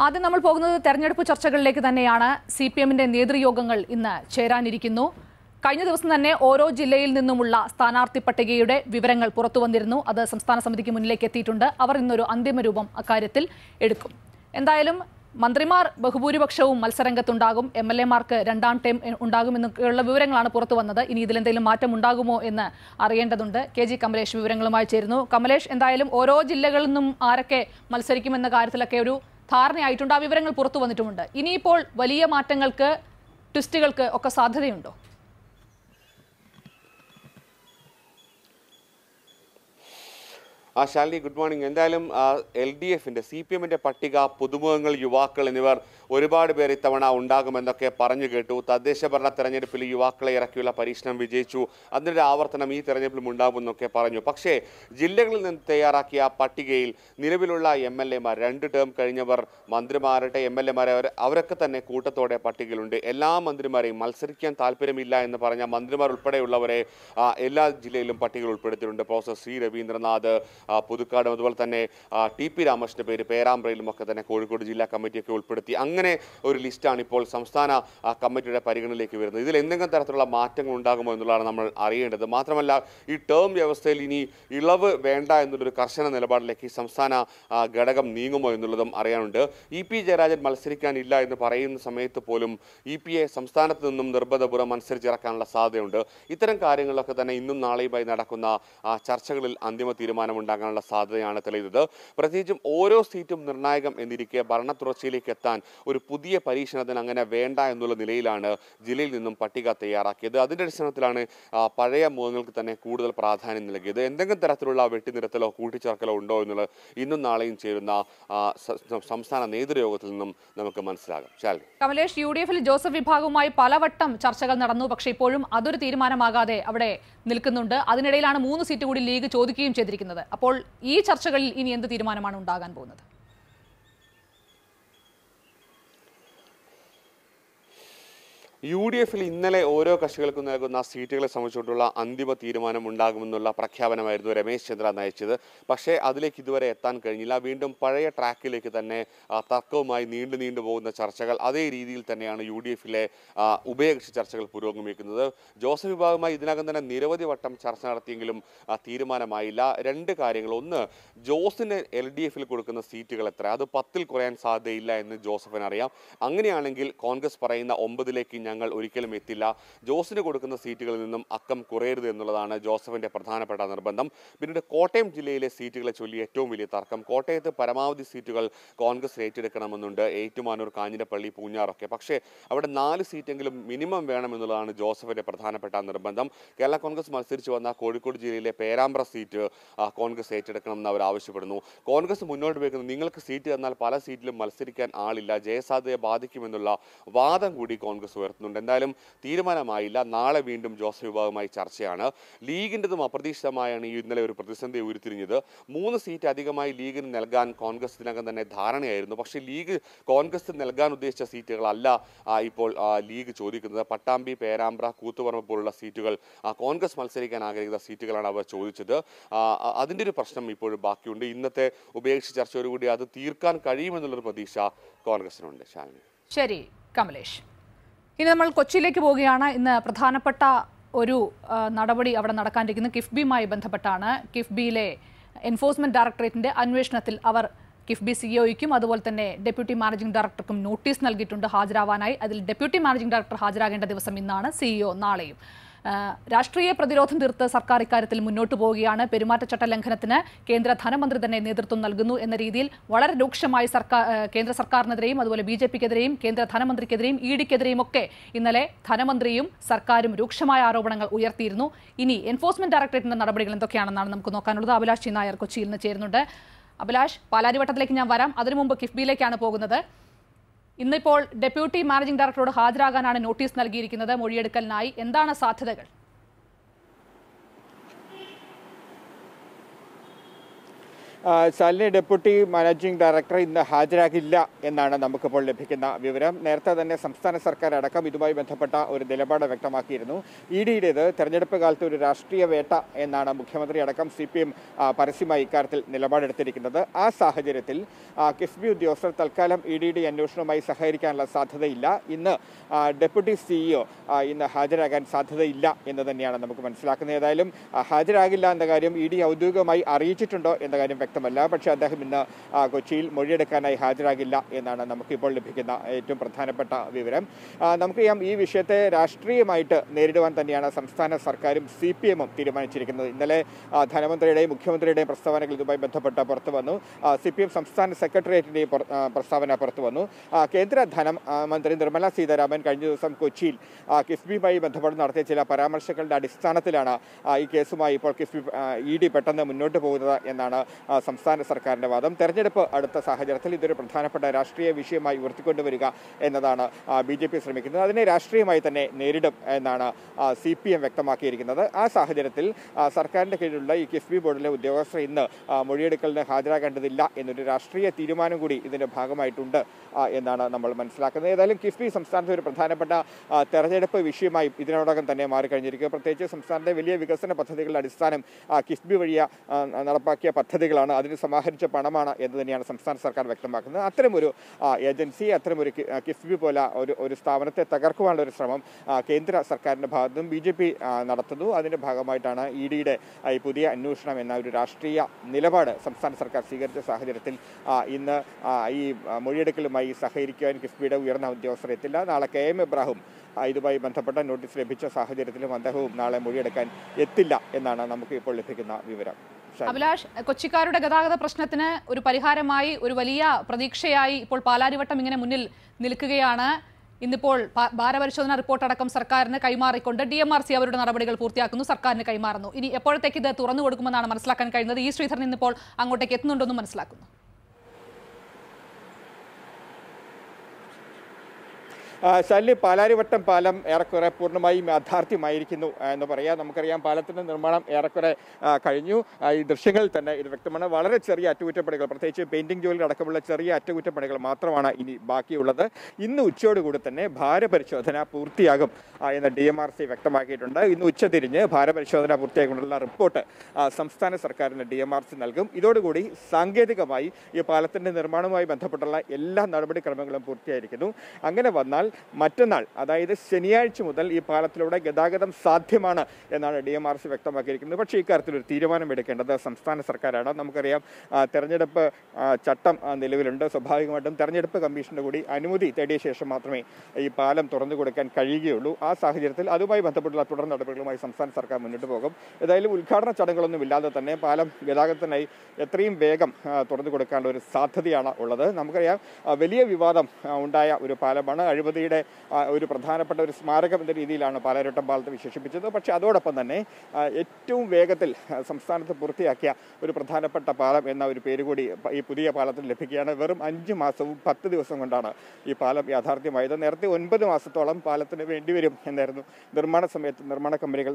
ആദ്യം നമ്മൾ പോകുന്നത് തെരഞ്ഞെടുപ്പ് ചർച്ചകളിലേക്ക് തന്നെയാണ്. സി പി എമ്മിന്റെ നേതൃയോഗങ്ങൾ ഇന്ന് ചേരാനിരിക്കുന്നു. കഴിഞ്ഞ ദിവസം തന്നെ ഓരോ ജില്ലയിൽ നിന്നുമുള്ള സ്ഥാനാർത്ഥി പട്ടികയുടെ വിവരങ്ങൾ പുറത്തു വന്നിരുന്നു. അത് സംസ്ഥാന സമിതിക്ക് മുന്നിലേക്ക് എത്തിയിട്ടുണ്ട്. അവർ ഇന്നൊരു അന്തിമ രൂപം അക്കാര്യത്തിൽ എടുക്കും. എന്തായാലും മന്ത്രിമാർ ബഹുഭൂരിപക്ഷവും മത്സരംഗത്തുണ്ടാകും എം എൽ എമാർക്ക് രണ്ടാം ടൈം ഉണ്ടാകുമെന്നൊക്കെയുള്ള വിവരങ്ങളാണ് പുറത്തു വന്നത്. ഇനി ഇതിലെന്തെങ്കിലും മാറ്റം ഉണ്ടാകുമോ എന്ന് അറിയേണ്ടതുണ്ട്. കെ ജി കമലേഷ് വിവരങ്ങളുമായി ചേരുന്നു. കമലേഷ് എന്തായാലും ഓരോ ജില്ലകളിൽ നിന്നും ആരൊക്കെ മത്സരിക്കുമെന്ന കാര്യത്തിലൊക്കെ ഒരു ധാരണയായിട്ടുണ്ട്. ആ വിവരങ്ങൾ പുറത്തു വന്നിട്ടുമുണ്ട്. ഇനിയിപ്പോൾ വലിയ മാറ്റങ്ങൾക്ക് ട്വിസ്റ്റുകൾക്ക് ഒക്കെ സാധ്യതയുണ്ടോ? ആ ശാലിനി ഗുഡ് മോർണിംഗ്. എന്തായാലും എൽ ഡി എഫിന്റെ സി പി എമ്മിന്റെ പട്ടിക പുതുമുഖങ്ങൾ യുവാക്കൾ എന്നിവർ ഒരുപാട് പേർ ഇത്തവണ ഉണ്ടാകുമെന്നൊക്കെ പറഞ്ഞു കേട്ടു. തദ്ദേശ ഭരണ തെരഞ്ഞെടുപ്പിൽ യുവാക്കളെ ഇറക്കിയുള്ള പരീക്ഷണം വിജയിച്ചു. അതിന്റെ ആവർത്തനം ഈ തെരഞ്ഞെടുപ്പിലും ഉണ്ടാകുമെന്നൊക്കെ പറഞ്ഞു. പക്ഷേ ജില്ലകളിൽ നിന്ന് തയ്യാറാക്കിയ പട്ടികയിൽ നിലവിലുള്ള എം എൽ എമാർ രണ്ട് ടേം കഴിഞ്ഞവർ മന്ത്രിമാരുടെ എം എൽ എമാരെ അവരൊക്കെ തന്നെ കൂട്ടത്തോടെ പട്ടികയിലുണ്ട്. എല്ലാ മന്ത്രിമാരെയും മത്സരിക്കാൻ താല്പര്യമില്ല എന്ന് പറഞ്ഞ മന്ത്രിമാർ ഉൾപ്പെടെയുള്ളവരെ എല്ലാ ജില്ലയിലും പട്ടികയിൽ ഉൾപ്പെടുത്തിയിട്ടുണ്ട്. Professor C. രവീന്ദ്രനാഥ് പുതുക്കാടും അതുപോലെ തന്നെ ടി പി രാമകൃഷ്ണന്റെ പേര് പേരാമ്പ്രയിലും ഒക്കെ തന്നെ കോഴിക്കോട് ജില്ലാ കമ്മിറ്റിയൊക്കെ ഉൾപ്പെടുത്തി. അങ്ങനെ ഒരു ലിസ്റ്റാണ് ഇപ്പോൾ സംസ്ഥാന കമ്മിറ്റിയുടെ പരിഗണനയിലേക്ക് വരുന്നത്. ഇതിൽ എന്തെങ്കിലും തരത്തിലുള്ള മാറ്റങ്ങൾ ഉണ്ടാകുമോ എന്നുള്ളതാണ് നമ്മൾ അറിയേണ്ടത്. മാത്രമല്ല ഈ ടേം വ്യവസ്ഥയിൽ ഇനി ഇളവ് വേണ്ട എന്നുള്ളൊരു കർശന നിലപാടിലേക്ക് സംസ്ഥാന ഘടകം നീങ്ങുമോ എന്നുള്ളതും അറിയാനുണ്ട്. ഇ പി ജയരാജൻ മത്സരിക്കാനില്ല എന്ന് പറയുന്ന സമയത്ത് പോലും ഇ പി എ സംസ്ഥാനത്ത് നിന്നും നിർബന്ധപൂർവം മത്സരിച്ചിറക്കാനുള്ള സാധ്യതയുണ്ട്. ഇത്തരം കാര്യങ്ങളിലൊക്കെ തന്നെ ഇന്നും നാളെയുമായി നടക്കുന്ന ചർച്ചകളിൽ അന്തിമ തീരുമാനം ഉണ്ടാകാനുള്ള സാധ്യതയാണ് തെളിയുന്നത്. പ്രത്യേകിച്ചും ഓരോ സീറ്റും നിർണായകം എന്നിരിക്കെ ഭരണ തുടർച്ചയിലേക്ക് എത്താൻ ഒരു പുതിയ പരീക്ഷണത്തിന് അങ്ങനെ വേണ്ട എന്നുള്ള നിലയിലാണ് ജില്ലയിൽ നിന്നും പട്ടിക തയ്യാറാക്കിയത്. അതിന്റെ അടിസ്ഥാനത്തിലാണ് പഴയ മുഖങ്ങൾക്ക് തന്നെ കൂടുതൽ പ്രാധാന്യം നൽകിയത്. എന്തെങ്കിലും തരത്തിലുള്ള വെട്ടിനിരത്തലോ കൂട്ടിച്ചേർക്കലോ ഉണ്ടോ എന്നുള്ളത് ഇന്നും നാളെയും ചേരുന്ന സംസ്ഥാന നേതൃയോഗത്തിൽ നിന്നും നമുക്ക് മനസ്സിലാകും. ശാലി കമലേഷ് യു ഡി എഫിൽ ജോസഫ് വിഭാഗവുമായി പലവട്ടം ചർച്ചകൾ നടന്നു. പക്ഷേ ഇപ്പോഴും അതൊരു തീരുമാനമാകാതെ അവിടെ നിൽക്കുന്നുണ്ട്. അതിനിടയിലാണ് മൂന്ന് സീറ്റ് കൂടി ലീഗ് ചോദിക്കുകയും ചെയ്തിരിക്കുന്നത്. അപ്പോൾ ഈ ചർച്ചകളിൽ ഇനി എന്ത് തീരുമാനമാണ് ഉണ്ടാകാൻ പോകുന്നത്? യു ഡി എഫിൽ ഇന്നലെ ഓരോ കക്ഷികൾക്കും നൽകുന്ന സീറ്റുകളെ സംബന്ധിച്ചിട്ടുള്ള അന്തിമ തീരുമാനം ഉണ്ടാകുമെന്നുള്ള പ്രഖ്യാപനമായിരുന്നു രമേശ് ചന്ദ്ര നയിച്ചത്. പക്ഷേ അതിലേക്ക് ഇതുവരെ എത്താൻ കഴിഞ്ഞില്ല. വീണ്ടും പഴയ ട്രാക്കിലേക്ക് തന്നെ തർക്കവുമായി നീണ്ടു നീണ്ടു പോകുന്ന ചർച്ചകൾ അതേ രീതിയിൽ തന്നെയാണ് യു ഡി എഫിലെ ഉഭയകക്ഷി ചർച്ചകൾ പുരോഗമിക്കുന്നത്. ജോസഫ് വിഭാഗമായി ഇതിനകം തന്നെ നിരവധി വട്ടം ചർച്ച നടത്തിയെങ്കിലും തീരുമാനമായില്ല. രണ്ട് കാര്യങ്ങൾ. ഒന്ന് ജോസിന് എൽ ഡി എഫിൽ കൊടുക്കുന്ന സീറ്റുകൾ എത്ര? അത് പത്തിൽ കുറയാൻ സാധ്യതയില്ല എന്ന് ജോസഫിനറിയാം. അങ്ങനെയാണെങ്കിൽ കോൺഗ്രസ് പറയുന്ന ഒമ്പതിലേക്ക് ഞങ്ങൾ ഒരിക്കലും എത്തില്ല. ജോസിന് കൊടുക്കുന്ന സീറ്റുകളിൽ നിന്നും അക്കം കുറയരുത് എന്നുള്ളതാണ് ജോസഫിന്റെ പ്രധാനപ്പെട്ട നിർബന്ധം. പിന്നീട് കോട്ടയം ജില്ലയിലെ സീറ്റുകളെ ചൊല്ലി ഏറ്റവും വലിയ തർക്കം. കോട്ടയത്ത് പരമാവധി സീറ്റുകൾ കോൺഗ്രസ് ഏറ്റെടുക്കണമെന്നുണ്ട്. ഏറ്റുമാനൂർ കാഞ്ഞിരപ്പള്ളി പൂഞ്ഞാറൊക്കെ. പക്ഷേ അവിടെ നാല് സീറ്റെങ്കിലും മിനിമം വേണമെന്നുള്ളതാണ് ജോസഫിന്റെ പ്രധാനപ്പെട്ട നിർബന്ധം. കേരള കോൺഗ്രസ് മത്സരിച്ച് വന്ന കോഴിക്കോട് ജില്ലയിലെ പേരാമ്പ്ര സീറ്റ് കോൺഗ്രസ് ഏറ്റെടുക്കണമെന്ന് അവർ ആവശ്യപ്പെടുന്നു. കോൺഗ്രസ് മുന്നോട്ട് വയ്ക്കുന്നത് നിങ്ങൾക്ക് സീറ്റ് തന്നാൽ പല സീറ്റിലും മത്സരിക്കാൻ ആളില്ല. ജയസാധ്യതയെ ബാധിക്കുമെന്നുള്ള വാദം കൂടി കോൺഗ്രസ് ഉയർത്തുന്നുണ്ട് എന്തായാലും തീരുമാനമായില്ല. നാളെ വീണ്ടും ജോസഫ് വിഭാഗവുമായി ചർച്ചയാണ്. ലീഗിന്റെതും അപ്രതീക്ഷിതമായാണ് ഈ ഇന്നലെ ഒരു പ്രതിസന്ധി ഉരുത്തിരിഞ്ഞത്. മൂന്ന് സീറ്റ് അധികമായി ലീഗിന് നൽകാൻ കോൺഗ്രസ് ഇതിനകം തന്നെ ധാരണയായിരുന്നു. പക്ഷേ ലീഗ് കോൺഗ്രസ് നൽകാൻ ഉദ്ദേശിച്ച സീറ്റുകളല്ല ഇപ്പോൾ ലീഗ് ചോദിക്കുന്നത്. പട്ടാമ്പി പേരാമ്പ്ര കൂത്തുപറമ്പ് പോലുള്ള സീറ്റുകൾ കോൺഗ്രസ് മത്സരിക്കാൻ ആഗ്രഹിക്കുന്ന സീറ്റുകളാണ് അവർ ചോദിച്ചത്. അതിന്റെ ഒരു പ്രശ്നം ഇപ്പോഴും ബാക്കിയുണ്ട്. ഇന്നത്തെ ഉപേക്ഷിച്ച ചർച്ചയോടുകൂടി അത് തീർക്കാൻ കഴിയുമെന്നുള്ളൊരു പ്രതീക്ഷ കോൺഗ്രസിനുണ്ട്. ശാലിനി. ശരി കമലേഷ്. ഇനി നമ്മൾ കൊച്ചിയിലേക്ക് പോവുകയാണ്. ഇന്ന് പ്രധാനപ്പെട്ട ഒരു നടപടി അവിടെ നടക്കാനിരിക്കുന്നത് കിഫ്ബിയുമായി ബന്ധപ്പെട്ടാണ്. കിഫ്ബിയിലെ എൻഫോഴ്സ്മെന്റ് ഡയറക്ടറേറ്റിന്റെ അന്വേഷണത്തിൽ അവർ കിഫ്ബി സിഇഒയ്ക്കും അതുപോലെ തന്നെ ഡെപ്യൂട്ടി മാനേജിംഗ് ഡയറക്ടർക്കും നോട്ടീസ് നൽകിയിട്ടുണ്ട് ഹാജരാവാനായി. അതിൽ ഡെപ്യൂട്ടി മാനേജിംഗ് ഡയറക്ടർ ഹാജരാകേണ്ട ദിവസം ഇന്നാണ് സിഇഒ നാളെയും. രാഷ്ട്രീയ പ്രതിരോധം തീർത്ത് സർക്കാർ ഇക്കാര്യത്തിൽ മുന്നോട്ട് പോവുകയാണ്. പെരുമാറ്റച്ചട്ട ലംഘനത്തിന് കേന്ദ്ര ധനമന്ത്രി തന്നെ നേതൃത്വം നൽകുന്നു എന്ന രീതിയിൽ വളരെ രൂക്ഷമായി സർക്കാർ കേന്ദ്ര സർക്കാരിനെതിരെയും അതുപോലെ ബി ജെ കേന്ദ്ര ധനമന്ത്രിക്കെതിരെയും ഇ ഡിക്കെതിരെയും ഒക്കെ ഇന്നലെ ധനമന്ത്രിയും സർക്കാരും രൂക്ഷമായ ആരോപണങ്ങൾ ഉയർത്തിയിരുന്നു. ഇനി എൻഫോഴ്സ്മെന്റ് ഡയറക്ടറേറ്റിന്റെ നടപടികൾ എന്തൊക്കെയാണെന്നാണ് നമുക്ക് നോക്കാനുള്ളത്. അഭിലാഷ് ചി നായർ കൊച്ചിയിൽ നിന്ന് ചേരുന്നുണ്ട്. അഭിലാഷ് പാലാരിവട്ടത്തിലേക്ക് ഞാൻ വരാം. അതിനു മുമ്പ് കിഫ്ബിയിലേക്കാണ് പോകുന്നത്. ഇന്നിപ്പോൾ ഡെപ്യൂട്ടി മാനേജിംഗ് ഡയറക്ടറോട് ഹാജരാകാനാണ് നോട്ടീസ് നൽകിയിരിക്കുന്നത്. മൊഴിയെടുക്കലിനായി എന്താണ് സാധ്യതകൾ? ആ, ശാലിനി ഡെപ്യൂട്ടി മാനേജിംഗ് ഡയറക്ടർ ഇന്ന് ഹാജരാകില്ല എന്നാണ് നമുക്കിപ്പോൾ ലഭിക്കുന്ന വിവരം. നേരത്തെ തന്നെ സംസ്ഥാന സർക്കാർ അടക്കം ഇതുമായി ബന്ധപ്പെട്ട ഒരു നിലപാട് വ്യക്തമാക്കിയിരുന്നു. ഇ ഡിയുടേത് തെരഞ്ഞെടുപ്പ് കാലത്ത് ഒരു രാഷ്ട്രീയ വേട്ട എന്നാണ് മുഖ്യമന്ത്രി അടക്കം സി പി എം പരസ്യമായി ഇക്കാര്യത്തിൽ നിലപാടെടുത്തിരിക്കുന്നത്. ആ സാഹചര്യത്തിൽ കിഫ്ബി ഉദ്യോഗസ്ഥർ തൽക്കാലം ഇ ഡി ഡി അന്വേഷണവുമായി സഹകരിക്കാനുള്ള സാധ്യതയില്ല. ഇന്ന് ഡെപ്യൂട്ടി സിഇഒ ഇന്ന് ഹാജരാകാൻ സാധ്യതയില്ല എന്ന് തന്നെയാണ് നമുക്ക് മനസ്സിലാക്കുന്നത്. ഏതായാലും ഹാജരാകില്ല എന്ന കാര്യം ഇ ഡി ഔദ്യോഗികമായി അറിയിച്ചിട്ടുണ്ടോ എന്ന കാര്യം വ്യക്തമല്ല. പക്ഷേ അദ്ദേഹം ഇന്ന് കൊച്ചിയിൽ മൊഴിയെടുക്കാനായി ഹാജരാകില്ല എന്നാണ് നമുക്കിപ്പോൾ ലഭിക്കുന്ന ഏറ്റവും പ്രധാനപ്പെട്ട വിവരം. നമുക്കറിയാം ഈ വിഷയത്തെ രാഷ്ട്രീയമായിട്ട് നേരിടുവാൻ തന്നെയാണ് സംസ്ഥാന സർക്കാരും സി പി എമ്മും തീരുമാനിച്ചിരിക്കുന്നത്. ഇന്നലെ ധനമന്ത്രിയുടെയും മുഖ്യമന്ത്രിയുടെയും പ്രസ്താവനകൾ ഇതുമായി ബന്ധപ്പെട്ട് പുറത്തു വന്നു. സി പി എം സംസ്ഥാന സെക്രട്ടേറിയറ്റിന്റെയും പ്രസ്താവന പുറത്തു വന്നു. കേന്ദ്ര ധനമന്ത്രി നിർമ്മല സീതാരാമൻ കഴിഞ്ഞ ദിവസം കൊച്ചിയിൽ കിഫ്ബിയുമായി ബന്ധപ്പെട്ട് നടത്തിയ ചില പരാമർശങ്ങളുടെ അടിസ്ഥാനത്തിലാണ് ഈ കേസുമായി ഇപ്പോൾ കിഫ്ബി ഇ ഡി പെട്ടെന്ന് മുന്നോട്ട് പോകുന്നത് എന്നാണ് സംസ്ഥാന സർക്കാരിന്റെ വാദം. തെരഞ്ഞെടുപ്പ് അടുത്ത സാഹചര്യത്തിൽ ഇതൊരു പ്രധാനപ്പെട്ട രാഷ്ട്രീയ വിഷയമായി ഉയർത്തിക്കൊണ്ടുവരിക എന്നതാണ് ബി ജെ പി ശ്രമിക്കുന്നത്. അതിനെ രാഷ്ട്രീയമായി തന്നെ നേരിടും എന്നാണ് സി പി എം വ്യക്തമാക്കിയിരിക്കുന്നത്. ആ സാഹചര്യത്തിൽ സർക്കാരിന്റെ കീഴിലുള്ള ഈ കിഫ്ബി ബോർഡിലെ ഉദ്യോഗസ്ഥർ ഇന്ന് മൊഴിയെടുക്കലിന് ഹാജരാകേണ്ടതില്ല എന്നൊരു രാഷ്ട്രീയ തീരുമാനം കൂടി ഇതിന്റെ ഭാഗമായിട്ടുണ്ട് എന്നാണ് നമ്മൾ മനസ്സിലാക്കുന്നത്. ഏതായാലും കിഫ്ബി സംസ്ഥാനത്തെ ഒരു പ്രധാനപ്പെട്ട തെരഞ്ഞെടുപ്പ് വിഷയമായി ഇതിനോടകം തന്നെ മാറിക്കഴിഞ്ഞിരിക്കുക പ്രത്യേകിച്ച് സംസ്ഥാനത്തെ വലിയ വികസന പദ്ധതികളുടെ അടിസ്ഥാനം കിഫ്ബി വഴിയ നടപ്പാക്കിയ പദ്ധതികളാണ് അതിന് സമാഹരിച്ച പണമാണ് എന്ന് തന്നെയാണ് സംസ്ഥാന സർക്കാർ വ്യക്തമാക്കുന്നത്. അത്തരമൊരു ഏജൻസി അത്തരമൊരു കിഫ്ബി പോലെ ഒരു ഒരു സ്ഥാപനത്തെ തകർക്കുവാനുള്ള ഒരു ശ്രമം കേന്ദ്ര സർക്കാരിന്റെ ഭാഗത്തു നിന്നും ബി ജെ പി നടത്തുന്നു. അതിന്റെ ഭാഗമായിട്ടാണ് ഇ ഡിയുടെ ഈ പുതിയ അന്വേഷണം എന്ന ഒരു രാഷ്ട്രീയ നിലപാട് സംസ്ഥാന സർക്കാർ സ്വീകരിച്ച സാഹചര്യത്തിൽ ഇന്ന് ഈ മൊഴിയെടുക്കലുമായി സഹകരിക്കുവാൻ കിഫ്ബിയുടെ ഉയർന്ന ഉദ്യോഗസ്ഥർ എത്തില്ല നാളെ കെ എം ഇബ്രാഹിം ആ, ഇതുമായി ബന്ധപ്പെട്ട നോട്ടീസ് ലഭിച്ച സാഹചര്യത്തിലും അദ്ദേഹവും നാളെ മൊഴിയെടുക്കാൻ എത്തില്ല എന്നാണ് നമുക്ക് ഇപ്പോൾ ലഭിക്കുന്ന വിവരം. അഭിലാഷ് കൊച്ചിക്കാരുടെ ഗതാഗത പ്രശ്നത്തിന് ഒരു പരിഹാരമായി ഒരു വലിയ പ്രതീക്ഷയായി ഇപ്പോൾ പാലാരിവട്ടം ഇങ്ങനെ മുന്നിൽ നിൽക്കുകയാണ്. ഇന്നിപ്പോൾ ഭാരപരിശോധന റിപ്പോർട്ട് അടക്കം സർക്കാരിന് കൈമാറിക്കൊണ്ട് ഡി എം ആർ സി അവരുടെ നടപടികൾ പൂർത്തിയാക്കുന്നു സർക്കാരിന് കൈമാറുന്നു. ഇനി എപ്പോഴത്തേക്ക് ഇത് തുറന്നു കൊടുക്കുമെന്നാണ് മനസ്സിലാക്കാൻ കഴിയുന്നത്? ഈ ശ്രീധരൻ ഇന്നിപ്പോൾ അങ്ങോട്ടേക്ക് എത്തുന്നുണ്ടെന്നും മനസ്സിലാക്കുന്നു. ശല്യ പാലാരിവട്ടം പാലം ഏറെക്കുറെ പൂർണമായും യാഥാർത്ഥ്യമായിരിക്കുന്നു എന്ന് പറയാം. നമുക്കറിയാം പാലത്തിന്റെ നിർമ്മാണം ഏറെക്കുറെ കഴിഞ്ഞു. ഈ ദൃശ്യങ്ങളിൽ തന്നെ ഇത് വ്യക്തമാണ്. വളരെ ചെറിയ അറ്റകുറ്റപ്പണികൾ പ്രത്യേകിച്ച് പെയിന്റിംഗ് ജോലി അടക്കമുള്ള ചെറിയ അറ്റകുറ്റപ്പണികൾ മാത്രമാണ് ഇനി ബാക്കിയുള്ളത്. ഇന്ന് ഉച്ചയോടുകൂടി തന്നെ ഭാരപരിശോധന പൂർത്തിയാകും എന്ന് ഡി എം ആർ സി വ്യക്തമാക്കിയിട്ടുണ്ട്. ഇന്ന് ഉച്ചതിരിഞ്ഞ് ഭാരപരിശോധന പൂർത്തിയാക്കിക്കൊണ്ടുള്ള റിപ്പോർട്ട് സംസ്ഥാന സർക്കാരിന് ഡി എം ആർ സി നൽകും. ഇതോടുകൂടി സാങ്കേതികമായി ഈ പാലത്തിന്റെ നിർമ്മാണവുമായി ബന്ധപ്പെട്ടുള്ള എല്ലാ നടപടിക്രമങ്ങളും പൂർത്തിയായിരിക്കുന്നു. അങ്ങനെ വന്നാൽ മറ്റന്നാൾ അതായത് ശനിയാഴ്ച മുതൽ ഈ പാലത്തിലൂടെ ഗതാഗതം സാധ്യമാണ് എന്നാണ് ഡി എം ആർ സി വ്യക്തമാക്കിയിരിക്കുന്നത്. പക്ഷേ ഇക്കാര്യത്തിൽ ഒരു തീരുമാനം എടുക്കേണ്ടത് സംസ്ഥാന സർക്കാരാണ്. നമുക്കറിയാം തെരഞ്ഞെടുപ്പ് ചട്ടം നിലവിലുണ്ട്. സ്വാഭാവികമായിട്ടും തെരഞ്ഞെടുപ്പ് കമ്മീഷന്റെ കൂടി അനുമതി തേടിയ ശേഷം മാത്രമേ ഈ പാലം തുറന്നു കൊടുക്കാൻ കഴിയുകയുള്ളൂ. ആ സാഹചര്യത്തിൽ അതുമായി ബന്ധപ്പെട്ടുള്ള തുടർ നടപടികളുമായി സംസ്ഥാന സർക്കാർ മുന്നോട്ട് പോകും. ഏതായാലും ഉദ്ഘാടന ചടങ്ങുകളൊന്നും ഇല്ലാതെ തന്നെ പാലം ഗതാഗതത്തിനായി എത്രയും വേഗം തുറന്നു കൊടുക്കാനുള്ള ഒരു സാധ്യതയാണ് ഉള്ളത്. നമുക്കറിയാം വലിയ വിവാദം ഉണ്ടായ ഒരു പാലമാണ്. അഴിമതിയുടെ ആ, ഒരു പ്രധാനപ്പെട്ട ഒരു സ്മാരകം എന്ന രീതിയിലാണ് പാലാരട്ടം പാലത്തെ വിശേഷിപ്പിച്ചത്. പക്ഷേ അതോടൊപ്പം തന്നെ ഏറ്റവും വേഗത്തിൽ സംസ്ഥാനത്ത് പൂർത്തിയാക്കിയ ഒരു പ്രധാനപ്പെട്ട പാലം എന്ന ഒരു പേര് കൂടി ഈ പുതിയ പാലത്തിന് ലഭിക്കുകയാണ്. വെറും അഞ്ച് മാസവും പത്ത് ദിവസം കൊണ്ടാണ് ഈ പാലം യാഥാർത്ഥ്യമായത്. നേരത്തെ ഒൻപത് മാസത്തോളം പാലത്തിന് വേണ്ടിവരും എന്നായിരുന്നു നിർമ്മാണ സമയത്ത് നിർമ്മാണ കമ്പനികൾ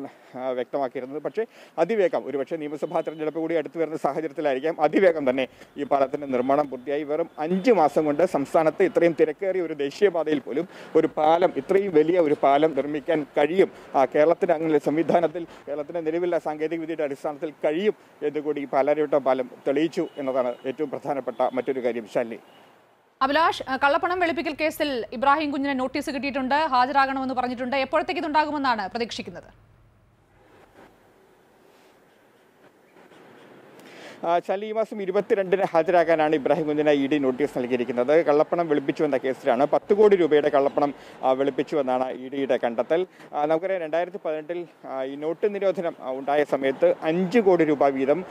വ്യക്തമാക്കിയിരുന്നത്. പക്ഷേ അതിവേഗം ഒരുപക്ഷെ നിയമസഭാ തെരഞ്ഞെടുപ്പ് കൂടി അടുത്തു വരുന്ന സാഹചര്യത്തിലായിരിക്കാം. അതിവേഗം തന്നെ ഈ പാലത്തിന്റെ നിർമ്മാണം പൂർത്തിയായി. വെറും അഞ്ച് മാസം കൊണ്ട് സംസ്ഥാനത്ത് ഇത്രയും തിരക്കേറിയ ഒരു ദേശീയപാതയിൽ പോലും ഒരു പാലം ഇത്രയും വലിയ ഒരു പാലം നിർമ്മിക്കാൻ കഴിയും. ആ, കേരളത്തിന്റെ അങ്ങനെ സംവിധാനത്തിൽ കേരളത്തിന്റെ നിലവിലുള്ള സാങ്കേതിക വിദ്യയുടെ അടിസ്ഥാനത്തിൽ കഴിയും എന്നുകൂടി ഈ പാലാരിവട്ടം പാലം തെളിയിച്ചു എന്നതാണ് ഏറ്റവും പ്രധാനപ്പെട്ട മറ്റൊരു കാര്യം ശാലിനി. അഭിലാഷ് കള്ളപ്പണം വെളുപ്പിക്കൽ കേസിൽ ഇബ്രാഹിം കുഞ്ഞിന് നോട്ടീസ് കിട്ടിയിട്ടുണ്ട് ഹാജരാകണമെന്ന് പറഞ്ഞിട്ടുണ്ട്. എപ്പോഴത്തേക്ക് ഇതുണ്ടാകുമെന്നാണ് പ്രതീക്ഷിക്കുന്നത്? ചാലി ഈ മാസം ഇരുപത്തിരണ്ടിന് ഹാജരാകാനാണ് ഇബ്രാഹിം കുഞ്ഞിനെ ഇ ഡി നോട്ടീസ് നൽകിയിരിക്കുന്നത്. കള്ളപ്പണം വെളുപ്പിച്ചു എന്ന കേസിലാണ് പത്ത് കോടി രൂപയുടെ കള്ളപ്പണം വെളുപ്പിച്ചുവെന്നാണ് ഇ ഡിയുടെ കണ്ടെത്തൽ. നമുക്കറിയാം രണ്ടായിരത്തി പതിനെട്ടിൽ ഈ നോട്ട് നിരോധനം ഉണ്ടായ സമയത്ത് അഞ്ച് കോടി രൂപ വീതം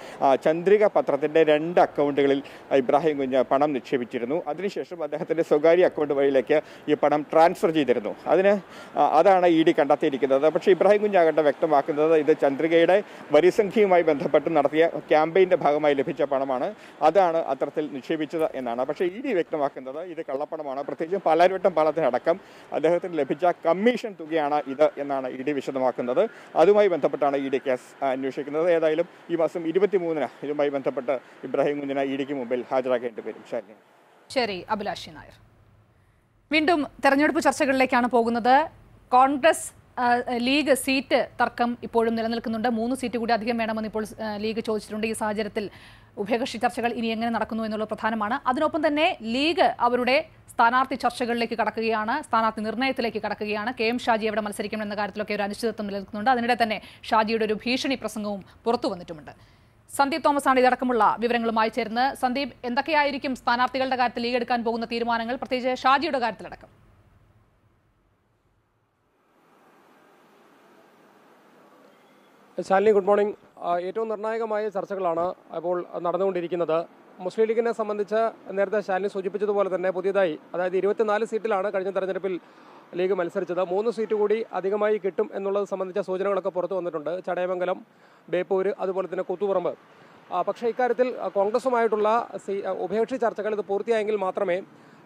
ചന്ദ്രിക പത്രത്തിന്റെ രണ്ട് അക്കൗണ്ടുകളിൽ ഇബ്രാഹിം കുഞ്ഞ് പണം നിക്ഷേപിച്ചിരുന്നു. അതിനുശേഷം അദ്ദേഹത്തിന്റെ സ്വകാര്യ അക്കൗണ്ട് വഴിയിലേക്ക് ഈ പണം ട്രാൻസ്ഫർ ചെയ്തിരുന്നു. അതിന് അതാണ് ഇ ഡി കണ്ടെത്തിയിരിക്കുന്നത്. പക്ഷേ ഇബ്രാഹിം കുഞ്ഞാകട്ടെ വ്യക്തമാക്കുന്നത് ഇത് ചന്ദ്രികയുടെ വരിസംഖ്യയുമായി ബന്ധപ്പെട്ട് നടത്തിയ ക്യാമ്പയിന്റെ ഭാഗമായി ഭാഗമായി ലഭിച്ച പണമാണ്. അതാണ് അത്തരത്തിൽ നിക്ഷേപിച്ചത് എന്നാണ്. പക്ഷേ ഇ ഡി വ്യക്തമാക്കുന്നത് ഇത് കള്ളപ്പണമാണ്. പ്രത്യേകിച്ചും പാലാരിവട്ടം പാലത്തിനടക്കം അദ്ദേഹത്തിന് ലഭിച്ച കമ്മീഷൻ തുകയാണ് ഇത് എന്നാണ് ഇ ഡി വിശദമാക്കുന്നത്. അതുമായി ബന്ധപ്പെട്ടാണ് ഇ ഡി കേസ് അന്വേഷിക്കുന്നത്. ഏതായാലും ഈ മാസം ഇരുപത്തിമൂന്നിന് ഇതുമായി ബന്ധപ്പെട്ട് ഇബ്രാഹിം കുഞ്ഞിനെ ഇ ഡിക്ക് മുമ്പിൽ ഹാജരാക്കേണ്ടി വരും. ശരി അഭിലാഷി നായർ. വീണ്ടും തെരഞ്ഞെടുപ്പ് ചർച്ചകളിലേക്കാണ് പോകുന്നത്. കോൺഗ്രസ് ലീഗ് സീറ്റ് തർക്കം ഇപ്പോഴും നിലനിൽക്കുന്നുണ്ട്. മൂന്ന് സീറ്റ് കൂടി അധികം വേണമെന്ന് ഇപ്പോൾ ലീഗ് ചോദിച്ചിട്ടുണ്ട്. ഈ സാഹചര്യത്തിൽ ഉഭയകക്ഷി ചർച്ചകൾ ഇനി എങ്ങനെ നടക്കുന്നു എന്നുള്ളത് പ്രധാനമാണ്. അതിനൊപ്പം തന്നെ ലീഗ് അവരുടെ സ്ഥാനാർത്ഥി ചർച്ചകളിലേക്ക് കടക്കുകയാണ് സ്ഥാനാർത്ഥി നിർണയത്തിലേക്ക് കടക്കുകയാണ്. കെ എം ഷാജി എവിടെ മത്സരിക്കണം എന്ന കാര്യത്തിലൊക്കെ ഒരു അനിശ്ചിതത്വം നിലനിൽക്കുന്നുണ്ട്. അതിനിടെ തന്നെ ഷാജിയുടെ ഒരു ഭീഷണി പ്രസംഗവും പുറത്തു വന്നിട്ടുമുണ്ട്. സന്ദീപ് തോമസ് ആണ് ഇതടക്കമുള്ള വിവരങ്ങളുമായി ചേർന്ന് സന്ദീപ് എന്തൊക്കെയായിരിക്കും സ്ഥാനാർത്ഥികളുടെ കാര്യത്തിൽ ലീഗ് എടുക്കാൻ പോകുന്ന തീരുമാനങ്ങൾ? പ്രത്യേകിച്ച് ഷാജിയുടെ കാര്യത്തിലടക്കം. Shalini good morning. ഏറ്റവും നിർണായകമായ ചർച്ചകളാണ് അപ്പോൾ നടന്നുകൊണ്ടിരിക്കുന്നത്. മുസ്ലിം ലീഗിനെ സംബന്ധിച്ച് നേരത്തെ ശാലിനി സൂചിപ്പിച്ചതുപോലെ തന്നെ പുതിയതായി അതായത് ഇരുപത്തിനാല് സീറ്റിലാണ് കഴിഞ്ഞ തെരഞ്ഞെടുപ്പിൽ ലീഗ് മത്സരിച്ചത്. മൂന്ന് സീറ്റ് കൂടി അധികമായി കിട്ടും എന്നുള്ളത് സംബന്ധിച്ച സൂചനകളൊക്കെ പുറത്തു വന്നിട്ടുണ്ട്. ചടയമംഗലം ബേപ്പൂര് അതുപോലെ തന്നെ കൂത്തുപറമ്പ്. പക്ഷേ ഇക്കാര്യത്തിൽ കോൺഗ്രസുമായിട്ടുള്ള ഉഭയകക്ഷി ചർച്ചകൾ ഇത് പൂർത്തിയായെങ്കിൽ മാത്രമേ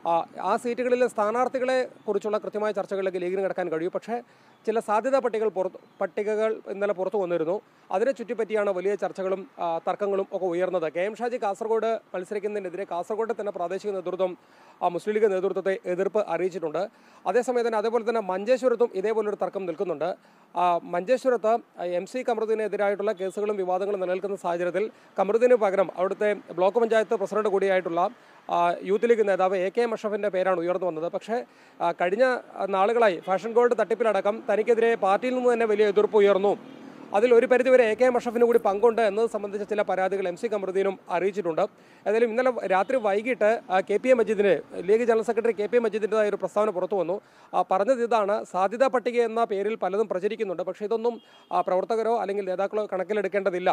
ആ, സീറ്റുകളിലെ സ്ഥാനാർത്ഥികളെ കുറിച്ചുള്ള കൃത്യമായ ചർച്ചകളിലേക്ക് ലീഗിന് കിടക്കാൻ കഴിയും. പക്ഷേ ചില സാധ്യതാ പട്ടികകൾ പുറത്ത് പട്ടികകൾ ഇന്നലെ പുറത്തു വന്നിരുന്നു. അതിനെ ചുറ്റിപ്പറ്റിയാണ് വലിയ ചർച്ചകളും തർക്കങ്ങളും ഒക്കെ ഉയർന്നത്. കെ എം ഷാജി കാസർഗോഡ് മത്സരിക്കുന്നതിനെതിരെ കാസർഗോഡ് തന്നെ പ്രാദേശിക നേതൃത്വം മുസ്ലിം ലീഗ് നേതൃത്വത്തെ എതിർപ്പ് അറിയിച്ചിട്ടുണ്ട്. അതേസമയം തന്നെ അതേപോലെ തന്നെ മഞ്ചേശ്വരത്തും ഇതേപോലൊരു തർക്കം നിൽക്കുന്നുണ്ട്. മഞ്ചേശ്വരത്ത് എം സി കമറുദ്ദീനെതിരായിട്ടുള്ള കേസുകളും വിവാദങ്ങളും നിലനിൽക്കുന്ന സാഹചര്യത്തിൽ കമറുദ്ദീന് പകരം അവിടുത്തെ ബ്ലോക്ക് പഞ്ചായത്ത് പ്രസിഡന്റ് കൂടിയായിട്ടുള്ള യൂത്ത് ലീഗ് നേതാവ് എ കെ എം അഷഫിന്റെ പേരാണ് ഉയർന്നു വന്നത്. പക്ഷേ കഴിഞ്ഞ നാളുകളായി ഫാഷൻ ഗോൾഡ് തട്ടിപ്പിലടക്കം തനിക്കെതിരെ പാർട്ടിയിൽ നിന്ന് തന്നെ വലിയ എതിർപ്പ് ഉയർന്നു. അതിൽ ഒരു പരിധിവരെ എ കെ എം കൂടി പങ്കുണ്ട് എന്നത് സംബന്ധിച്ച ചില പരാതികൾ എം സി കമറുദ്ദീനും അറിയിച്ചിട്ടുണ്ട്. ഏതായാലും ഇന്നലെ രാത്രി വൈകിട്ട് K P A മജീദിന് league general secretary K P A മജീദിന്റെതായ ഒരു പ്രസ്താവന പുറത്തു വന്നു. പറഞ്ഞത് ഇതാണ് സാധ്യതാ പട്ടിക എന്ന പേരിൽ പലതും പ്രചരിക്കുന്നുണ്ട്. പക്ഷേ ഇതൊന്നും പ്രവർത്തകരോ അല്ലെങ്കിൽ നേതാക്കളോ കണക്കിലെടുക്കേണ്ടതില്ല.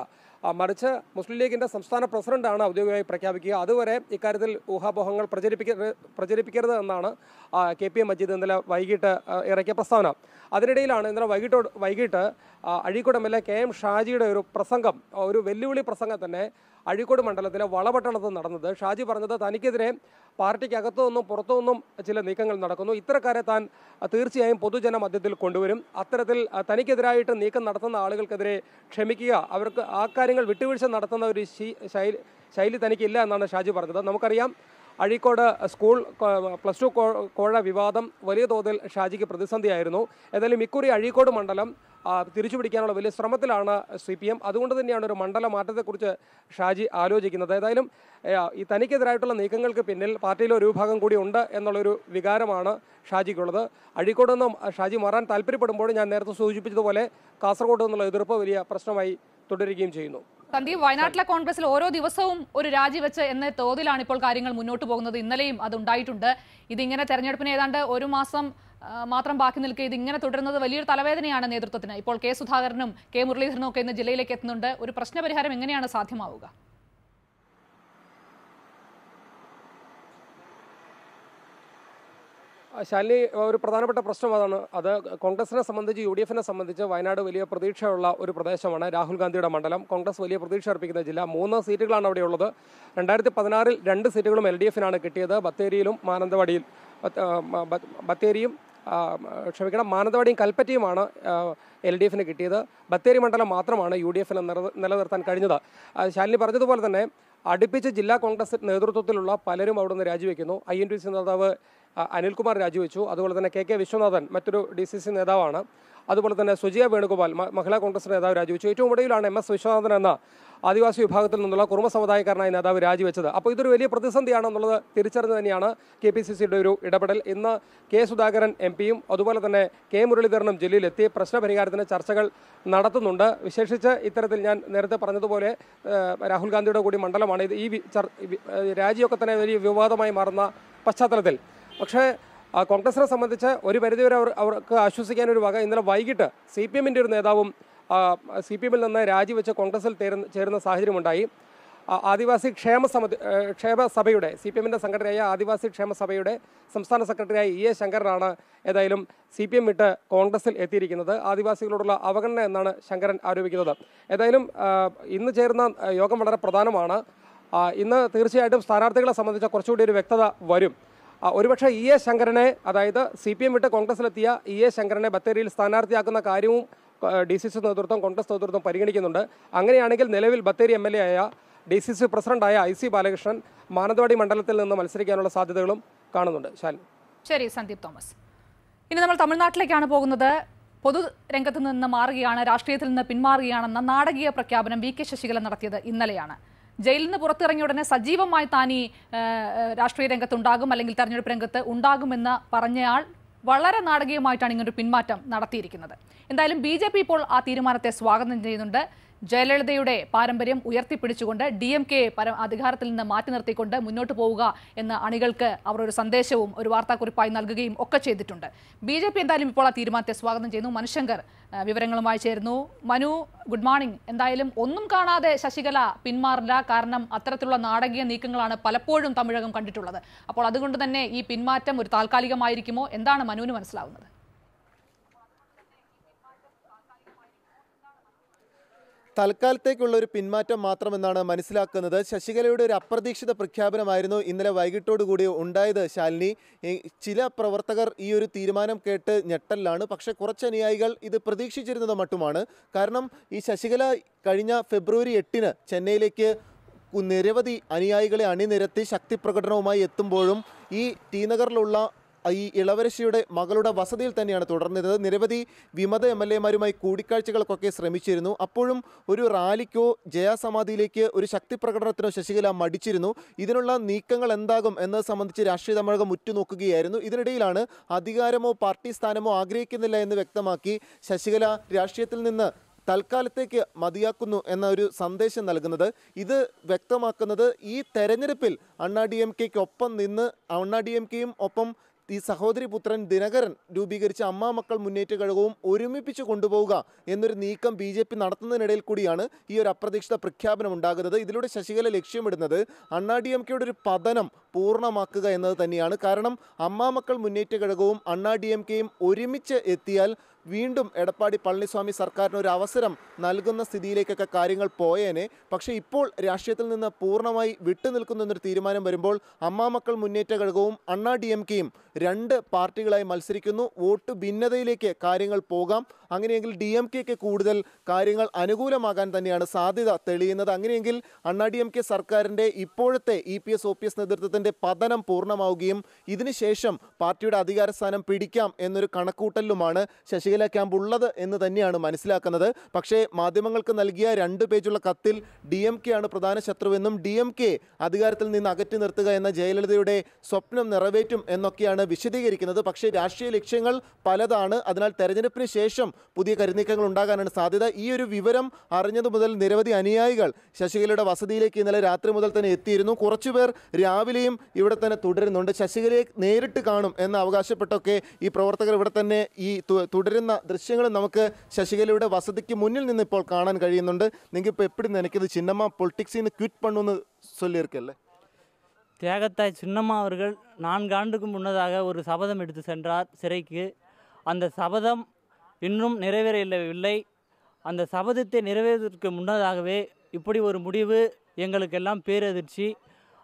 മറിച്ച് മുസ്ലിം ലീഗിന്റെ സംസ്ഥാന പ്രസിഡന്റാണ് ഔദ്യോഗികമായി പ്രഖ്യാപിക്കുക. അതുവരെ ഇക്കാര്യത്തിൽ ഊഹാപോഹങ്ങൾ പ്രചരിപ്പിക്ക പ്രചരിപ്പിക്കരുത് എന്നാണ് കെ പി എ മജീദ് ഇന്നലെ വൈകിട്ട് ഇറക്കിയ പ്രസ്താവന. അതിനിടയിലാണ് ഇന്നലെ വൈകിട്ട് വൈകിട്ട് Azhikode M L A K M ഷാജിയുടെ ഒരു പ്രസംഗം ഒരു വെല്ലുവിളി പ്രസംഗം തന്നെ അഴീക്കോട് മണ്ഡലത്തിലെ വളപട്ടണത്ത് നടന്നത്. ഷാജി പറഞ്ഞത് തനിക്കെതിരെ പാർട്ടിക്കകത്തു നിന്നും പുറത്തു നിന്നും ചില നീക്കങ്ങൾ നടക്കുന്നു. ഇത്തരക്കാരെ താൻ തീർച്ചയായും പൊതുജന മധ്യത്തിൽ കൊണ്ടുവരും. അത്തരത്തിൽ തനിക്കെതിരായിട്ട് നീക്കം നടത്തുന്ന ആളുകൾക്കെതിരെ ക്ഷമിക്കുക. അവർക്ക് ആ കാര്യങ്ങൾ വിട്ടുവീഴ്ച നടത്തുന്ന ഒരു ശൈലി ശൈലി തനിക്കില്ല എന്നാണ് ഷാജി പറഞ്ഞത്. നമുക്കറിയാം അഴീക്കോട് സ്കൂൾ പ്ലസ് ടു കോഴ വിവാദം വലിയ തോതിൽ ഷാജിക്ക് പ്രതിസന്ധിയായിരുന്നു. ഏതായാലും ഇക്കുറി അഴീക്കോട് മണ്ഡലം ആ, തിരിച്ചുപിടിക്കാനുള്ള വലിയ ശ്രമത്തിലാണ് സി പി എം. അതുകൊണ്ട് തന്നെയാണ് ഒരു മണ്ഡല മാറ്റത്തെക്കുറിച്ച് ഷാജി ആലോചിക്കുന്നത്. ഏതായാലും ഈ തനിക്കെതിരായിട്ടുള്ള നീക്കങ്ങൾക്ക് പിന്നിൽ പാർട്ടിയിലെ ഒരു വിഭാഗം കൂടി ഉണ്ട് എന്നുള്ളൊരു വികാരമാണ് ഷാജിക്കുള്ളത്. അഴീക്കോട് നിന്നും ഷാജി മാറാൻ താല്പര്യപ്പെടുമ്പോൾ ഞാൻ നേരത്തെ സൂചിപ്പിച്ചതുപോലെ കാസർഗോഡ് നിന്നുള്ള എതിർപ്പ് വലിയ പ്രശ്നമായി തുടരുകയും ചെയ്യുന്നു. സന്ദീപ് വയനാട്ടിലെ കോൺഗ്രസിൽ ഓരോ ദിവസവും ഒരു രാജിവെച്ച് എന്ന തോതിലാണ് ഇപ്പോൾ കാര്യങ്ങൾ മുന്നോട്ട് പോകുന്നത്. ഇന്നലെയും അത് ഉണ്ടായിട്ടുണ്ട്. ഇതിങ്ങനെ തെരഞ്ഞെടുപ്പിന് ഏതാണ്ട് ഒരു മാസം മാത്രം ബാക്കി നിൽക്കുക ഇത് ഇങ്ങനെ തുടരുന്നത് വലിയൊരു തലവേദനയാണ് നേതൃത്വത്തിന്. ഇപ്പോൾ കെ സുധാകരനും കെ മുരളീധരനും ഒക്കെ ഇന്ന് ജില്ലയിലേക്ക് എത്തുന്നുണ്ട്. ഒരു പ്രശ്നപരിഹാരം എങ്ങനെയാണ് സാധ്യമാവുക? ശാലി ഒരു പ്രധാനപ്പെട്ട പ്രശ്നം അതാണ്. അത് കോൺഗ്രസിനെ സംബന്ധിച്ച് യു ഡി എഫിനെ സംബന്ധിച്ച് വയനാട് വലിയ പ്രതീക്ഷയുള്ള ഒരു പ്രദേശമാണ് രാഹുൽ ഗാന്ധിയുടെ മണ്ഡലം. കോൺഗ്രസ് വലിയ പ്രതീക്ഷ അർപ്പിക്കുന്ന ജില്ല. മൂന്ന് സീറ്റുകളാണ് അവിടെയുള്ളത് രണ്ടായിരത്തി പതിനാറിൽ രണ്ട് സീറ്റുകളും എൽ ഡി എഫിനാണ് കിട്ടിയത്. ബത്തേരിയിലും മാനന്തവാടിയിൽ ബത്തേരിയും ക്ഷമിക്കണം മാനന്തവാടിയും കൽപ്പറ്റയുമാണ് എൽ ഡി എഫിന് കിട്ടിയത്. ബത്തേരി മണ്ഡലം മാത്രമാണ് യു ഡി എഫിന് നിലനിർത്താൻ കഴിഞ്ഞത്. ശാലിനി പറഞ്ഞതുപോലെ തന്നെ അടുപ്പിച്ച് ജില്ലാ കോൺഗ്രസ് നേതൃത്വത്തിലുള്ള പലരും അവിടുന്ന് രാജിവെക്കുന്നു. ഐ എൻ ടി സി നേതാവ് അനിൽകുമാർ രാജിവെച്ചു. അതുപോലെ തന്നെ കെ കെ വിശ്വനാഥൻ മറ്റൊരു ഡി സി സി നേതാവാണ്. അതുപോലെ തന്നെ സുജിയ വേണുഗോപാൽ മഹിളാ കോൺഗ്രസ് നേതാവ് രാജിവെച്ചു ഏറ്റവും ഒടുവിലാണ് എം എസ് വിശ്വനാഥൻ എന്ന ആദിവാസി വിഭാഗത്തിൽ നിന്നുള്ള കുറുമ സമുദായക്കാരനായ നേതാവ് രാജിവെച്ചത് അപ്പോൾ ഇതൊരു വലിയ പ്രതിസന്ധിയാണെന്നുള്ളത് തിരിച്ചറിഞ്ഞ് തന്നെയാണ് കെ പി സി സിയുടെ ഒരു ഇടപെടൽ. ഇന്ന് കെ സുധാകരൻ എം പിയും അതുപോലെ തന്നെ കെ മുരളീധരനും ജില്ലയിലെത്തി പ്രശ്നപരിഹാരത്തിന് ചർച്ചകൾ നടത്തുന്നുണ്ട്. വിശേഷിച്ച് ഇത്തരത്തിൽ ഞാൻ നേരത്തെ പറഞ്ഞതുപോലെ രാഹുൽ ഗാന്ധിയുടെ കൂടി മണ്ഡലമാണ്. ഇത് ഈ രാജിയൊക്കെ തന്നെ വലിയ വിവാദമായി മാറുന്ന പശ്ചാത്തലത്തിൽ. പക്ഷേ കോൺഗ്രസിനെ സംബന്ധിച്ച് ഒരു പരിധിവരെ അവർ അവർക്ക് ആശ്വസിക്കാൻ ഒരു വക ഇന്നലെ വൈകിട്ട് സി പി എമ്മിന്റെ ഒരു നേതാവും സി പി എമ്മിൽ നിന്ന് രാജിവെച്ച് കോൺഗ്രസിൽ ചേരുന്ന ചേരുന്ന സാഹചര്യമുണ്ടായി. ആദിവാസി ക്ഷേമ സമിതി ക്ഷേമ സഭയുടെ സി പി എമ്മിന്റെ സംഘടനയായ ആദിവാസി ക്ഷേമ സഭയുടെ സംസ്ഥാന സെക്രട്ടറിയായ ഇ എ ശങ്കരനാണ് ഏതായാലും സി പി എം വിട്ട് കോൺഗ്രസിൽ എത്തിയിരിക്കുന്നത്. ആദിവാസികളോടുള്ള അവഗണന എന്നാണ് ശങ്കരൻ ആരോപിക്കുന്നത്. ഏതായാലും ഇന്ന് ചേരുന്ന യോഗം വളരെ പ്രധാനമാണ്. ഇന്ന് തീർച്ചയായിട്ടും സ്ഥാനാർത്ഥികളെ സംബന്ധിച്ച കുറച്ചുകൂടി ഒരു വ്യക്തത വരും. ഒരുപക്ഷെ ഇ എ ശങ്കരനെ അതായത് സി പി എം വിട്ട് കോൺഗ്രസിലെത്തിയ ഇ എ ശങ്കരനെ ബത്തേരിയിൽ സ്ഥാനാർത്ഥിയാക്കുന്ന കാര്യവും ഡി സി സി നേതൃത്വം കോൺഗ്രസ് നേതൃത്വം പരിഗണിക്കുന്നുണ്ട്. അങ്ങനെയാണെങ്കിൽ നിലവിൽ ബത്തേരി എം എൽ എ ആയ ഡി സി സി പ്രസിഡന്റായ ഐ സി ബാലകൃഷ്ണൻ മാനന്തവാടി മണ്ഡലത്തിൽ നിന്ന് മത്സരിക്കാനുള്ള സാധ്യതകളും കാണുന്നുണ്ട്. ശരി സന്ദീപ് തോമസ്. ഇനി നമ്മൾ തമിഴ്നാട്ടിലേക്കാണ് പോകുന്നത്. പൊതുരംഗത്ത് നിന്ന് മാറുകയാണ് രാഷ്ട്രീയത്തിൽ നിന്ന് പിന്മാറുകയാണെന്ന നാടകീയ പ്രഖ്യാപനം വി കെ ശശികല നടത്തിയത് ഇന്നലെയാണ്. ജയിലിൽ നിന്ന് പുറത്തിറങ്ങിയ ഉടനെ സജീവമായി താൻ ഈ രാഷ്ട്രീയ രംഗത്ത് ഉണ്ടാകും അല്ലെങ്കിൽ തെരഞ്ഞെടുപ്പ് രംഗത്ത് ഉണ്ടാകുമെന്ന് പറഞ്ഞയാൾ വളരെ നാടകീയമായിട്ടാണ് ഇങ്ങനൊരു പിന്മാറ്റം നടത്തിയിരിക്കുന്നത്. എന്തായാലും ബി ഇപ്പോൾ ആ തീരുമാനത്തെ സ്വാഗതം ചെയ്യുന്നുണ്ട്. ജയലളിതയുടെ പാരമ്പര്യം ഉയർത്തിപ്പിടിച്ചുകൊണ്ട് ഡി എം കെ പര അധികാരത്തിൽ നിന്ന് മാറ്റി നിർത്തിക്കൊണ്ട് മുന്നോട്ട് പോവുക എന്ന അണികൾക്ക് അവർ ഒരു സന്ദേശവും ഒരു വാർത്താക്കുറിപ്പായി നൽകുകയും ഒക്കെ ചെയ്തിട്ടുണ്ട്. ബി ജെ പി എന്തായാലും ഇപ്പോൾ ആ തീരുമാനത്തെ സ്വാഗതം ചെയ്യുന്നു. മനുശങ്കർ വിവരങ്ങളുമായി ചേരുന്നു. Manu good morning. എന്തായാലും ഒന്നും കാണാതെ ശശികല പിന്മാറില്ല. കാരണം അത്തരത്തിലുള്ള നാടകീയ നീക്കങ്ങളാണ് പലപ്പോഴും തമിഴകം കണ്ടിട്ടുള്ളത്. അപ്പോൾ അതുകൊണ്ട് തന്നെ ഈ പിന്മാറ്റം ഒരു താൽക്കാലികമായിരിക്കുമോ? എന്താണ് മനുവിന് മനസ്സിലാവുന്നത്? തൽക്കാലത്തേക്കുള്ള ഒരു പിന്മാറ്റം മാത്രമെന്നാണ് മനസ്സിലാക്കുന്നത്. ശശികലയുടെ ഒരു അപ്രതീക്ഷിത പ്രഖ്യാപനമായിരുന്നു ഇന്നലെ വൈകിട്ടോടുകൂടി ഉണ്ടായത് ശാലിനി. ചില പ്രവർത്തകർ ഈ ഒരു തീരുമാനം കേട്ട് ഞെട്ടലിലാണ്. പക്ഷേ കുറച്ച് അനുയായികൾ ഇത് പ്രതീക്ഷിച്ചിരുന്നത് മട്ടുമാണ്. കാരണം ഈ ശശികല കഴിഞ്ഞ ഫെബ്രുവരി എട്ടിന് ചെന്നൈയിലേക്ക് നിരവധി അനുയായികളെ അണിനിരത്തി ശക്തി പ്രകടനവുമായി എത്തുമ്പോഴും ഈ ടി നഗറിലുള്ള ഈ ഇളവരശിയുടെ മകളുടെ വസതിയിൽ തന്നെയാണ് തുടർന്നിരുന്നത്. നിരവധി വിമത എം എൽ എമാരുമായി കൂടിക്കാഴ്ചകൾക്കൊക്കെ ശ്രമിച്ചിരുന്നു. അപ്പോഴും ഒരു റാലിക്കോ ജയാസമാധിയിലേക്ക് ഒരു ശക്തി പ്രകടനത്തിനോ ശശികല മടിച്ചിരുന്നു. ഇതിനുള്ള നീക്കങ്ങൾ എന്താകും എന്നത് സംബന്ധിച്ച് രാഷ്ട്രീയ തമിഴകം ഉറ്റുനോക്കുകയായിരുന്നു. ഇതിനിടയിലാണ് അധികാരമോ പാർട്ടി സ്ഥാനമോ ആഗ്രഹിക്കുന്നില്ല എന്ന് വ്യക്തമാക്കി ശശികല രാഷ്ട്രീയത്തിൽ നിന്ന് തൽക്കാലത്തേക്ക് മതിയാക്കുന്നു എന്ന ഒരു സന്ദേശം നൽകുന്നത്. ഇത് വ്യക്തമാക്കുന്നത് ഈ തെരഞ്ഞെടുപ്പിൽ അണ്ണാ ഡി എം കെക്കൊപ്പം നിന്ന് അണ്ണാ ഡി എം കെയും ഒപ്പം ഈ സഹോദരി പുത്രൻ ദിനകരൻ രൂപീകരിച്ച അമ്മാ മക്കൾ മുന്നേറ്റ കഴകവും ഒരുമിപ്പിച്ച് കൊണ്ടുപോവുക എന്നൊരു നീക്കം ബി ജെ പി നടത്തുന്നതിനിടയിൽ കൂടിയാണ് ഈ ഒരു അപ്രതീക്ഷിത പ്രഖ്യാപനം ഉണ്ടാകുന്നത്. ഇതിലൂടെ ശശികല ലക്ഷ്യമിടുന്നത് അണ്ണാ ഡി എം കെയുടെ ഒരു പതനം പൂർണമാക്കുക എന്നത് തന്നെയാണ്. കാരണം അമ്മാ മക്കൾ മുന്നേറ്റ കഴകവും അണ്ണാ ഡി എം കെയും ഒരുമിച്ച് എത്തിയാൽ വീണ്ടും എടപ്പാടി പളനിസ്വാമി സർക്കാരിന് ഒരു അവസരം നൽകുന്ന സ്ഥിതിയിലേക്കൊക്കെ കാര്യങ്ങൾ പോയേനെ. പക്ഷേ ഇപ്പോൾ രാഷ്ട്രീയത്തിൽ നിന്ന് പൂർണമായി വിട്ടുനിൽക്കുന്ന എന്നൊരു തീരുമാനം വരുമ്പോൾ അമ്മാമക്കൾ മുന്നേറ്റ ഘടകവും അണ്ണാ ഡി എം കെയും രണ്ട് പാർട്ടികളായി മത്സരിക്കുന്നു. വോട്ട് ഭിന്നതയിലേക്ക് കാര്യങ്ങൾ പോകാം. അങ്ങനെയെങ്കിൽ ഡി എം കെക്ക് കൂടുതൽ കാര്യങ്ങൾ അനുകൂലമാകാൻ തന്നെയാണ് സാധ്യത തെളിയുന്നത്. അങ്ങനെയെങ്കിൽ അണ്ണാ ഡി എം കെ സർക്കാരിന്റെ ഇപ്പോഴത്തെ E P S O P S നേതൃത്വത്തിന്റെ പതനം പൂർണമാവുകയും ഇതിനുശേഷം പാർട്ടിയുടെ അധികാരസ്ഥാനം പിടിക്കാം എന്നൊരു കണക്കൂട്ടലിലുമാണ് ശശികല ക്യാമ്പ് ഉള്ളത് എന്ന് തന്നെയാണ് മനസ്സിലാക്കുന്നത്. പക്ഷേ മാധ്യമങ്ങൾക്ക് നൽകിയ രണ്ട് പേജുള്ള കത്തിൽ ഡി എം കെ ആണ് പ്രധാന ശത്രുവെന്നും ഡി എം കെ അധികാരത്തിൽ നിന്ന് അകറ്റി നിർത്തുക എന്ന ജയലളിതയുടെ സ്വപ്നം നിറവേറ്റും എന്നൊക്കെയാണ് വിശദീകരിക്കുന്നത്. പക്ഷേ രാഷ്ട്രീയ ലക്ഷ്യങ്ങൾ പലതാണ്. അതിനാൽ തെരഞ്ഞെടുപ്പിന് ശേഷം പുതിയ കരുനീക്കങ്ങൾ ഉണ്ടാകാനാണ് സാധ്യത. ഈ ഒരു വിവരം അറിഞ്ഞതു മുതൽ നിരവധി അനുയായികൾ ശശികലയുടെ വസതിയിലേക്ക് ഇന്നലെ രാത്രി മുതൽ തന്നെ എത്തിയിരുന്നു. കുറച്ചുപേർ രാവിലെയും ഇവിടെ തന്നെ തുടരുന്നുണ്ട്. ശശികലയെ നേരിട്ട് കാണും എന്ന് അവകാശപ്പെട്ടൊക്കെ ഈ പ്രവർത്തകർ ഇവിടെ തന്നെ ഈ തു- തുടരുന്ന ദൃശ്യങ്ങൾ നമുക്ക് ശശികലയുടെ വസതിക്ക് മുന്നിൽ നിന്ന് ഇപ്പോൾ കാണാൻ കഴിയുന്നുണ്ട് നിങ്ങൾക്ക് ഇപ്പോൾ എപ്പിടി നിനക്കിത് ചിന്നമ്മ പൊളിറ്റിക്സിൽ നിന്ന് ക്വിറ്റ് பண்ணுன்னு சொல்லியிருக்கல்ல தியாகத்தாய் சின்னம்மா அவர்கள் நான்கு ஆண்டுக்கு முன்னதாக ஒரு சபதம் எடுத்து சென்றார் சிறைக்கு அந்த சபதம் இன்னும் நிறைவேறவில்லை அந்த சபதத்தை நிறைவேறுவதற்கு முன்னதாகவே இப்படி ஒரு முடிவு எங்களுக்கெல்லாம் பேரதிர்ச்சி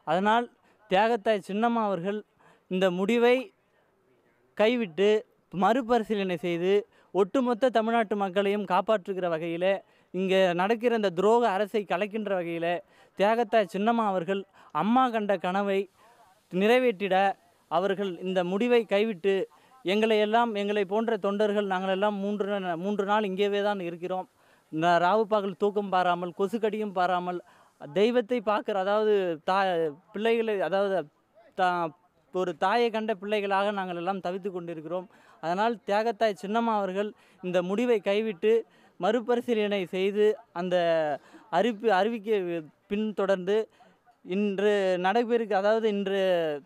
அதனால் தியாகத்தாய் சின்னம்மா அவர்கள் இந்த முடிவை கைவிட்டு மறுபரிசீலனை செய்து ஒட்டுமொத்த தமிழ்நாட்டு மக்களையும் காப்பாற்றுகிற வகையில் இங்கே நடக்கிற இந்த துரோக அரசை கலைக்கின்ற வகையில் தியாகத்தாய் சின்னம்மா அவர்கள் அம்மா கண்ட கனவை நிறைவேற்றிட அவர்கள் இந்த முடிவை கைவிட்டு எங்களை எல்லாம் எங்களை போன்ற தொண்டர்கள் நாங்கள் எல்லாம் மூன்று மூன்று நாள் இங்கேவே தான் இருக்கிறோம். இந்த ராவு பகல் தூக்கம் பாராமல் கொசுக்கடியும் பாராமல் தெய்வத்தை பார்க்குற அதாவது தா பிள்ளைகளை அதாவது தா ஒரு தாயை கண்ட பிள்ளைகளாக நாங்கள் எல்லாம் தவித்து கொண்டிருக்கிறோம். அதனால் தியாகத்தாய் சின்னம்மா அவர்கள் இந்த முடிவை கைவிட்டு மறுபரிசீலனை செய்து அந்த அறிவிப்பு அறிவிக்க பின்தொடர்ந்து இன்று நடைபெறுக அதாவது இன்று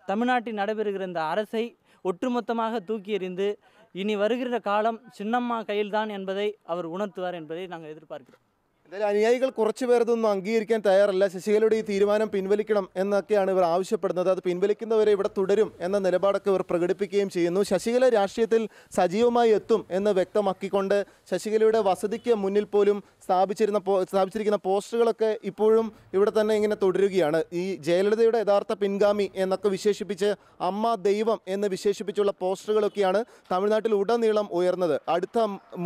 தமிழ்நாட்டில் நடைபெறுகிற இந்த அரசை ஒட்டுமொத்தமாக தூக்கி எறிந்து இனி வருகிற காலம் சின்னம்மா கையில்தான் என்பதை அவர் உணர்த்துவார் என்பதை நாங்கள் எதிர்பார்க்கிறோம். എന്തായാലും അനുയായികൾ കുറച്ചു പേരതൊന്നും അംഗീകരിക്കാൻ തയ്യാറല്ല. ശശികലയുടെ ഈ തീരുമാനം പിൻവലിക്കണം എന്നൊക്കെയാണ് ഇവർ ആവശ്യപ്പെടുന്നത്. അത് പിൻവലിക്കുന്നവരെ ഇവിടെ തുടരും എന്ന നിലപാടൊക്കെ ഇവർ പ്രകടിപ്പിക്കുകയും ചെയ്യുന്നു. ശശികല രാഷ്ട്രീയത്തിൽ സജീവമായി എത്തും എന്ന് വ്യക്തമാക്കിക്കൊണ്ട് ശശികലയുടെ വസതിക്ക് മുന്നിൽ പോലും സ്ഥാപിച്ചിരുന്ന സ്ഥാപിച്ചിരിക്കുന്ന പോസ്റ്ററുകളൊക്കെ ഇപ്പോഴും ഇവിടെ തന്നെ ഇങ്ങനെ തുടരുകയാണ്. ഈ ജയലളിതയുടെ യഥാർത്ഥ പിൻഗാമി എന്നൊക്കെ വിശേഷിപ്പിച്ച് അമ്മ ദൈവം എന്ന് വിശേഷിപ്പിച്ചുള്ള പോസ്റ്ററുകളൊക്കെയാണ് തമിഴ്നാട്ടിൽ ഉടനീളം ഉയർന്നത്. അടുത്ത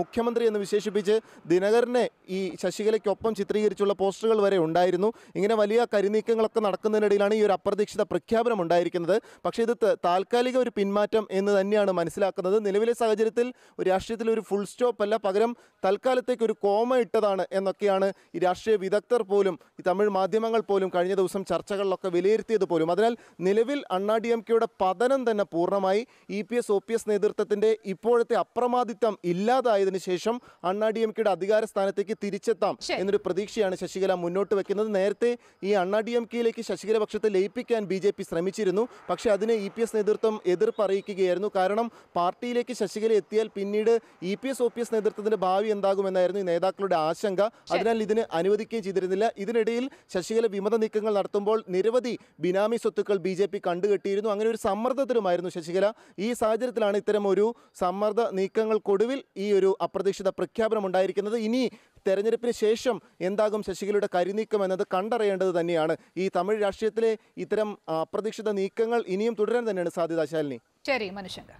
മുഖ്യമന്ത്രി എന്ന് വിശേഷിപ്പിച്ച് ദിനകരനെ ഈ ശശികലയ്ക്കൊപ്പം ചിത്രീകരിച്ചുള്ള പോസ്റ്ററുകൾ വരെ ഉണ്ടായിരുന്നു. ഇങ്ങനെ വലിയ കരിനീക്കങ്ങളൊക്കെ നടക്കുന്നതിനിടയിലാണ് ഈ ഒരു അപ്രതീക്ഷിത പ്രഖ്യാപനം ഉണ്ടായിരിക്കുന്നത്. പക്ഷേ ഇത് താൽക്കാലിക ഒരു പിന്മാറ്റം എന്ന് തന്നെയാണ് മനസ്സിലാക്കുന്നത്. നിലവിലെ സാഹചര്യത്തിൽ രാഷ്ട്രീയത്തിൽ ഒരു ഫുൾ സ്റ്റോപ്പ് അല്ല. പകരം തൽക്കാലത്തേക്ക് ഒരു കോമ ഇട്ടതാണ് എന്നൊക്കെയാണ് ഈ രാഷ്ട്രീയ വിദഗ്ധർ പോലും ഈ തമിഴ് മാധ്യമങ്ങൾ പോലും കഴിഞ്ഞ ദിവസം ചർച്ചകളിലൊക്കെ വിലയിരുത്തിയത് പോലും. അതിനാൽ നിലവിൽ അണ്ണാ ഡി എം കെയുടെ പതനം തന്നെ പൂർണമായി. E P S O P S നേതൃത്വത്തിന്റെ ഇപ്പോഴത്തെ അപ്രമാദിത്വം ഇല്ലാതായതിനു ശേഷം അണ്ണാ ഡി എം കെയുടെ അധികാര സ്ഥാനത്തേക്ക് തിരിച്ചെത്താം. എന്നൊരു പ്രതീക്ഷയാണ് ശശികല മുന്നോട്ട് വെക്കുന്നത്. നേരത്തെ ഈ അണ്ണാ ഡി എം കെയിലേക്ക് ശശികല പക്ഷത്തെ ലയിപ്പിക്കാൻ ബി ജെ പി ശ്രമിച്ചിരുന്നു. പക്ഷേ അതിന് ഇ പി എസ് നേതൃത്വം എതിർപ്പ് അറിയിക്കുകയായിരുന്നു കാരണം പാർട്ടിയിലേക്ക് ശശികല എത്തിയാൽ പിന്നീട് E P S O P S നേതൃത്വത്തിന്റെ ഭാവി എന്താകുമെന്നായിരുന്നു ഈ നേതാക്കളുടെ ആശങ്ക. അതിനാൽ ഇതിന് അനുവദിക്കുകയും ചെയ്തിരുന്നില്ല. ഇതിനിടയിൽ ശശികല വിമത നീക്കങ്ങൾ നടത്തുമ്പോൾ നിരവധി ബിനാമി സ്വത്തുക്കൾ ബി ജെ പി കണ്ടുകെട്ടിയിരുന്നു. അങ്ങനെ ഒരു സമ്മർദ്ദത്തിലുമായിരുന്നു ശശികല. ഈ സാഹചര്യത്തിലാണ് ഇത്തരം ഒരു സമ്മർദ്ദ നീക്കങ്ങൾക്കൊടുവിൽ ഈ ഒരു അപ്രതീക്ഷിത പ്രഖ്യാപനം ഉണ്ടായിരിക്കുന്നത്. ഇനി തെരഞ്ഞെടുപ്പിന് ശേഷം എന്താകും ശശികലയുടെ കരിനീക്കം എന്നത് കണ്ടറിയേണ്ടത് തന്നെയാണ്. ഈ തമിഴ് രാഷ്ട്രീയത്തിലെ ഇത്തരം അപ്രതീക്ഷിത നീക്കങ്ങൾ ഇനിയും തുടരാൻ തന്നെയാണ് സാധ്യത ശാലിനി. ശരി മനുഷ്യങ്ക.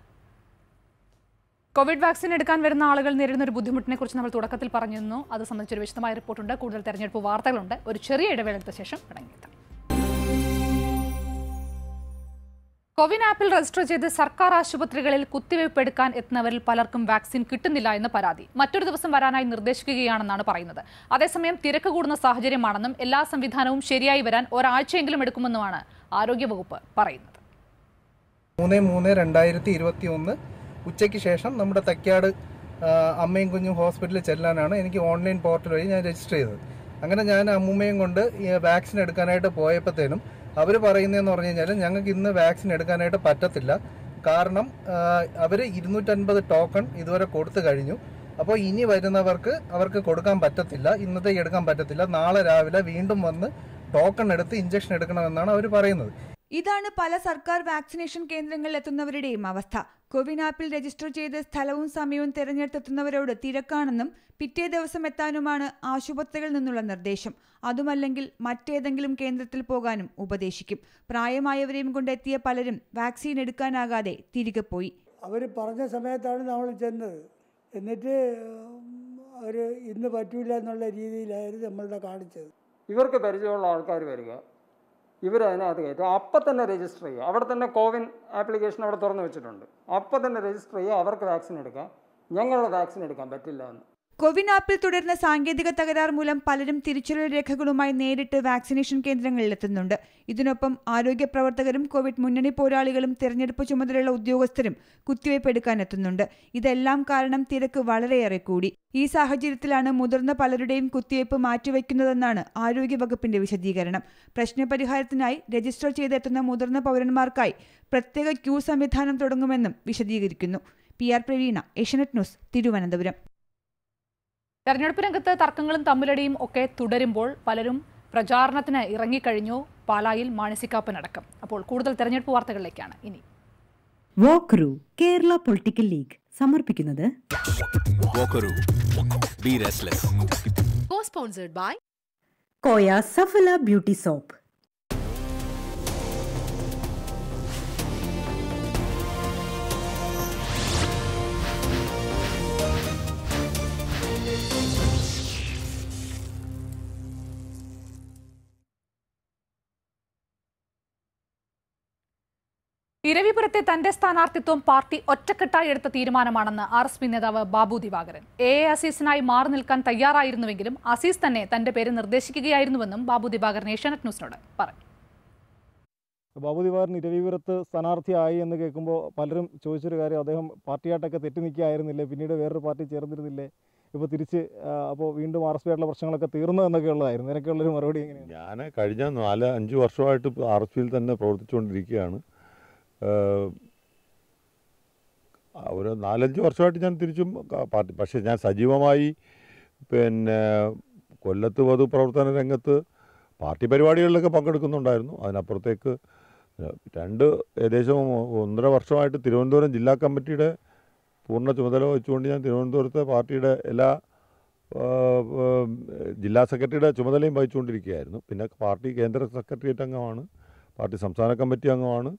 കോവിഡ് വാക്സിൻ എടുക്കാൻ വരുന്ന ആളുകൾ നേരിടുന്ന ഒരു ബുദ്ധിമുട്ടിനെ കുറിച്ച് നമ്മൾ തുടക്കത്തിൽ പറഞ്ഞിരുന്നു. അത് സംബന്ധിച്ചൊരു വിശദമായ റിപ്പോർട്ടുണ്ട്. കൂടുതൽ തെരഞ്ഞെടുപ്പ് വാർത്തകളുണ്ട്. ഒരു ചെറിയ ഇടവേളത്തിന് ശേഷം മടങ്ങിയെത്താം കോവിൻ ആപ്പിൽ രജിസ്റ്റർ ചെയ്ത് സർക്കാർ ആശുപത്രികളിൽ കുത്തിവയ്പ് എടുക്കാൻ എത്തുന്നവരിൽ പലർക്കും വാക്സിൻ കിട്ടുന്നില്ല എന്ന് പരാതി മറ്റൊരു ദിവസം വരാനായി നിർദ്ദേശിക്കുകയാണെന്നാണ് പറയുന്നത്. അതേസമയം തിരക്ക് കൂടുന്ന സാഹചര്യമാണെന്നും എല്ലാ സംവിധാനവും ശരിയായി വരാൻ ഒരാഴ്ചയെങ്കിലും എടുക്കുമെന്നുമാണ് ആരോഗ്യവകുപ്പ് പറയുന്നത്. മൂന്ന് മൂന്ന് രണ്ടായിരത്തി ഇരുപത്തി ഒന്ന് ഉച്ചയ്ക്ക് ശേഷം നമ്മുടെ തക്കാട് അമ്മയും കുഞ്ഞും ഹോസ്പിറ്റലിൽ ചെല്ലാനാണ് എനിക്ക് ഓൺലൈൻ പോർട്ടൽ വഴി ഞാൻ രജിസ്റ്റർ ചെയ്തത്. അങ്ങനെ ഞാൻ അമ്മൂമ്മയും കൊണ്ട് വാക്സിൻ എടുക്കാനായിട്ട് പോയപ്പോഴത്തേനും അവർ പറയുന്നതെന്ന് പറഞ്ഞു കഴിഞ്ഞാൽ ഞങ്ങൾക്ക് ഇന്ന് വാക്സിൻ എടുക്കാനായിട്ട് പറ്റത്തില്ല. കാരണം അവർ ഇരുന്നൂറ്റൻപത് ടോക്കൺ ഇതുവരെ കൊടുത്തു കഴിഞ്ഞു. അപ്പോൾ ഇനി വരുന്നവർക്ക് അവർക്ക് കൊടുക്കാൻ പറ്റത്തില്ല ഇന്നത്തേക്ക് എടുക്കാൻ പറ്റത്തില്ല. നാളെ രാവിലെ വീണ്ടും വന്ന് ടോക്കൺ എടുത്ത് ഇഞ്ചക്ഷൻ എടുക്കണമെന്നാണ് അവർ പറയുന്നത്. ഇതാണ് പല സർക്കാർ വാക്സിനേഷൻ കേന്ദ്രങ്ങളിൽ എത്തുന്നവരുടെയും അവസ്ഥ. കോവിൻ ആപ്പിൽ രജിസ്റ്റർ ചെയ്ത് സ്ഥലവും സമയവും തിരഞ്ഞെടുത്തെത്തുന്നവരോട് തിരക്കാണെന്നും പിറ്റേ ദിവസം എത്താനുമാണ് ആശുപത്രികളിൽ നിന്നുള്ള നിർദ്ദേശം. അതുമല്ലെങ്കിൽ മറ്റേതെങ്കിലും കേന്ദ്രത്തിൽ പോകാനും ഉപദേശിക്കും. പ്രായമായവരെയും കൊണ്ടെത്തിയ പലരും വാക്സിൻ എടുക്കാനാകാതെ തിരികെ പോയി. അവർ പറഞ്ഞ സമയത്താണ് നമ്മൾ ചെന്നത്. എന്നിട്ട് അവർ ഇന്ന് പറ്റൂല എന്നുള്ള രീതിയിലായിരുന്നു നമ്മളുടെ കാണിച്ചത്. ഇവർക്ക് പരിചയമുള്ള ആൾക്കാർ വരിക. ഇവരതിനകത്ത് കയറ്റും. അപ്പം തന്നെ രജിസ്റ്റർ ചെയ്യുക. അവിടെ തന്നെ കോവിൻ ആപ്ലിക്കേഷൻ അവിടെ തുറന്നു വെച്ചിട്ടുണ്ട്. അപ്പം തന്നെ രജിസ്റ്റർ ചെയ്യുക അവർക്ക് വാക്സിൻ എടുക്കാം. ഞങ്ങളുടെ വാക്സിൻ എടുക്കാൻ പറ്റില്ല എന്ന്. കോവിൻ ആപ്പിൽ തുടരുന്ന സാങ്കേതിക തകരാർ മൂലം പലരും തിരിച്ചറിയൽ രേഖകളുമായി നേരിട്ട് വാക്സിനേഷൻ കേന്ദ്രങ്ങളിൽ എത്തുന്നുണ്ട്. ഇതിനൊപ്പം ആരോഗ്യ പ്രവർത്തകരും കോവിഡ് മുന്നണി പോരാളികളും തിരഞ്ഞെടുപ്പ് ചുമതലയുള്ള ഉദ്യോഗസ്ഥരും കുത്തിവയ്പ് എടുക്കാനെത്തുന്നുണ്ട് ഇതെല്ലാം കാരണം തിരക്ക് വളരെയേറെ കൂടി. ഈ സാഹചര്യത്തിലാണ് മുതിർന്ന പലരുടെയും കുത്തിവയ്പ് മാറ്റിവെക്കുന്നതെന്നാണ് ആരോഗ്യവകുപ്പിന്റെ വിശദീകരണം. പ്രശ്നപരിഹാരത്തിനായി രജിസ്റ്റർ ചെയ്തെത്തുന്ന മുതിർന്ന പൗരന്മാർക്കായി പ്രത്യേക ക്യൂ സംവിധാനം തുടങ്ങുമെന്നും വിശദീകരിക്കുന്നു. P R Praveena Asianet news Thiruvananthapuram. തെരഞ്ഞെടുപ്പ് രംഗത്ത് തർക്കങ്ങളും തമ്മിലടിയും ഒക്കെ തുടരുമ്പോൾ പലരും പ്രചാരണത്തിന് ഇറങ്ങിക്കഴിഞ്ഞു. പാലായിൽ മാനസികാപ്പനടക്കം അപ്പോൾ കൂടുതൽ തെരഞ്ഞെടുപ്പ് വാർത്തകളിലേക്കാണ്. ഇനി. Walkaroo Kerala political league. സമർപ്പിക്കുന്നത് Walkaroo. Be restless. co-sponsored by Koya Safala beauty soap. ഇരവിപുരത്തെ തന്റെ സ്ഥാനാർത്ഥിത്വം പാർട്ടി ഒറ്റക്കെട്ടായി എടുത്ത തീരുമാനമാണെന്ന് ആർ എസ് പി നേതാവ് ബാബു ദിവാകരൻ. എ എ അസീസിനായി മാറി നിൽക്കാൻ തയ്യാറായിരുന്നുവെങ്കിലും അസീസ് തന്നെ തന്റെ പേര് നിർദ്ദേശിക്കുകയായിരുന്നുവെന്നും ബാബു ദിവാകരൻ ഏഷ്യാനെറ്റ് ന്യൂസിനോട് പറഞ്ഞു. ബാബു ദിവാകരൻ ഇരവിപുരത്ത് സ്ഥാനാർത്ഥിയായി എന്ന് കേൾക്കുമ്പോൾ പലരും ചോദിച്ചൊരു കാര്യം അദ്ദേഹം പാർട്ടിയായിട്ടൊക്കെ തെറ്റി നിൽക്കുകയായിരുന്നില്ലേ പിന്നീട് വേറൊരു പാർട്ടി ചേർന്നിരുന്നില്ലേ? ഇപ്പോൾ തിരിച്ച് അപ്പോൾ വീണ്ടും ആർ എസ് പിയുടെ പ്രശ്നങ്ങളൊക്കെ തീർന്നു എന്നൊക്കെ ഉള്ളതായിരുന്നു ഇതിനൊക്കെയുള്ളൊരു മറുപടി എങ്ങനെയാണ് ഞാൻ കഴിഞ്ഞ നാല് അഞ്ച് വർഷമായിട്ട് ആർ എസ് പിയിൽ തന്നെ പ്രവർത്തിച്ചുകൊണ്ടിരിക്കുകയാണ്. ഒരു നാലഞ്ച് വർഷമായിട്ട് ഞാൻ തിരിച്ചും പാർട്ടി പക്ഷേ ഞാൻ സജീവമായി പിന്നെ കൊല്ലത്ത് പൊതുപ്രവർത്തന രംഗത്ത് പാർട്ടി പരിപാടികളിലൊക്കെ പങ്കെടുക്കുന്നുണ്ടായിരുന്നു. അതിനപ്പുറത്തേക്ക് രണ്ട് ഏകദേശം ഒന്നര വർഷമായിട്ട് തിരുവനന്തപുരം ജില്ലാ കമ്മിറ്റിയുടെ പൂർണ ചുമതല വെച്ചുകൊണ്ട് ഞാൻ തിരുവനന്തപുരത്തെ പാർട്ടിയുടെ എല്ലാ ജില്ലാ സെക്രട്ടറിയുടെ ചുമതലയും വഹിച്ചുകൊണ്ടിരിക്കുകയായിരുന്നു. പിന്നെ പാർട്ടി കേന്ദ്ര സെക്രട്ടേറിയറ്റ് അംഗമാണ് പാർട്ടി സംസ്ഥാന കമ്മിറ്റി അംഗമാണ്.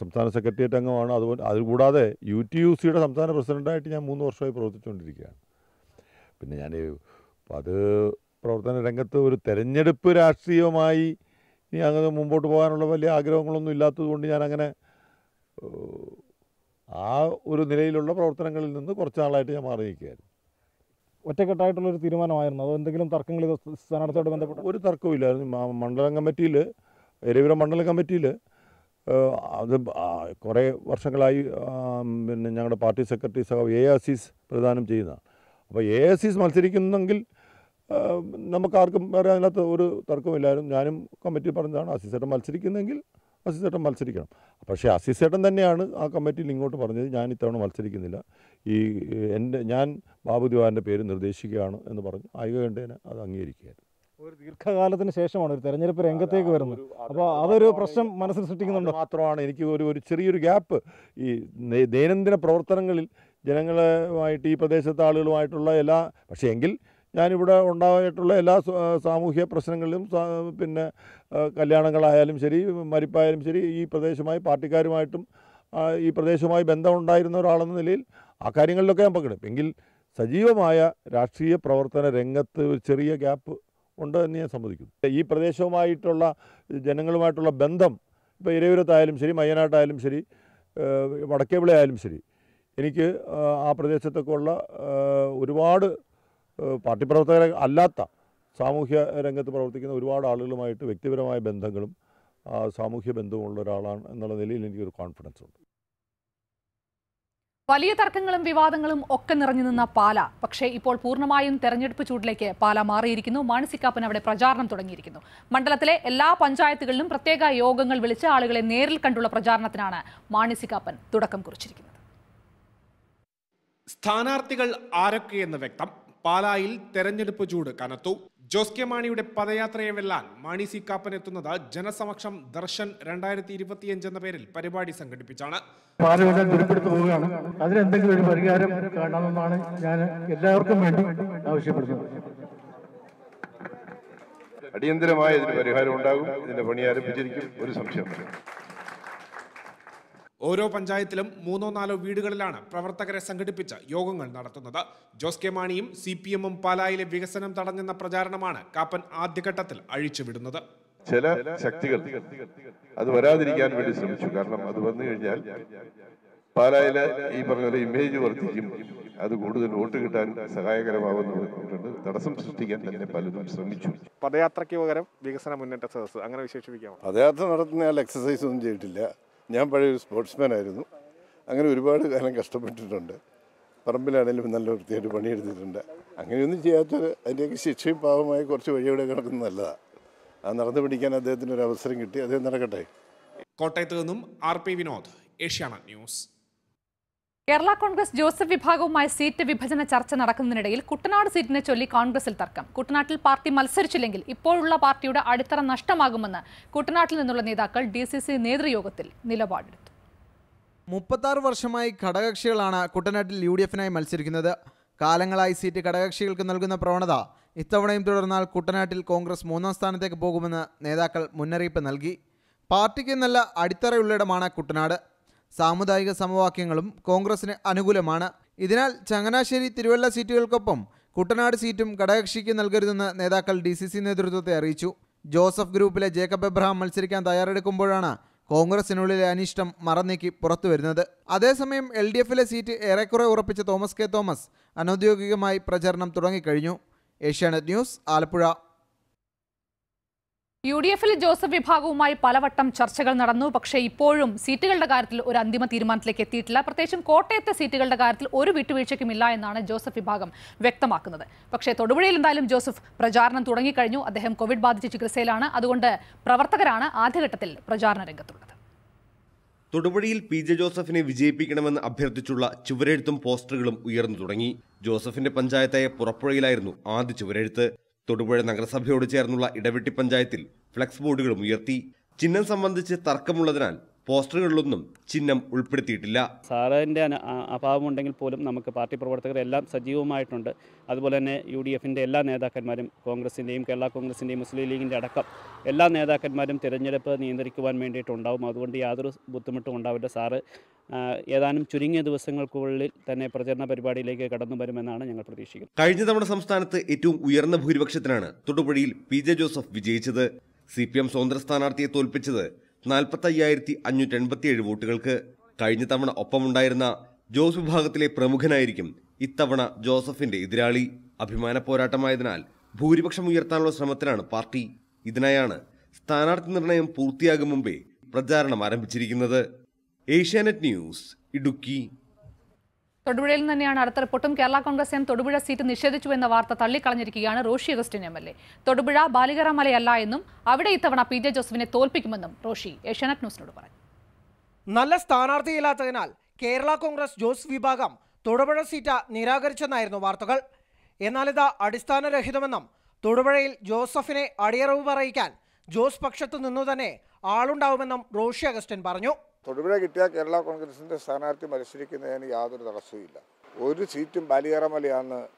സംസ്ഥാന സെക്രട്ടേറിയറ്റ് അംഗമാണ്. അതുപോലെ അതുകൂടാതെ യു ടി യു സിയുടെ സംസ്ഥാന പ്രസിഡന്റായിട്ട് ഞാൻ മൂന്ന് വർഷമായി പ്രവർത്തിച്ചുകൊണ്ടിരിക്കുകയാണ്. പിന്നെ ഞാൻ അത് പ്രവർത്തന രംഗത്ത് ഒരു തെരഞ്ഞെടുപ്പ് രാഷ്ട്രീയമായി ഇനി അങ്ങനെ മുമ്പോട്ട് പോകാനുള്ള വലിയ ആഗ്രഹങ്ങളൊന്നും ഇല്ലാത്തതുകൊണ്ട് ഞാൻ അങ്ങനെ ആ ഒരു നിലയിലുള്ള പ്രവർത്തനങ്ങളിൽ നിന്ന് കുറച്ച് നാളായിട്ട് ഞാൻ മാറി നിൽക്കുകയായിരുന്നു ഒറ്റക്കെട്ടായിട്ടുള്ളൊരു തീരുമാനമായിരുന്നു. അതോ എന്തെങ്കിലും തർക്കങ്ങൾ സ്ഥാനാർത്ഥിയോട് ബന്ധപ്പെട്ട് ഒരു തർക്കവും ഇല്ലായിരുന്നു മണ്ഡലം കമ്മിറ്റിയിൽ എരവിര മണ്ഡലം കമ്മിറ്റിയിൽ അത് കുറേ വർഷങ്ങളായി പിന്നെ ഞങ്ങളുടെ പാർട്ടി സെക്രട്ടറി സഹ എ അസീസ് പ്രദാനം ചെയ്യുന്ന അപ്പോൾ എ അസീസ് മത്സരിക്കുന്നെങ്കിൽ നമുക്കാർക്കും വേറെ അതിനകത്ത് ഒരു തർക്കമില്ലായിരുന്നു. ഞാനും കമ്മിറ്റി പറഞ്ഞതാണ് അസീസേട്ടൻ മത്സരിക്കുന്നെങ്കിൽ അസീസേട്ടൻ മത്സരിക്കണം. പക്ഷേ അസീസേട്ടൻ തന്നെയാണ് ആ കമ്മിറ്റിയിൽ ഇങ്ങോട്ട് പറഞ്ഞത് ഞാൻ ഇത്തവണ മത്സരിക്കുന്നില്ല. ഈ എന്റെ ഞാൻ ബാബു ദിവാറിന്റെ പേര് നിർദ്ദേശിക്കുകയാണ് എന്ന് പറഞ്ഞു. ഐകകണ്ഠേന അത് അംഗീകരിക്കുകയായിരുന്നു. ഒരു ദീർഘകാലത്തിന് ശേഷമാണ് ഒരു തെരഞ്ഞെടുപ്പ് രംഗത്തേക്ക് വരുന്നത്. അപ്പോൾ അതൊരു പ്രശ്നം മനസ്സിൽ സൃഷ്ടിക്കുന്നുണ്ട്. മാത്രമാണ് എനിക്ക് ഒരു ഒരു ചെറിയൊരു ഗ്യാപ്പ് ഈ ദൈനംദിന പ്രവർത്തനങ്ങളിൽ ജനങ്ങളുമായിട്ട് ഈ പ്രദേശത്തെ ആളുകളുമായിട്ടുള്ള എല്ലാ പക്ഷേ എങ്കിൽ ഞാനിവിടെ ഉണ്ടായിട്ടുള്ള എല്ലാ സാമൂഹ്യ പ്രശ്നങ്ങളിലും പിന്നെ കല്യാണങ്ങളായാലും ശരി മരിപ്പായാലും ശരി ഈ പ്രദേശമായി പാർട്ടിക്കാരുമായിട്ടും ഈ പ്രദേശവുമായി ബന്ധമുണ്ടായിരുന്ന ഒരാളെന്ന നിലയിൽ ആ കാര്യങ്ങളിലൊക്കെ ഞാൻ പങ്കെടുക്കും. എങ്കിൽ സജീവമായ രാഷ്ട്രീയ പ്രവർത്തന രംഗത്ത് ഒരു ചെറിയ ഗ്യാപ്പ് ഉണ്ട് എന്ന് ഞാൻ സമ്മതിക്കുന്നു. ഈ പ്രദേശവുമായിട്ടുള്ള ജനങ്ങളുമായിട്ടുള്ള ബന്ധം ഇപ്പോൾ ഇരവിരത്തായാലും ശരി മയ്യനാട്ടായാലും ശരി ഏഹ് വടക്കേവിളയായാലും ശരി എനിക്ക് ആ, ആ പ്രദേശത്തൊക്കെ ഉള്ള ഒരുപാട് പാർട്ടി പ്രവർത്തകരെ അല്ലാത്ത സാമൂഹ്യ രംഗത്ത് പ്രവർത്തിക്കുന്ന ഒരുപാട് ആളുകളുമായിട്ട് വ്യക്തിപരമായ ബന്ധങ്ങളും സാമൂഹ്യ ബന്ധമുള്ള ഒരാളാണ് എന്നുള്ള നിലയിൽ എനിക്കൊരു കോൺഫിഡൻസ് ഉണ്ട്. വലിയ തർക്കങ്ങളും വിവാദങ്ങളും ഒക്കെ നിറഞ്ഞു നിന്ന പാല. പക്ഷേ ഇപ്പോൾ പൂർണമായും തെരഞ്ഞെടുപ്പ് ചൂടിലേക്ക് പാല മാറിയിരിക്കുന്നു. മാണിസിക്കാപ്പൻ അവിടെ പ്രചാരണം തുടങ്ങിയിരിക്കുന്നു. മണ്ഡലത്തിലെ എല്ലാ പഞ്ചായത്തുകളിലും പ്രത്യേക യോഗങ്ങൾ വിളിച്ച് ആളുകളെ നേരിൽ കണ്ടുള്ള പ്രചാരണത്തിനാണ് മാണിസിക്കാപ്പൻ തുടക്കം കുറിച്ചിരിക്കുന്നത്. സ്ഥാനാർത്ഥികൾ ആരൊക്കെയെന്ന് വ്യക്തം. പാലായിൽ തെരഞ്ഞെടുപ്പ് ചൂട് കനത്തു. ജോസ് കെ മാണിയുടെ പദയാത്രയെ വെല്ലാൻ മാണി സി കാപ്പൻ എത്തുന്നത് ജനസമക്ഷം ദർശൻ രണ്ടായിരത്തി ഇരുപത്തിയഞ്ച് എന്ന പേരിൽ പരിപാടി സംഘടിപ്പിച്ചാണ്. പാലമെല്ലാം ദുരിപ്പെടുത്തു പോവുകയാണ്. അതിനെന്തെങ്കിലും ഒരു പരിഹാരം കാണണമെന്നാണ് ഞാൻ എല്ലാവർക്കും വേണ്ടി ആവശ്യപ്പെടുന്നത്. അടിയന്തരമായ ഇതിന് പരിഹാരം ഉണ്ടാകും. ഇതിന്റെ പണി ആരംഭിച്ചിരിക്കും. ഒരു സംശയം ഓരോ പഞ്ചായത്തിലും മൂന്നോ നാലോ വീടുകളിലാണ് പ്രവർത്തകരെ സംഘടിപ്പിച്ച് യോഗങ്ങൾ നടത്തുന്നത്. ജോസ് കെ മാണിയും സി പി എമ്മും പാലായിലെ വികസനം തടഞ്ഞെന്ന പ്രചാരണമാണ് കാപ്പൻ ആദ്യഘട്ടത്തിൽ അഴിച്ചുവിടുന്നത്. ചില ശക്തികൾ അത് വരാതിരിക്കാൻ വേണ്ടി ശ്രമിച്ചു. കാരണം അത് വന്നു കഴിഞ്ഞാൽ പാലായിലെ ഈ പറഞ്ഞ പോലെ ഇമേജ് വർദ്ധിക്കും. അത് കൂടുതൽ വോട്ട് കിട്ടാൻ സഹായകരമാവുന്നുണ്ട് തടസ്സം സൃഷ്ടിക്കാൻ തന്നെ പലരും ശ്രമിച്ചു. പദയാത്രയ്ക്ക് പകരം വികസന മുന്നേറ്റ സദസ് അങ്ങനെ വിശേഷിപ്പിക്കാം പദയാത്ര നടത്തുന്ന എക്സസൈസ് ഒന്നും ചെയ്തിട്ടില്ല. ഞാൻ പഴയ ഒരു സ്പോർട്സ്മാൻ ആയിരുന്നു. അങ്ങനെ ഒരുപാട് കാലം കഷ്ടപ്പെട്ടിട്ടുണ്ട്. പറമ്പിലാണെങ്കിലും നല്ല വൃത്തിയായിട്ട് പണിയെടുത്തിട്ടുണ്ട്. അങ്ങനെയൊന്നും ചെയ്യാത്തൊരു അതിന്റെയൊക്കെ ശിക്ഷയും പാവമായി കുറച്ച് വഴിയോടെ കിടക്കുന്നത് നല്ലതാണ് ആ നടന്നു പിടിക്കാൻ അദ്ദേഹത്തിന് ഒരു അവസരം കിട്ടി. അദ്ദേഹം നടക്കട്ടെ? കോട്ടയത്ത് നിന്നും R P Vinod Asianet news. Kerala Congress Joseph വിഭാഗവുമായി seat വിഭജന ചർച്ച നടക്കുന്നതിനിടയിൽ കുട്ടനാട് സീറ്റിനെ ചൊല്ലി കോൺഗ്രസിൽ തർക്കം. കുട്ടനാട്ടിൽ പാർട്ടി മത്സരിച്ചില്ലെങ്കിൽ ഇപ്പോഴുള്ള പാർട്ടിയുടെ അടിത്തറ നഷ്ടമാകുമെന്ന് കുട്ടനാട്ടിൽ നിന്നുള്ള നേതാക്കൾ ഡി സി സി നേതൃയോഗത്തിൽ നിലപാടെടുത്തു. മുപ്പത്താറ് വർഷമായി ഘടകകക്ഷികളാണ് കുട്ടനാട്ടിൽ യു ഡി എഫിനായി മത്സരിക്കുന്നത്. കാലങ്ങളായി സീറ്റ് ഘടകകക്ഷികൾക്ക് നൽകുന്ന പ്രവണത ഇത്തവണയും തുടർന്നാൽ കുട്ടനാട്ടിൽ കോൺഗ്രസ് മൂന്നാം സ്ഥാനത്തേക്ക് പോകുമെന്ന് നേതാക്കൾ മുന്നറിയിപ്പ് നൽകി. പാർട്ടിക്ക് നല്ല അടിത്തറയുള്ളിടമാണ് കുട്ടനാട്. സാമുദായിക സമവാക്യങ്ങളും കോൺഗ്രസിന് അനുകൂലമാണ്. ഇതിനാൽ ചങ്ങനാശ്ശേരി തിരുവല്ല സീറ്റുകൾക്കൊപ്പം കുട്ടനാട് സീറ്റും ഘടകകക്ഷിക്ക് നൽകരുതെന്ന് നേതാക്കൾ ഡി സി സി നേതൃത്വത്തെ അറിയിച്ചു. ജോസഫ് ഗ്രൂപ്പിലെ ജേക്കബ് എബ്രഹാം മത്സരിക്കാൻ തയ്യാറെടുക്കുമ്പോഴാണ് കോൺഗ്രസിനുള്ളിലെ അനിഷ്ടം മറന്നീക്കി പുറത്തു വരുന്നത് അതേസമയം എൽ ഡി എഫിലെ സീറ്റ് ഏറെക്കുറെ ഉറപ്പിച്ച തോമസ് കെ തോമസ് അനൌദ്യോഗികമായി പ്രചരണം തുടങ്ങിക്കഴിഞ്ഞു. Asianet news Alappuzha. U D എഫിൽ ജോസഫ് വിഭാഗവുമായി പലവട്ടം ചർച്ചകൾ നടന്നു. പക്ഷേ ഇപ്പോഴും സീറ്റുകളുടെ കാര്യത്തിൽ ഒരു അന്തിമ തീരുമാനത്തിലേക്ക് എത്തിയിട്ടില്ല. പ്രത്യേകിച്ചും കോട്ടയത്തെ സീറ്റുകളുടെ കാര്യത്തിൽ ഒരു വിട്ടുവീഴ്ചയ്ക്കുമില്ല എന്നാണ് ജോസഫ് വിഭാഗം വ്യക്തമാക്കുന്നത്. പക്ഷേ തൊടുപുഴയിൽ എന്തായാലും ജോസഫ് പ്രചാരണം തുടങ്ങിക്കഴിഞ്ഞു. അദ്ദേഹം കോവിഡ് ബാധിച്ച് ചികിത്സയിലാണ്. അതുകൊണ്ട് പ്രവർത്തകരാണ് ആദ്യഘട്ടത്തിൽ പ്രചാരണ രംഗത്തുള്ളത്. തൊടുപുഴയിൽ പി ജെ ജോസഫിനെ വിജയിപ്പിക്കണമെന്ന് അഭ്യർത്ഥിച്ചുള്ള ചുവരെഴുത്തും പോസ്റ്ററുകളും ഉയർന്നു തുടങ്ങി. ജോസഫിന്റെ പഞ്ചായത്തായ പുറപ്പുഴയിലായിരുന്നു ആദ്യ ചുവരെഴുത്ത്. തൊടുപുഴ നഗരസഭയോട് ചേർന്നുള്ള ഇടവെട്ടി പഞ്ചായത്തിൽ ഫ്ലക്സ് ബോർഡുകളും ഉയർത്തി. ചിഹ്നം സംബന്ധിച്ച് തർക്കമുള്ളതിനാൽ പോസ്റ്ററുകളിലൊന്നും ചിഹ്നം ഉൾപ്പെടുത്തിയിട്ടില്ല. സാറിന്റെ അഭാവമുണ്ടെങ്കിൽ പോലും നമുക്ക് പാർട്ടി പ്രവർത്തകർ എല്ലാം സജീവമായിട്ടുണ്ട്. അതുപോലെ തന്നെ യു ഡി എഫിന്റെ എല്ലാ നേതാക്കന്മാരും കോൺഗ്രസിന്റെയും കേരള കോൺഗ്രസിന്റെയും മുസ്ലിം ലീഗിന്റെ അടക്കം എല്ലാ നേതാക്കന്മാരും തിരഞ്ഞെടുപ്പ് നിയന്ത്രിക്കുവാൻ വേണ്ടിയിട്ടുണ്ടാവും. അതുകൊണ്ട് യാതൊരു ബുദ്ധിമുട്ടും ഉണ്ടാവില്ല. സാറ് ഏതാനും ചുരുങ്ങിയ ദിവസങ്ങൾക്കുള്ളിൽ തന്നെ പ്രചരണ പരിപാടിയിലേക്ക് കടന്നു വരുമെന്നാണ് ഞങ്ങൾ പ്രതീക്ഷിക്കുന്നത്. കഴിഞ്ഞ തവണ സംസ്ഥാനത്ത് ഏറ്റവും ഉയർന്ന ഭൂരിപക്ഷത്തിനാണ് തൊടുപുഴയിൽ പി ജെ ജോസഫ് വിജയിച്ചത്. സി പി എം സ്വതന്ത്ര സ്ഥാനാർത്ഥിയെ തോൽപ്പിച്ചത് നാൽപ്പത്തി അയ്യായിരത്തി അഞ്ഞൂറ്റി എൺപത്തിയേഴ് വോട്ടുകൾക്ക് കഴിഞ്ഞ തവണ ഒപ്പമുണ്ടായിരുന്ന ജോസ് വിഭാഗത്തിലെ പ്രമുഖനായിരിക്കും ഇത്തവണ ജോസഫിന്റെ എതിരാളി. അഭിമാന പോരാട്ടമായതിനാൽ ഭൂരിപക്ഷം ഉയർത്താനുള്ള ശ്രമത്തിലാണ് പാർട്ടി. ഇതിനായാണ് സ്ഥാനാർത്ഥി നിർണയം പൂർത്തിയാകും മുമ്പേ പ്രചാരണം ആരംഭിച്ചിരിക്കുന്നത്. ഏഷ്യാനെറ്റ് ന്യൂസ് ഇടുക്കി. തൊടുപുഴയിൽ നിന്ന് തന്നെയാണ് അടുത്ത റിപ്പോർട്ടും. കേരള കോൺഗ്രസ് എം തൊടുപുഴ സീറ്റ് നിഷേധിച്ചു എന്ന വാർത്ത തള്ളിക്കളഞ്ഞിരിക്കുകയാണ് Roshi Augustine M L A. Thodupuzha ബാലികറ മലയല്ല എന്നും അവിടെ ഇത്തവണ പി ജെ ജോസഫിനെ തോൽപ്പിക്കുമെന്നും റോഷി ഏഷ്യാനെറ്റ് ന്യൂസിനോട് പറഞ്ഞു. നല്ല സ്ഥാനാർത്ഥിയില്ലാത്തതിനാൽ കേരള കോൺഗ്രസ് ജോസ് വിഭാഗം തൊടുപുഴ സീറ്റ് നിരാകരിച്ചെന്നായിരുന്നു വാർത്തകൾ. എന്നാൽ ഇത് അടിസ്ഥാനരഹിതമെന്നും തൊടുപുഴയിൽ ജോസഫിനെ അടിയറവ് പറയിക്കാൻ ജോസ് പക്ഷത്തു നിന്നു തന്നെ ആളുണ്ടാവുമെന്നും റോഷി അഗസ്റ്റിൻ പറഞ്ഞു. തൊടുപുഴ കിട്ടിയാൽ കേരള കോൺഗ്രസിന്റെ സ്ഥാനാർത്ഥി മത്സരിക്കുന്നതിന് യാതൊരു തടസ്സവുമില്ല. ഒരു സീറ്റും ബാലികറമലയാണെന്ന്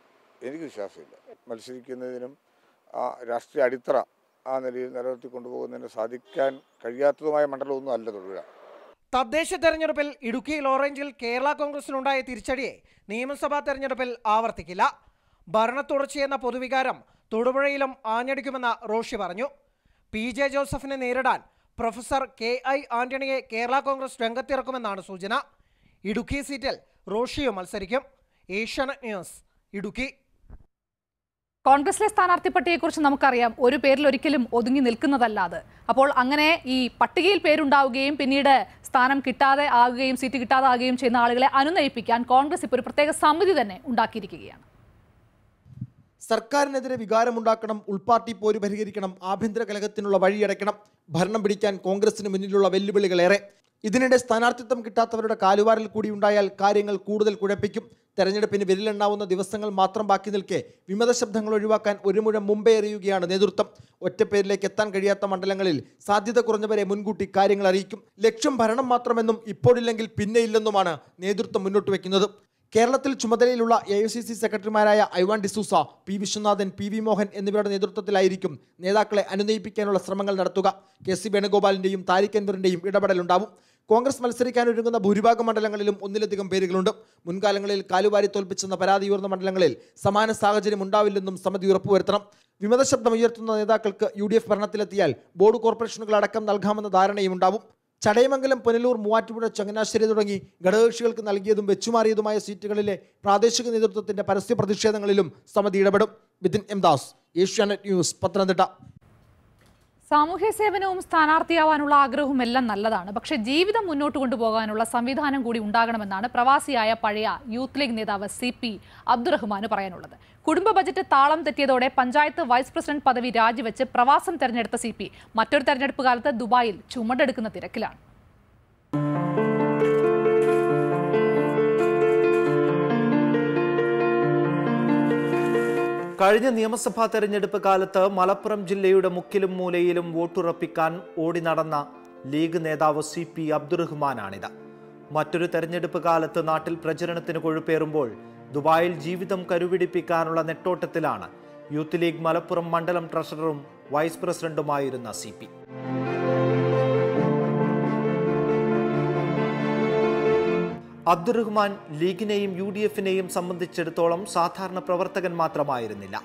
എനിക്ക് വിശ്വാസമില്ല. മത്സരിക്കുന്നതിനും ആ രാഷ്ട്രീയ അടിത്തറ ആ നിലയിൽ നിലനിർത്തി കൊണ്ടുപോകുന്നതിന് സാധിക്കാൻ കഴിയാത്തതുമായ മണ്ഡലമൊന്നും അല്ല തൊടുപുഴ. തദ്ദേശ തെരഞ്ഞെടുപ്പിൽ ഇടുക്കി ഓറഞ്ചിൽ കേരള കോൺഗ്രസിനുണ്ടായ തിരിച്ചടിയെ നിയമസഭാ തെരഞ്ഞെടുപ്പിൽ ആവർത്തിക്കില്ല. ഭരണത്തുടർച്ചയെന്ന പൊതുവികാരം തൊടുപുഴയിലും ആഞ്ഞടിക്കുമെന്ന് റോഷി പറഞ്ഞു. പി. ജെ. ജോസഫിനെ നേരിടാൻ പ്രൊഫസർ കെ ഐ ആന്റണിയെ കേരള കോൺഗ്രസ് രംഗത്തിറക്കുമെന്നാണ് സൂചന. ഇടുക്കി സീറ്റിൽ റോഷിയും മത്സരിക്കും. ഏഷ്യാനെറ്റ് ന്യൂസ് ഇടുക്കി. കോൺഗ്രസിലെ സ്ഥാനാർത്ഥി പട്ടികയെക്കുറിച്ച് നമുക്കറിയാം. ഒരു പേരിൽ ഒരിക്കലും ഒതുങ്ങി നിൽക്കുന്നതല്ലാതെ. അപ്പോൾ അങ്ങനെ ഈ പട്ടികയിൽ പേരുണ്ടാവുകയും പിന്നീട് സ്ഥാനം കിട്ടാതെ ആകുകയും സീറ്റ് കിട്ടാതെ ആകുകയും ചെയ്യുന്ന ആളുകളെ അനുനയിപ്പിക്കാൻ കോൺഗ്രസ് ഇപ്പോൾ ഒരു പ്രത്യേക സമിതി തന്നെ ഉണ്ടാക്കിയിരിക്കുകയാണ്. സർക്കാരിനെതിരെ വികാരമുണ്ടാക്കണം ഉൾപാർട്ടി പോര് പരിഹരിക്കണം ആഭ്യന്തര കലഹത്തിനുള്ള വഴിയടയ്ക്കണം ഭരണം പിടിക്കാൻ കോൺഗ്രസിന് മുന്നിലുള്ള വെല്ലുവിളികളേറെ. ഇതിനിടെ സ്ഥാനാർത്ഥിത്വം കിട്ടാത്തവരുടെ കാലുവാരിൽ കൂടി ഉണ്ടായാൽ കാര്യങ്ങൾ കൂടുതൽ കുഴപ്പിക്കും. തെരഞ്ഞെടുപ്പിന് വിരലെണ്ണാവുന്ന ദിവസങ്ങൾ മാത്രം ബാക്കി നിൽക്കെ വിമത ശബ്ദങ്ങൾ ഒഴിവാക്കാൻ ഒരു മുഴം മുമ്പേ എറിയുകയാണ് നേതൃത്വം. ഒറ്റപ്പേരിലേക്ക് എത്താൻ കഴിയാത്ത മണ്ഡലങ്ങളിൽ സാധ്യത കുറഞ്ഞവരെ മുൻകൂട്ടി കാര്യങ്ങൾ അറിയിക്കും. ലക്ഷ്യം ഭരണം മാത്രമെന്നും ഇപ്പോഴില്ലെങ്കിൽ പിന്നെയില്ലെന്നുമാണ് നേതൃത്വം മുന്നോട്ട് വെക്കുന്നത് കേരളത്തിൽ ചുമതലയിലുള്ള എ ഐ സി സി സെക്രട്ടറിമാരായ Ivan D'Souza P Vishwanathan P V Mohan എന്നിവരുടെ നേതൃത്വത്തിലായിരിക്കും നേതാക്കളെ അനുനയിപ്പിക്കാനുള്ള ശ്രമങ്ങൾ നടത്തുക. കെ സി വേണുഗോപാലിന്റെയും താരിഖ് അൻവറിന്റെയും ഇടപെടലുണ്ടാവും. കോൺഗ്രസ് മത്സരിക്കാനൊരുങ്ങുന്ന ഭൂരിഭാഗം മണ്ഡലങ്ങളിലും ഒന്നിലധികം പേരുകളുണ്ട്. മുൻകാലങ്ങളിൽ കാലുവാരി തോൽപ്പിച്ചെന്ന പരാതി ഉയർന്ന മണ്ഡലങ്ങളിൽ സമാന സാഹചര്യം ഉണ്ടാവില്ലെന്നും സമിതി ഉറപ്പുവരുത്തണം വിമത ശബ്ദം ഉയർത്തുന്ന നേതാക്കൾക്ക് യു ഡി എഫ് ഭരണത്തിലെത്തിയാൽ ബോർഡ് കോർപ്പറേഷനുകളടക്കം നൽകാമെന്ന ധാരണയും ഉണ്ടാവും ചടയമംഗലം പുനലൂർ മൂവാറ്റുപുഴ ചങ്ങനാശ്ശേരി തുടങ്ങി ഘടകകക്ഷികൾക്ക് നൽകിയതും വെച്ചുമാറിയതുമായ സീറ്റുകളിലെ പ്രാദേശിക നേതൃത്വത്തിന്റെ പരസ്യ പ്രതിഷേധങ്ങളിലും സമിതി ഇടപെടും. Vithin M Das Asianet news Pathanamthitta. സാമൂഹ്യ സേവനവും സ്ഥാനാർത്ഥിയാവാനുള്ള ആഗ്രഹവും എല്ലാം നല്ലതാണ്. പക്ഷേ ജീവിതം മുന്നോട്ട് കൊണ്ടുപോകാനുള്ള സംവിധാനം കൂടി ഉണ്ടാകണമെന്നാണ് പ്രവാസിയായ പഴയ യൂത്ത് ലീഗ് നേതാവ് സി പി അബ്ദുറഹ്മാന് പറയാനുള്ളത്. കുടുംബ ബജറ്റ് താളം തെറ്റിയതോടെ പഞ്ചായത്ത് വൈസ് പ്രസിഡന്റ് പദവി രാജിവെച്ച് പ്രവാസം തെരഞ്ഞെടുത്ത സി മറ്റൊരു തെരഞ്ഞെടുപ്പ് കാലത്ത് ദുബായിൽ ചുമടെടുക്കുന്ന തിരക്കിലാണ്. കഴിഞ്ഞ നിയമസഭാ തെരഞ്ഞെടുപ്പ് കാലത്ത് മലപ്പുറം ജില്ലയുടെ മുക്കിലും മൂലയിലും വോട്ടുറപ്പിക്കാൻ ഓടി നടന്ന ലീഗ് നേതാവ് സി പി അബ്ദുറഹ്മാനാണിത് മറ്റൊരു തെരഞ്ഞെടുപ്പ് കാലത്ത് നാട്ടിൽ പ്രചരണത്തിന് കൊഴുപ്പേറുമ്പോൾ ദുബായിൽ ജീവിതം കരുപിടിപ്പിക്കാനുള്ള നെട്ടോട്ടത്തിലാണ് യൂത്ത് ലീഗ് മലപ്പുറം മണ്ഡലം ട്രഷററും വൈസ് പ്രസിഡന്റുമായിരുന്ന സി പി. അബ്ദുറഹ്മാൻ ലീഗിനെയും യു ഡി എഫിനെയും സംബന്ധിച്ചിടത്തോളം സാധാരണ പ്രവർത്തകൻ മാത്രമായിരുന്നില്ല.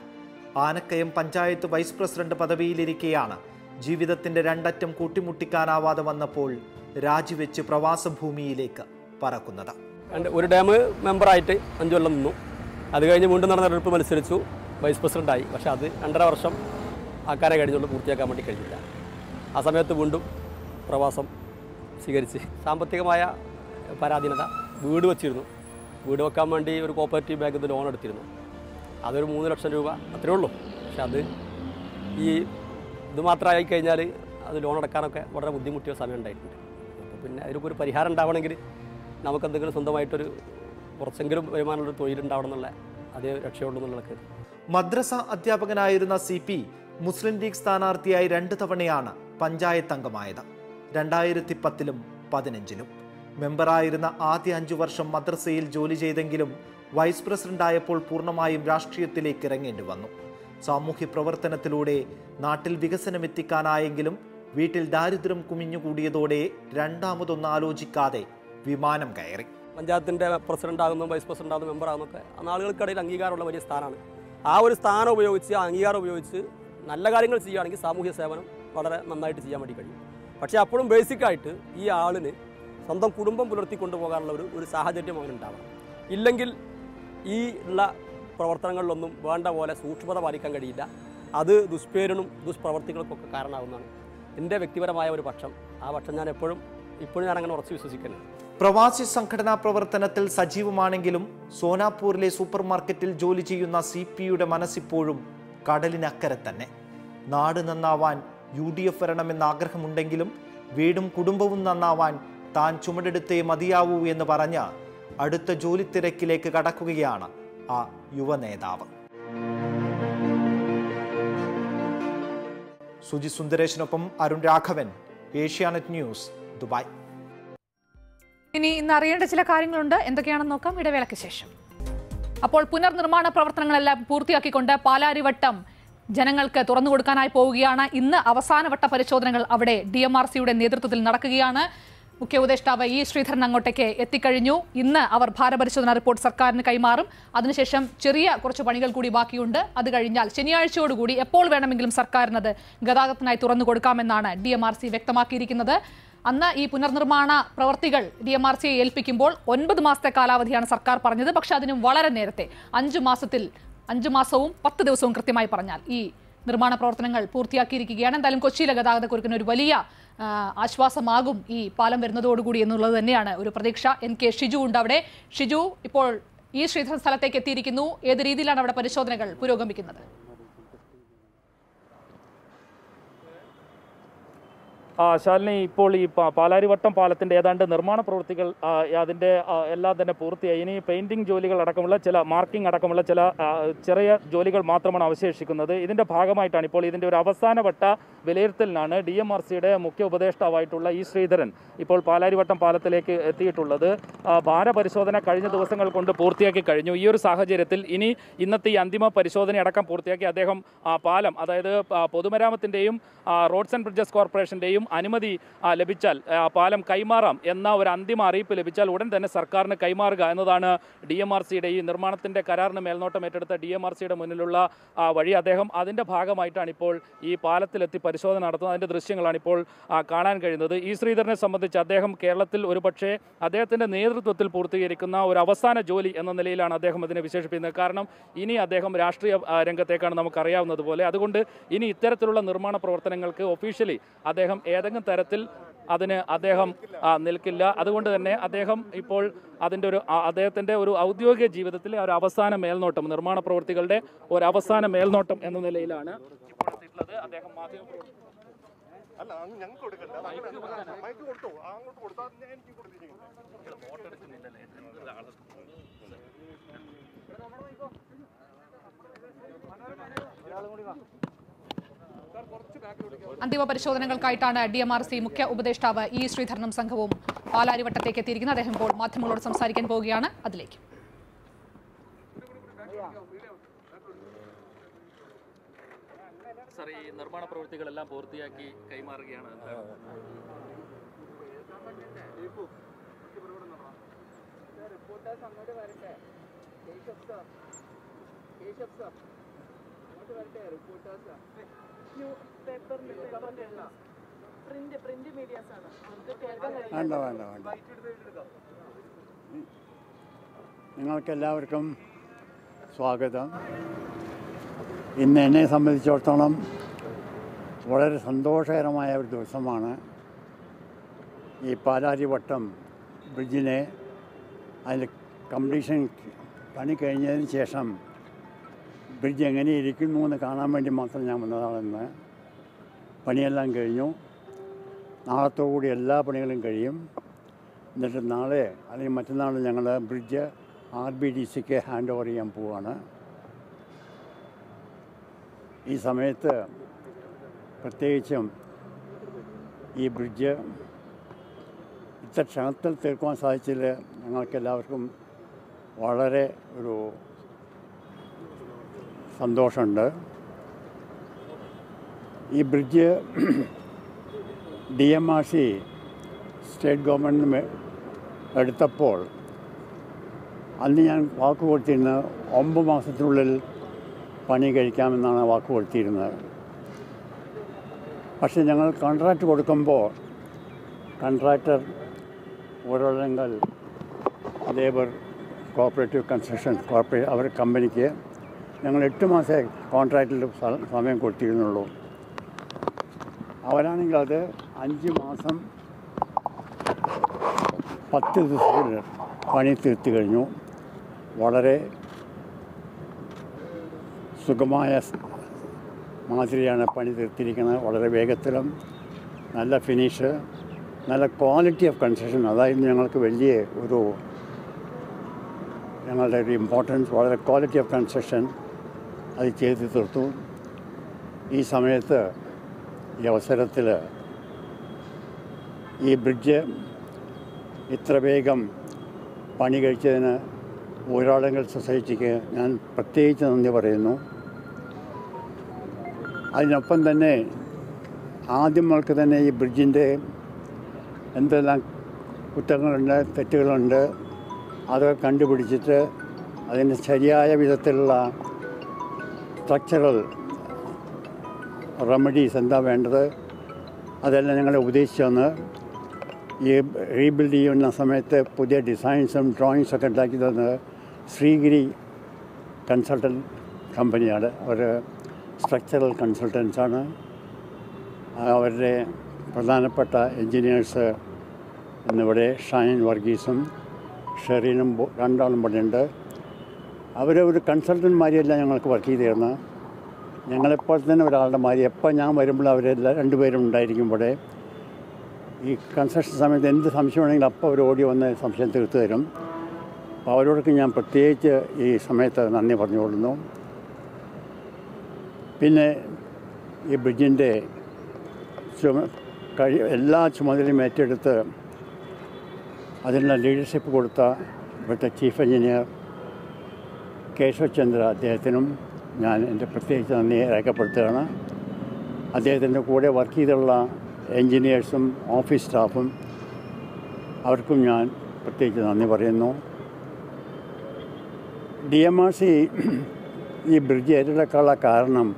ആനക്കയം പഞ്ചായത്ത് വൈസ് പ്രസിഡന്റ് പദവിയിലിരിക്കെയാണ് ജീവിതത്തിന്റെ രണ്ടറ്റം കൂട്ടിമുട്ടിക്കാനാവാതെ വന്നപ്പോൾ രാജിവെച്ച് പ്രവാസ ഭൂമിയിലേക്ക് പറക്കുന്നത് ഒരു ഡാം മെമ്പറായിട്ട് അഞ്ചു കൊല്ലം നിന്നു. അത് കഴിഞ്ഞ് വീണ്ടും നടന്ന തെരഞ്ഞെടുപ്പ് മത്സരിച്ചു. വൈസ് പ്രസിഡന്റായി. പക്ഷേ അത് രണ്ടര വർഷം ആക്കാരെ കഴിഞ്ഞുകൊണ്ട് പൂർത്തിയാക്കാൻ വേണ്ടി കഴിഞ്ഞില്ല. ആ സമയത്ത് വീണ്ടും പ്രവാസം സ്വീകരിച്ച് സാമ്പത്തികമായ പരാധീനത വീട് വെച്ചിരുന്നു. വീട് വെക്കാൻ വേണ്ടി ഒരു കോപ്പറേറ്റീവ് ബാങ്കിൽ നിന്ന് ലോൺ എടുത്തിരുന്നു. അതൊരു മൂന്ന് ലക്ഷം രൂപ അത്രേ ഉള്ളൂ. പക്ഷെ അത് ഈ ഇത് മാത്രമായി കഴിഞ്ഞാൽ അത് ലോൺ അടക്കാനൊക്കെ വളരെ ബുദ്ധിമുട്ടിയ സമയം ഉണ്ടായിട്ടുണ്ട്. അപ്പോൾ പിന്നെ അതിനൊക്കെ ഒരു പരിഹാരം ഉണ്ടാവണമെങ്കിൽ നമുക്ക് എന്തെങ്കിലും സ്വന്തമായിട്ടൊരു കുറച്ചെങ്കിലും വരുമാനമുള്ള തൊഴിലുണ്ടാവണം എന്നുള്ള അതേ രക്ഷയുള്ളൂ എന്നുള്ളതൊക്കെ മദ്രസ അധ്യാപകനായിരുന്ന സി പി മുസ്ലിം ലീഗ് സ്ഥാനാർത്ഥിയായി രണ്ട് തവണയാണ് പഞ്ചായത്ത് അംഗമായത്. രണ്ടായിരത്തി പത്തിലും പതിനഞ്ചിലും. മെമ്പറായിരുന്ന ആദ്യ അഞ്ചു വർഷം മദ്രസയിൽ ജോലി ചെയ്തെങ്കിലും വൈസ് പ്രസിഡന്റായപ്പോൾ പൂർണമായും രാഷ്ട്രീയത്തിലേക്ക് ഇറങ്ങേണ്ടി വന്നു. സാമൂഹ്യ പ്രവർത്തനത്തിലൂടെ നാട്ടിൽ വികസനം എത്തിക്കാനായെങ്കിലും വീട്ടിൽ ദാരിദ്ര്യം കുമിഞ്ഞുകൂടിയതോടെ രണ്ടാമതൊന്നും ആലോചിക്കാതെ വിമാനം കയറി. പഞ്ചായത്തിന്റെ പ്രസിഡന്റ് ആകുന്നു വൈസ് മെമ്പർ ആകുന്നൊക്കെ ആളുകൾക്കിടയിൽ അംഗീകാരമുള്ള വലിയ സ്ഥാനമാണ്. ആ ഒരു സ്ഥാനം ഉപയോഗിച്ച് ആ അംഗീകാരം ഉപയോഗിച്ച് നല്ല കാര്യങ്ങൾ ചെയ്യുകയാണെങ്കിൽ സാമൂഹ്യ സേവനം വളരെ നന്നായിട്ട് ചെയ്യാൻ വേണ്ടി കഴിയും. പക്ഷേ അപ്പോഴും ബേസിക്കായിട്ട് ഈ ആളിന് സ്വന്തം കുടുംബം പുലർത്തി കൊണ്ടുപോകാനുള്ള ഒരു ഒരു സാഹചര്യം അവനുണ്ടാവണം. ഇല്ലെങ്കിൽ ഈ ഉള്ള പ്രവർത്തനങ്ങളിലൊന്നും വേണ്ട പോലെ സൂക്ഷ്മത പാലിക്കാൻ കഴിയില്ല. അത് ദുഷ്പേരിനും ദുഷ്പ്രവർത്തികൾക്കൊക്കെ കാരണമാകുന്നതാണ് എന്റെ വ്യക്തിപരമായ ഒരു പക്ഷം ആ പക്ഷം ഞാൻ എപ്പോഴും ഇപ്പോഴും ഞാൻ അങ്ങനെ ഉറച്ചു വിശ്വസിക്കുന്നത് പ്രവാസി സംഘടനാ പ്രവർത്തനത്തിൽ സജീവമാണെങ്കിലും സോനാപൂരിലെ സൂപ്പർ മാർക്കറ്റിൽ ജോലി ചെയ്യുന്ന സി പി യുടെ മനസ്സിപ്പോഴും കടലിനക്കരെ തന്നെ. നാട് നന്നാവാൻ യു ഡി എഫ് വരണമെന്ന ആഗ്രഹമുണ്ടെങ്കിലും വീടും കുടുംബവും നന്നാവാൻ താൻ ചുമടെടുത്തേ മതിയാവൂ എന്ന് പറഞ്ഞ് അടുത്ത ജോലി തിരക്കിലേക്ക് കടക്കുകയാണ് ആ യുവ നേതാവ്. സുജി സുന്ദരേശിനൊപ്പം അരുൺ രാഘവൻ ഏഷ്യാനെറ്റ് ന്യൂസ് ദുബായ്. ഇനി ഇന്ന് അറിയേണ്ട ചില കാര്യങ്ങളുണ്ട്. എന്തൊക്കെയാണെന്ന് നോക്കാം. ഇടവേളയ്ക്ക് ശേഷം. അപ്പോൾ പുനർനിർമ്മാണ പ്രവർത്തനങ്ങളെല്ലാം പൂർത്തിയാക്കിക്കൊണ്ട് പാലാരിവട്ടം ജനങ്ങൾക്ക് തുറന്നു കൊടുക്കാനായി പോവുകയാണ്. ഇന്ന് അവസാനവട്ട പരിശോധനകൾ അവിടെ ഡി എം ആർ സിയുടെ നേതൃത്വത്തിൽ നടക്കുകയാണ്. മുഖ്യ ഉപദേഷ്ടാവ് ഇ ശ്രീധരൻ അങ്ങോട്ടേക്ക് എത്തിക്കഴിഞ്ഞു. ഇന്ന് അവർ ഭാരപരിശോധന റിപ്പോർട്ട് സർക്കാരിന് കൈമാറും. അതിനുശേഷം ചെറിയ കുറച്ച് പണികൾ കൂടി ബാക്കിയുണ്ട്. അത് കഴിഞ്ഞാൽ ശനിയാഴ്ചയോടുകൂടി എപ്പോൾ വേണമെങ്കിലും സർക്കാരിനത് ഗതാഗതത്തിനായി തുറന്നു കൊടുക്കാമെന്നാണ് ഡി എം ആർ സി വ്യക്തമാക്കിയിരിക്കുന്നത്. അന്ന് ഈ പുനർനിർമ്മാണ പ്രവർത്തികൾ ഡി എം ആർ സിയെ ഏൽപ്പിക്കുമ്പോൾ ഒൻപത് മാസത്തെ കാലാവധിയാണ് സർക്കാർ പറഞ്ഞത്. പക്ഷേ അതിനും വളരെ നേരത്തെ അഞ്ചു മാസത്തിൽ അഞ്ചു മാസവും പത്ത് ദിവസവും കൃത്യമായി പറഞ്ഞാൽ ഈ നിർമ്മാണ പ്രവർത്തനങ്ങൾ പൂർത്തിയാക്കിയിരിക്കുകയാണ്. എന്തായാലും കൊച്ചിയിലെ ഗതാഗത കുരുക്കിന് ഒരു വലിയ ആശ്വാസമാകും ഈ പാലം വരുന്നതോടുകൂടി എന്നുള്ളത് തന്നെയാണ് ഒരു പ്രതീക്ഷ. എൻ കെ ഷിജു ഉണ്ട് അവിടെ. ഷിജു ഇപ്പോൾ ഈ ശ്രീധരൻ സ്ഥലത്തേക്ക് എത്തിയിരിക്കുന്നു. ഏത് രീതിയിലാണ് അവിടെ പരിശോധനകൾ പുരോഗമിക്കുന്നത്? ശാലിനി ഇപ്പോൾ ഈ പാലാരിവട്ടം പാലത്തിന്റെ ഏതാണ്ട് നിർമ്മാണ പ്രവൃത്തികൾ അതിന്റെ എല്ലാം തന്നെ പൂർത്തിയായി. ഇനി പെയിന്റിംഗ് ജോലികൾ അടക്കമുള്ള ചില മാർക്കിംഗ് അടക്കമുള്ള ചില ചെറിയ ജോലികൾ മാത്രമാണ് അവശേഷിക്കുന്നത്. ഇതിന്റെ ഭാഗമായിട്ടാണ് ഇപ്പോൾ ഇതിന്റെ ഒരു അവസാനവട്ട വിലയിരുത്തലിനാണ് ഡി എം ആർ സിയുടെ മുഖ്യ ഉപദേഷ്ടാവായിട്ടുള്ള ഈ ശ്രീധരൻ ഇപ്പോൾ പാലാരിവട്ടം പാലത്തിലേക്ക് എത്തിയിട്ടുള്ളത്. ഭാരപരിശോധന കഴിഞ്ഞ ദിവസങ്ങൾ കൊണ്ട് പൂർത്തിയാക്കി കഴിഞ്ഞു. ഈ ഒരു സാഹചര്യത്തിൽ ഇനി ഇന്നത്തെ ഈ അന്തിമ പരിശോധന അടക്കം പൂർത്തിയാക്കി അദ്ദേഹം പാലം അതായത് പൊതുമരാമത്തിന്റെയും റോഡ്സ് ആൻഡ് ബ്രിഡ്ജസ് കോർപ്പറേഷന്റെയും അനുമതി ലഭിച്ചാൽ പാലം കൈമാറാം എന്ന ഒരു അന്തിമ അറിയിപ്പ് ലഭിച്ചാൽ ഉടൻ തന്നെ സർക്കാരിന് കൈമാറുക എന്നതാണ് ഡി എം ആർ സിയുടെ ഈ നിർമ്മാണത്തിന്റെ കരാറിന് മേൽനോട്ടം ഏറ്റെടുത്ത ഡി എം ആർ സിയുടെ മുന്നിലുള്ള വഴി. അദ്ദേഹം അതിന്റെ ഭാഗമായിട്ടാണ് ഇപ്പോൾ ഈ പാലത്തിലെത്തി പരിശോധന നടത്തുന്നത്. അതിന്റെ ദൃശ്യങ്ങളാണ് ഇപ്പോൾ കാണാൻ കഴിയുന്നത്. ഈ ശ്രീധരനെ സംബന്ധിച്ച് അദ്ദേഹം കേരളത്തിൽ ഒരുപക്ഷെ അദ്ദേഹത്തിന്റെ നേതൃത്വത്തിൽ പൂർത്തീകരിക്കുന്ന ഒരു അവസാന ജോലി എന്ന നിലയിലാണ് അദ്ദേഹം അതിനെ വിശേഷിപ്പിക്കുന്നത്. കാരണം ഇനി അദ്ദേഹം രാഷ്ട്രീയ രംഗത്തേക്കാണ് രംഗത്തേക്കാണ് നമുക്കറിയാവുന്നതുപോലെ അതുകൊണ്ട് ഇനി ഇത്തരത്തിലുള്ള നിർമ്മാണ പ്രവർത്തനങ്ങൾക്ക് ഒഫീഷ്യലി അദ്ദേഹം ഏതെങ്കിലും തരത്തിൽ അതിന് അദ്ദേഹം നിൽക്കില്ല. അതുകൊണ്ട് തന്നെ അദ്ദേഹം ഇപ്പോൾ അതിന്റെ ഒരു അദ്ദേഹത്തിന്റെ ഒരു ഔദ്യോഗിക ജീവിതത്തിലെ ഒരു അവസാന മേൽനോട്ടം നിർമ്മാണ പ്രവൃത്തികളുടെ ഒരു അവസാന മേൽനോട്ടം എന്ന നിലയിലാണ് ഇപ്പോൾ എത്തിയിട്ടുള്ളത് അദ്ദേഹം മാധ്യമ അല്ല ഞങ്ങൾക്ക് കൊടുക്കണ്ട. മൈക്ക് കൊടുത്തോ? അങ്ങോട്ട് കൊടുത്താൽ എനിക്ക് അന്തിമ പരിശോധനകൾക്കായിട്ടാണ് ഡി എം ആർ സി മുഖ്യ ഉപദേഷ്ടാവ് ഇ ശ്രീധരനും സംഘവും പാലാരിവട്ടത്തേക്ക് എത്തിയിരിക്കുന്നത്. അദ്ദേഹം ഇപ്പോൾ മാധ്യമങ്ങളോട് സംസാരിക്കാൻ പോവുകയാണ്. അതിലേക്ക്. സാർ ഈ നിർമ്മാണ പ്രവൃത്തികളെല്ലാം പൂർത്തിയാക്കി കൈമാറുകയാണ്. വേണ്ട വേണ്ട വേണ്ട. നിങ്ങൾക്കെല്ലാവർക്കും സ്വാഗതം. ഇന്ന് എന്നെ സംബന്ധിച്ചിടത്തോളം വളരെ സന്തോഷകരമായ ഒരു ദിവസമാണ് ഈ പാലാരിവട്ടം ബ്രിഡ്ജിനെ അതിന്റെ കംപ്ലീഷൻ പണി കഴിഞ്ഞതിന് ശേഷം ബ്രിഡ്ജ് എങ്ങനെ ഇരിക്കുന്നു എന്ന് കാണാൻ വേണ്ടി മാത്രം ഞാൻ വന്നതാണെന്ന് പണിയെല്ലാം കഴിഞ്ഞു. നാളത്തോടുകൂടി എല്ലാ പണികളും കഴിയും. എന്നിട്ട് നാളെ അല്ലെങ്കിൽ മറ്റന്നാൾ ഞങ്ങൾ ബ്രിഡ്ജ് ആർ ബി ഡി സിക്ക് ഹാൻഡ് ഓവർ ചെയ്യാൻ പോവാണ്. ഈ സമയത്ത് പ്രത്യേകിച്ചും ഈ ബ്രിഡ്ജ് ഇത്ര ക്ഷണത്തിൽ തീർക്കുവാൻ സാധിച്ചതിൽ ഞങ്ങൾക്ക് എല്ലാവർക്കും വളരെ ഒരു സന്തോഷമുണ്ട്. ഈ bridge D M R C state government എടുത്തപ്പോൾ അന്ന് ഞാൻ വാക്ക് കൊടുത്തിരുന്നത് ഒമ്പത് മാസത്തിനുള്ളിൽ പണി കഴിക്കാമെന്നാണ് വാക്ക് കൊടുത്തിരുന്നത്. പക്ഷേ ഞങ്ങൾ കോൺട്രാക്റ്റ് കൊടുക്കുമ്പോൾ കോൺട്രാക്ടർ ഓരോരങ്ങൾ ലേബർ കോപ്പറേറ്റീവ് കൺസ്ട്രക്ഷൻ കോർപ്പറേറ്റ് അവർ കമ്പനിക്ക് ഞങ്ങൾ എട്ട് മാസേ കോൺട്രാക്റ്റിൽ സമയം കൊടുത്തിരുന്നുള്ളൂ. അവരാണെങ്കിൽ അത് അഞ്ച് മാസം പത്ത് ദിവസത്തിൽ പണി തീർത്തു കഴിഞ്ഞു. വളരെ സുഖമായ മാതിരിയാണ് പണി തീർത്തിരിക്കുന്നത്. വളരെ വേഗത്തിലും നല്ല ഫിനിഷ് നല്ല ക്വാളിറ്റി ഓഫ് കൺസ്ട്രക്ഷൻ. അതായിരുന്നു ഞങ്ങൾക്ക് വലിയ ഒരു ഞങ്ങളുടെ ഒരു ഇമ്പോർട്ടൻസ് വളരെ ക്വാളിറ്റി ഓഫ് കൺസ്ട്രക്ഷൻ. അത് ചെയ്തു തീർത്തു. ഈ സമയത്ത് ഈ അവസരത്തിൽ ഈ ബ്രിഡ്ജ് ഇത്ര വേഗം പണി കഴിച്ചതിന് ഊരാളങ്ങൾ സൊസൈറ്റിക്ക് ഞാൻ പ്രത്യേകിച്ച് നന്ദി പറയുന്നു. അതിനൊപ്പം തന്നെ ആദ്യം മുതൽക്ക് തന്നെ ഈ ബ്രിഡ്ജിന്റെ എന്തെല്ലാം കുറ്റങ്ങളുണ്ട് തെറ്റുകളുണ്ട് അതൊക്കെ കണ്ടുപിടിച്ചിട്ട് അതിന് ശരിയായ വിധത്തിലുള്ള സ്ട്രക്ചറൽ റെമഡീസ് എന്താ വേണ്ടത്? അതെല്ലാം ഞങ്ങളെ ഉപദേശിച്ചു തന്ന്. ഈ റീബിൽഡ് ചെയ്യുന്ന സമയത്ത് പുതിയ ഡിസൈൻസും ഡ്രോയിങ്സും ഒക്കെ ഉണ്ടാക്കി തന്നത് ശ്രീഗിരി കൺസൾട്ടന്റ് കമ്പനിയാണ് അവർ സ്ട്രക്ചറൽ കൺസൾട്ടൻസാണ് അവരുടെ പ്രധാനപ്പെട്ട എൻജിനീയേഴ്സ് ഇന്നിവിടെ ഷൈൻ വർഗീസും ഷെറീനും രണ്ടാളും ഇവിടെ അവർ ഒരു കൺസൾട്ടന്റ്മാരെയല്ല ഞങ്ങൾക്ക് വർക്ക് ചെയ്ത് തരുന്നത് ഞങ്ങളെപ്പോൾ തന്നെ ഒരാളുടെ മാതിരി എപ്പോൾ ഞാൻ വരുമ്പോൾ അവരെല്ലാം രണ്ടുപേരും ഉണ്ടായിരിക്കും ഇവിടെ. ഈ കൺസ്ട്രക്ഷൻ സമയത്ത് എന്ത് സംശയം സംശയമാണെങ്കിലും അപ്പോൾ അവർ ഓടി വന്ന് സംശയം തീർത്തു തരും. അപ്പോൾ അവരോടൊക്കെ ഞാൻ പ്രത്യേകിച്ച് ഈ സമയത്ത് നന്ദി പറഞ്ഞുകൊള്ളുന്നു. പിന്നെ ഈ ബ്രിഡ്ജിന്റെ ചുമ കഴി എല്ലാ ചുമതലയും ഏറ്റെടുത്ത് അതിനുള്ള ലീഡർഷിപ്പ് കൊടുത്ത ഇവിടുത്തെ ചീഫ് എഞ്ചിനീയർ കേശവ് ചന്ദ്ര അദ്ദേഹത്തിനും ഞാൻ എന്റെ പ്രത്യേകിച്ച് നന്ദി രേഖപ്പെടുത്തുകയാണ്. അദ്ദേഹത്തിന്റെ കൂടെ വർക്ക് ചെയ്തുള്ള എൻജിനീയേഴ്സും ഓഫീസ് സ്റ്റാഫും അവർക്കും ഞാൻ പ്രത്യേകിച്ച് നന്ദി പറയുന്നു. ഡി എം ആർ സി ഈ ബ്രിഡ്ജ് ഏറ്റെടുക്കാനുള്ള കാരണം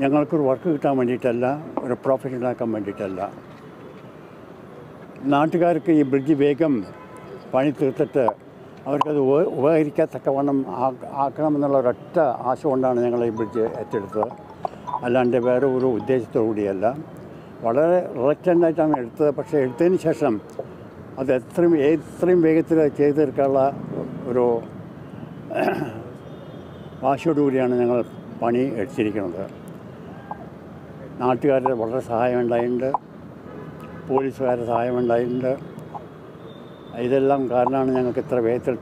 ഞങ്ങൾക്കൊരു വർക്ക് കിട്ടാൻ വേണ്ടിയിട്ടല്ല ഒരു പ്രോഫിറ്റ് ഉണ്ടാക്കാൻ വേണ്ടിയിട്ടല്ല. നാട്ടുകാർക്ക് ഈ ബ്രിഡ്ജ് വേഗം പണി തീർത്തിട്ട് അവർക്കത് ഉപ- ഉപകരിക്കത്തക്കവണ്ണം ആക്കണമെന്നുള്ള ഒരൊറ്റ ആശ കൊണ്ടാണ് ഞങ്ങൾ ഈ ബ്രിഡ്ജ് ഏറ്റെടുത്തത്. അല്ലാണ്ട് വേറെ ഒരു ഉദ്ദേശത്തോടു കൂടിയല്ല. വളരെ റിലക്റ്റന്റായിട്ടാണ് എടുത്തത്. പക്ഷേ എടുത്തതിന് ശേഷം അത് എത്രയും എത്രയും വേഗത്തിൽ ചെയ്തു തീർക്കാനുള്ള ഒരു വാശിയോടുകൂടിയാണ് ഞങ്ങൾ പണി എടുത്തിരിക്കുന്നത്. നാട്ടുകാരുടെ വളരെ സഹായമുണ്ടായിട്ടുണ്ട്. പോലീസുകാരുടെ സഹായമുണ്ടായിട്ടുണ്ട്. ഇതെല്ലാം കാരണമാണ് ഞങ്ങൾക്ക് ഇത്ര വേഗത്തിൽ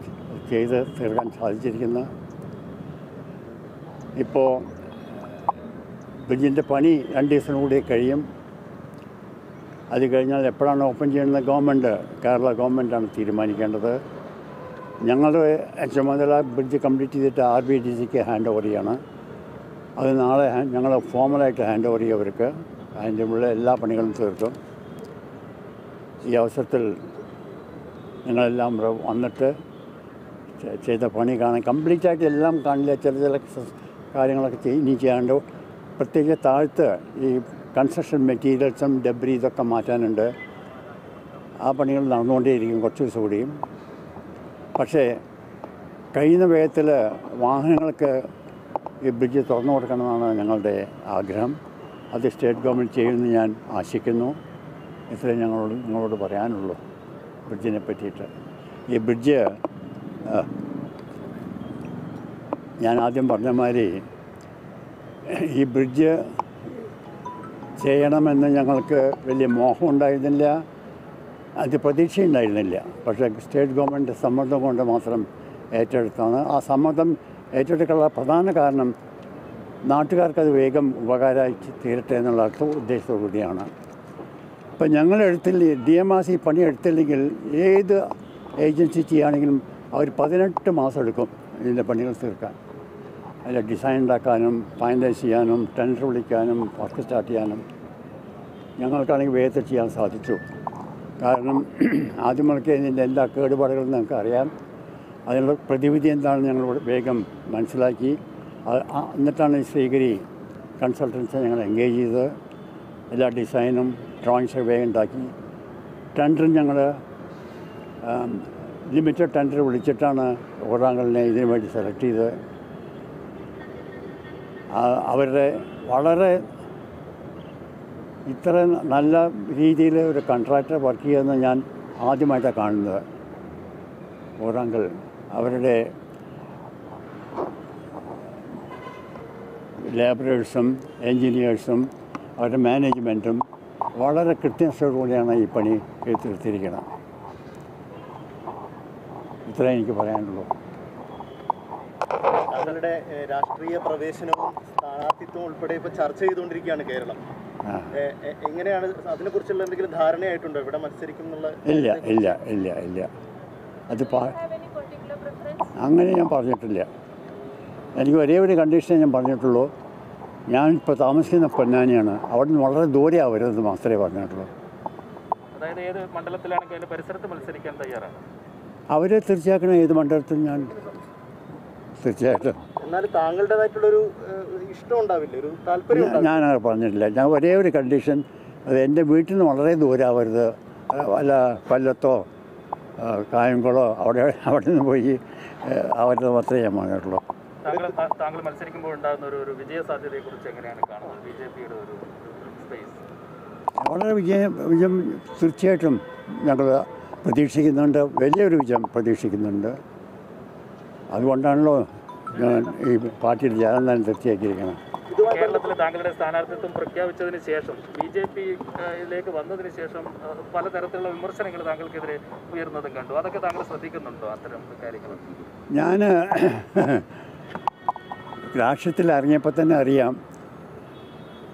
ചെയ്ത് തീർക്കാൻ സാധിച്ചിരിക്കുന്നത്. ഇപ്പോൾ ബ്രിഡ്ജിന്റെ പണി രണ്ട് ദിവസം കൂടി കഴിയും. അത് കഴിഞ്ഞാൽ എപ്പോഴാണ് ഓപ്പൺ ചെയ്യുന്നത് ഗവൺമെന്റ് കേരള ഗവൺമെന്റാണ് തീരുമാനിക്കേണ്ടത്. ഞങ്ങളുടെ ചുമതല ബ്രിഡ്ജ് കംപ്ലീറ്റ് ചെയ്തിട്ട് ആർ ബി ഡി സിക്ക് ഹാൻഡ് ഓവർ ചെയ്യണം. അത് നാളെ ഞങ്ങൾ ഫോമലായിട്ട് ഹാൻഡ് ഓവർ ചെയ്യും അവർക്ക്. അതിന്റെ ഉള്ള എല്ലാ പണികളും തീർക്കും. ഈ അവസരത്തിൽ നിങ്ങളെല്ലാം വന്നിട്ട് ചെയ്ത പണി കാണാൻ കംപ്ലീറ്റ് ആയിട്ട് എല്ലാം കാണില്ല. ചില ചില കാര്യങ്ങളൊക്കെ ഇനി ചെയ്യാണ്ട്. പ്രത്യേകിച്ച് താഴ്ത്ത് ഈ കൺസ്ട്രക്ഷൻ മെറ്റീരിയൽസും ഡെബ്രി ഇതൊക്കെ മാറ്റാനുണ്ട്. ആ പണികൾ നടന്നുകൊണ്ടേയിരിക്കും കുറച്ച് ദിവസം കൂടിയും പക്ഷേ കഴിയുന്ന വേഗത്തിൽ വാഹനങ്ങൾക്ക് ഈ ബ്രിഡ്ജ് തുറന്നു കൊടുക്കണമെന്നാണ് ഞങ്ങളുടെ ആഗ്രഹം. അത് സ്റ്റേറ്റ് ഗവൺമെന്റ് ചെയ്യുമെന്ന് ഞാൻ ആശിക്കുന്നു. ഇത്രയും ഞങ്ങളോട് നിങ്ങളോട് പറയാനുള്ളൂ. ബ്രിഡ്ജിനെ പറ്റിയിട്ട് ഈ ബ്രിഡ്ജ് ഞാൻ ആദ്യം പറഞ്ഞ മാതിരി ഈ ബ്രിഡ്ജ് ചെയ്യണമെന്ന് ഞങ്ങൾക്ക് വലിയ മോഹം ഉണ്ടായിരുന്നില്ല അത് പ്രതീക്ഷയുണ്ടായിരുന്നില്ല. പക്ഷേ സ്റ്റേറ്റ് ഗവൺമെന്റ് സമ്മർദ്ദം കൊണ്ട് മാത്രം ഏറ്റെടുത്താണ്. ആ സമ്മർദ്ദം ഏറ്റെടുക്കാനുള്ള പ്രധാന കാരണം നാട്ടുകാർക്കത് വേഗം ഉപകാരമായി തീരട്ടെ എന്നുള്ള ഉദ്ദേശത്തോടു കൂടിയാണ് അപ്പം ഞങ്ങൾ എടുത്തില്ല ഡി എം ആർ സി പണി എടുത്തില്ലെങ്കിൽ ഏത് ഏജൻസി ചെയ്യുകയാണെങ്കിലും അവർ പതിനെട്ട് മാസം എടുക്കും ഇതിന്റെ പണികൾ തീർക്കാൻ. അതിൽ ഡിസൈൻ ഉണ്ടാക്കാനും ഫൈനലൈസ് ചെയ്യാനും ടെൻഡർ വിളിക്കാനും വർക്ക് സ്റ്റാർട്ട് ചെയ്യാനും ഞങ്ങൾക്കാണെങ്കിൽ വേഗത്തിൽ ചെയ്യാൻ സാധിച്ചു. കാരണം ആദ്യം മുതൽക്കേ ഇതിന്റെ എല്ലാ കേടുപാടുകളും ഞങ്ങൾക്ക് അറിയാം അതിനുള്ള പ്രതിവിധി എന്താണെന്ന് ഞങ്ങൾ വേഗം മനസ്സിലാക്കി. എന്നിട്ടാണ് ഈ ശ്രീഗിരി കൺസൾട്ടൻസിനെ ഞങ്ങൾ എൻഗേജ് ചെയ്തത്. എല്ലാ ഡിസൈനും ഡ്രോയിങ്സ് സർവേ ഉണ്ടാക്കി ടെൻഡർ ഞങ്ങൾ ലിമിറ്റഡ് ടെൻഡർ വിളിച്ചിട്ടാണ് ഓടാങ്കലിനെ ഇതിനു വേണ്ടി സെലക്ട് ചെയ്തത്. അവരുടെ വളരെ ഇത്ര നല്ല രീതിയിൽ ഒരു കോൺട്രാക്ടർ വർക്ക് ചെയ്യുന്ന ഞാൻ ആദ്യമായിട്ടാണ് കാണുന്നത്. ഓടാങ്കൽ അവരുടെ ലേബറേഴ്സും എൻജിനീയേഴ്സും അവരുടെ മാനേജ്മെന്റും വളരെ കൃത്യനിഷ്ഠയോടുകൂടിയാണ് ഈ പണി തീർത്തിരിക്കുന്നത് ഇത്രയും എനിക്ക് പറയാനുള്ളൂ. താങ്കളുടെ രാഷ്ട്രീയ പ്രവേശനവും സ്ഥാനാർത്ഥിത്വവും ഉൾപ്പെടെ ഇപ്പോൾ ചർച്ച ചെയ്തുകൊണ്ടിരിക്കുകയാണ് കേരളം. എങ്ങനെയാണ് അതിനെക്കുറിച്ചുള്ള എന്തെങ്കിലും ധാരണയായിട്ടുണ്ടോ? ഇവിടെ മത്സരിക്കും എന്നുള്ള ഇല്ല ഇല്ല ഇല്ല ഇല്ല. അത് അങ്ങനെ ഞാൻ പറഞ്ഞിട്ടില്ല. എനിക്ക് ഒരേ ഒരു കണ്ടീഷനെ ഞാൻ പറഞ്ഞിട്ടുള്ളൂ. ഞാൻ ഇപ്പോൾ താമസിക്കുന്ന പൊന്നാനിയാണ്. അവിടെ നിന്ന് വളരെ ദൂരെ വരുന്നത് മാത്രമേ പറഞ്ഞിട്ടുള്ളൂ. അതായത് ഏത് മണ്ഡലത്തിലാണെങ്കിൽ അതിന്റെ പരിസരത്ത് മത്സരിക്കാൻ തയ്യാറാണ്? അവരെ തീർച്ചയാക്കണം ഏത് മണ്ഡലത്തിലും ഞാൻ തീർച്ചയായിട്ടും. എന്നാൽ താങ്കളുടേതായിട്ടുള്ളൊരു ഇഷ്ടം ഉണ്ടാവില്ല? ഒരു താല്പര്യം പറഞ്ഞിട്ടില്ല. ഞാൻ ഒരേ ഒരു കണ്ടീഷൻ. അത് എന്റെ വീട്ടിൽ നിന്ന് വളരെ ദൂരാവരുത് വല്ല കൊല്ലത്തോ കായംകുളോ അവിടെ അവിടെ നിന്ന് പോയി അവരുടെ മാത്രമേ ഞാൻ പറഞ്ഞിട്ടുള്ളൂ. താങ്കൾ താങ്കൾ മത്സരിക്കുമ്പോൾ ഉണ്ടാകുന്ന ഒരു ഒരു വിജയ സാധ്യതയെ കുറിച്ച് എങ്ങനെയാണ് കാണുന്നത്? ബി ജെ പിയുടെ ഒരു സ്പേസ് വളരെ വിജയം വിജയം തീർച്ചയായിട്ടും ഞങ്ങൾ പ്രതീക്ഷിക്കുന്നുണ്ട്. വലിയൊരു വിജയം പ്രതീക്ഷിക്കുന്നുണ്ട്. അതുകൊണ്ടാണല്ലോ ഞാൻ ഈ പാർട്ടിയിൽ ചേരാൻ തന്നെ തീർച്ചയാക്കിയിരിക്കണം കേരളത്തിൽ താങ്കളുടെ സ്ഥാനാർത്ഥിത്വം പ്രഖ്യാപിച്ചതിന് ശേഷം ബി ജെ പിയിലേക്ക് വന്നതിന് ശേഷം പലതരത്തിലുള്ള വിമർശനങ്ങൾ താങ്കൾക്കെതിരെ ഉയർന്നതും കണ്ടു. അതൊക്കെ താങ്കൾ ശ്രദ്ധിക്കുന്നുണ്ടോ? അത്തരം കാര്യങ്ങൾ ഞാൻ രാഷ്ട്രീയത്തിൽ ഇറങ്ങിയപ്പോൾ തന്നെ അറിയാം.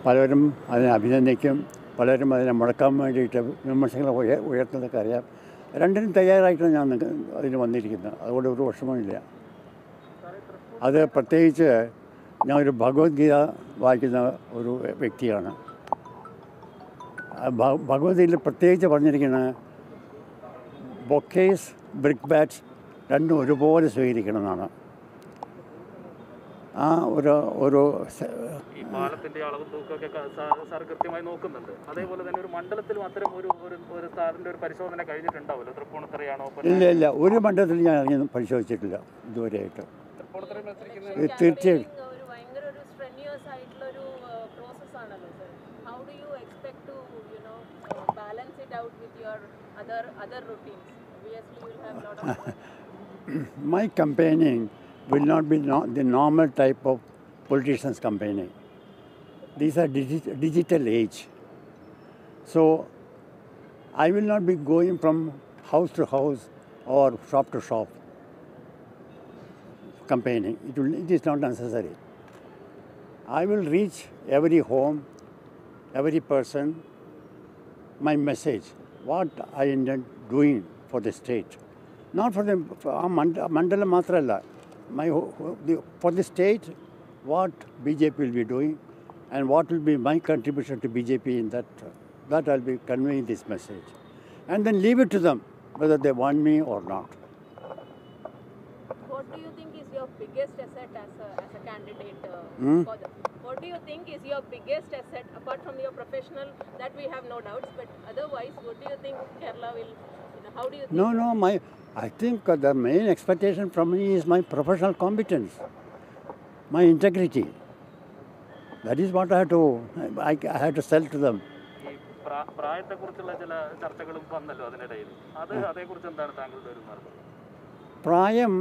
പലരും അതിനെ അഭിനന്ദിക്കും പലരും അതിനെ മുടക്കാൻ വേണ്ടിയിട്ട് വിമർശനങ്ങൾ ഉയ ഉയർത്തുന്നതൊക്കെ അറിയാം. രണ്ടിനും തയ്യാറായിട്ടാണ് ഞാൻ അതിന് വന്നിരിക്കുന്നത്. അതുകൊണ്ട് ഒരു വിഷമമില്ല അത് പ്രത്യേകിച്ച് ഞാൻ ഒരു ഭഗവത്ഗീത വായിക്കുന്ന ഒരു വ്യക്തിയാണ്. ഭഗവത്ഗീതയിൽ പ്രത്യേകിച്ച് പറഞ്ഞിരിക്കുന്നത് ബൊക്കേസ് ബ്രിക്ക് ബാറ്റ്സ് രണ്ടും ഒരുപോലെ സ്വീകരിക്കണം എന്നാണ്. ആ ഒരു ഒരു ഈ പാലത്തിന്റെ അളവും തൂക്കമൊക്കെ ക- സാ- സാർ കൃത്യമായി നോക്കുന്നുണ്ട്. അതേപോലെ തന്നെ ഒരു മണ്ഡലത്തിലും അത്തരം ഒരു ഒരു ഒരു സാറിന്റെ ഒരു പരിശോധന കഴിഞ്ഞിട്ടുണ്ടാവുമല്ലോ? തൃപ്പൂണിത്തറയാണോ ഇല്ല ഇല്ല. ഒരു മണ്ഡലത്തിൽ ഞാൻ അറിഞ്ഞു പരിശോധിച്ചിട്ടില്ല ഇതുവരെയായിട്ട്. ഇത് തീർച്ചയായും strenuous ആയിട്ടുള്ളൊരു പ്രോസസ് ആണല്ലോ sir how do you expect to you know balance it out with your other other routines obviously you will have lot of my campaigning will not be no, the normal type of politicians campaigning. These are digi- digital age. So I will not be going from house to house or shop to shop campaigning. It, will, it is not necessary. I will reach every home, every person, my message, what I intend doing for the state. Not for the for ആ my, for the state, what BJP will be doing and what will be my contribution to BJP in that, that I'll be conveying this message. And then leave it to them whether they want me or not. What do you think is your biggest asset as a, as a candidate uh, hmm? for the what do you think is your biggest asset apart from your professional that we have no doubts but otherwise what do you think kerala will you know, how do you no no my I think the main expectation from me is my professional competence, my integrity. That is what I have to, I, I have to sell to them. പ്രായത്തെക്കുറിച്ചുള്ള ചില ചർച്ചകളും വന്നല്ലോ അതിനിടയിൽ. അത് അതേക്കുറിച്ച് എന്താണ് താങ്കളുടെ ഒരു മറുപടി പ്രായം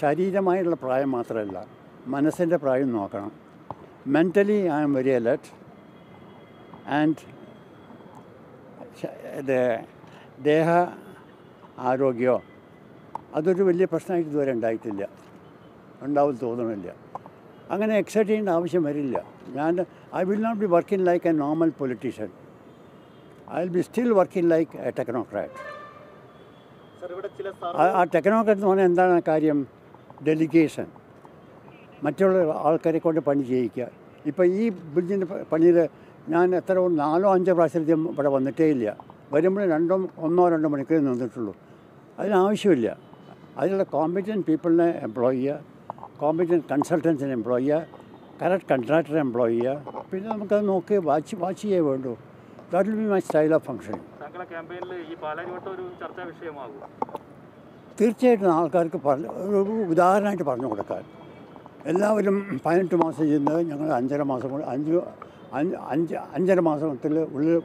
ശരീരമായുള്ള പ്രായം മാത്രമല്ല മനസ്സിന്റെ പ്രായം നോക്കണം. Mentally I'm very alert and ദേഹ ആരോഗ്യമോ അതൊരു വലിയ പ്രശ്നമായിട്ട് ഇതുവരെ ഉണ്ടായിട്ടില്ല. ഉണ്ടാവും തോന്നണില്ല. അങ്ങനെ എക്സൈറ്റ് ചെയ്യേണ്ട ആവശ്യം വരില്ല. ഞാൻ I will not be working like a normal politician I will be still working like a technocrat ആ ടെക്നോക്രാറ്റ് എന്ന് പറഞ്ഞാൽ എന്താണ് കാര്യം? ഡെലിഗേഷൻ മറ്റുള്ള ആൾക്കാരെ കൊണ്ട് പണി ചെയ്യിക്കുക. ഇപ്പം ഈ ബ്രിഡ്ജിന്റെ പണിയിൽ ഞാൻ എത്ര നാലോ അഞ്ചോ പ്രാവശ്യം ഇവിടെ വന്നിട്ടേ ഇല്ല. വരുമ്പോൾ രണ്ടോ ഒന്നോ രണ്ടോ മണിക്കൂർ നിന്നിട്ടുള്ളൂ. അതിനാവശ്യമില്ല. അതിനുള്ള കോമ്പറ്റന്റ് പീപ്പിളിനെ എംപ്ലോയ് ചെയ്യുക. കോമ്പറ്റന്റ് കൺസൾട്ടൻസിനെ എംപ്ലോയ് ചെയ്യുക. കറക്റ്റ് കൺട്രാക്ടറെ എംപ്ലോയ് ചെയ്യുക. പിന്നെ നമുക്കത് നോക്കി വാച്ച് വാച്ച് ചെയ്യേ വേണ്ടൂ. That will be my style of function തീർച്ചയായിട്ടും ആൾക്കാർക്ക് പറഞ്ഞ ഒരു ഉദാഹരണമായിട്ട് പറഞ്ഞു കൊടുക്കാൻ. എല്ലാവരും പതിനെട്ട് മാസം ചെയ്യുന്നത് ഞങ്ങൾ അഞ്ചര മാസം കൊണ്ട് അഞ്ച് അഞ്ച് അഞ്ച് അഞ്ചര മാസത്തിൽ ഉള്ളിൽ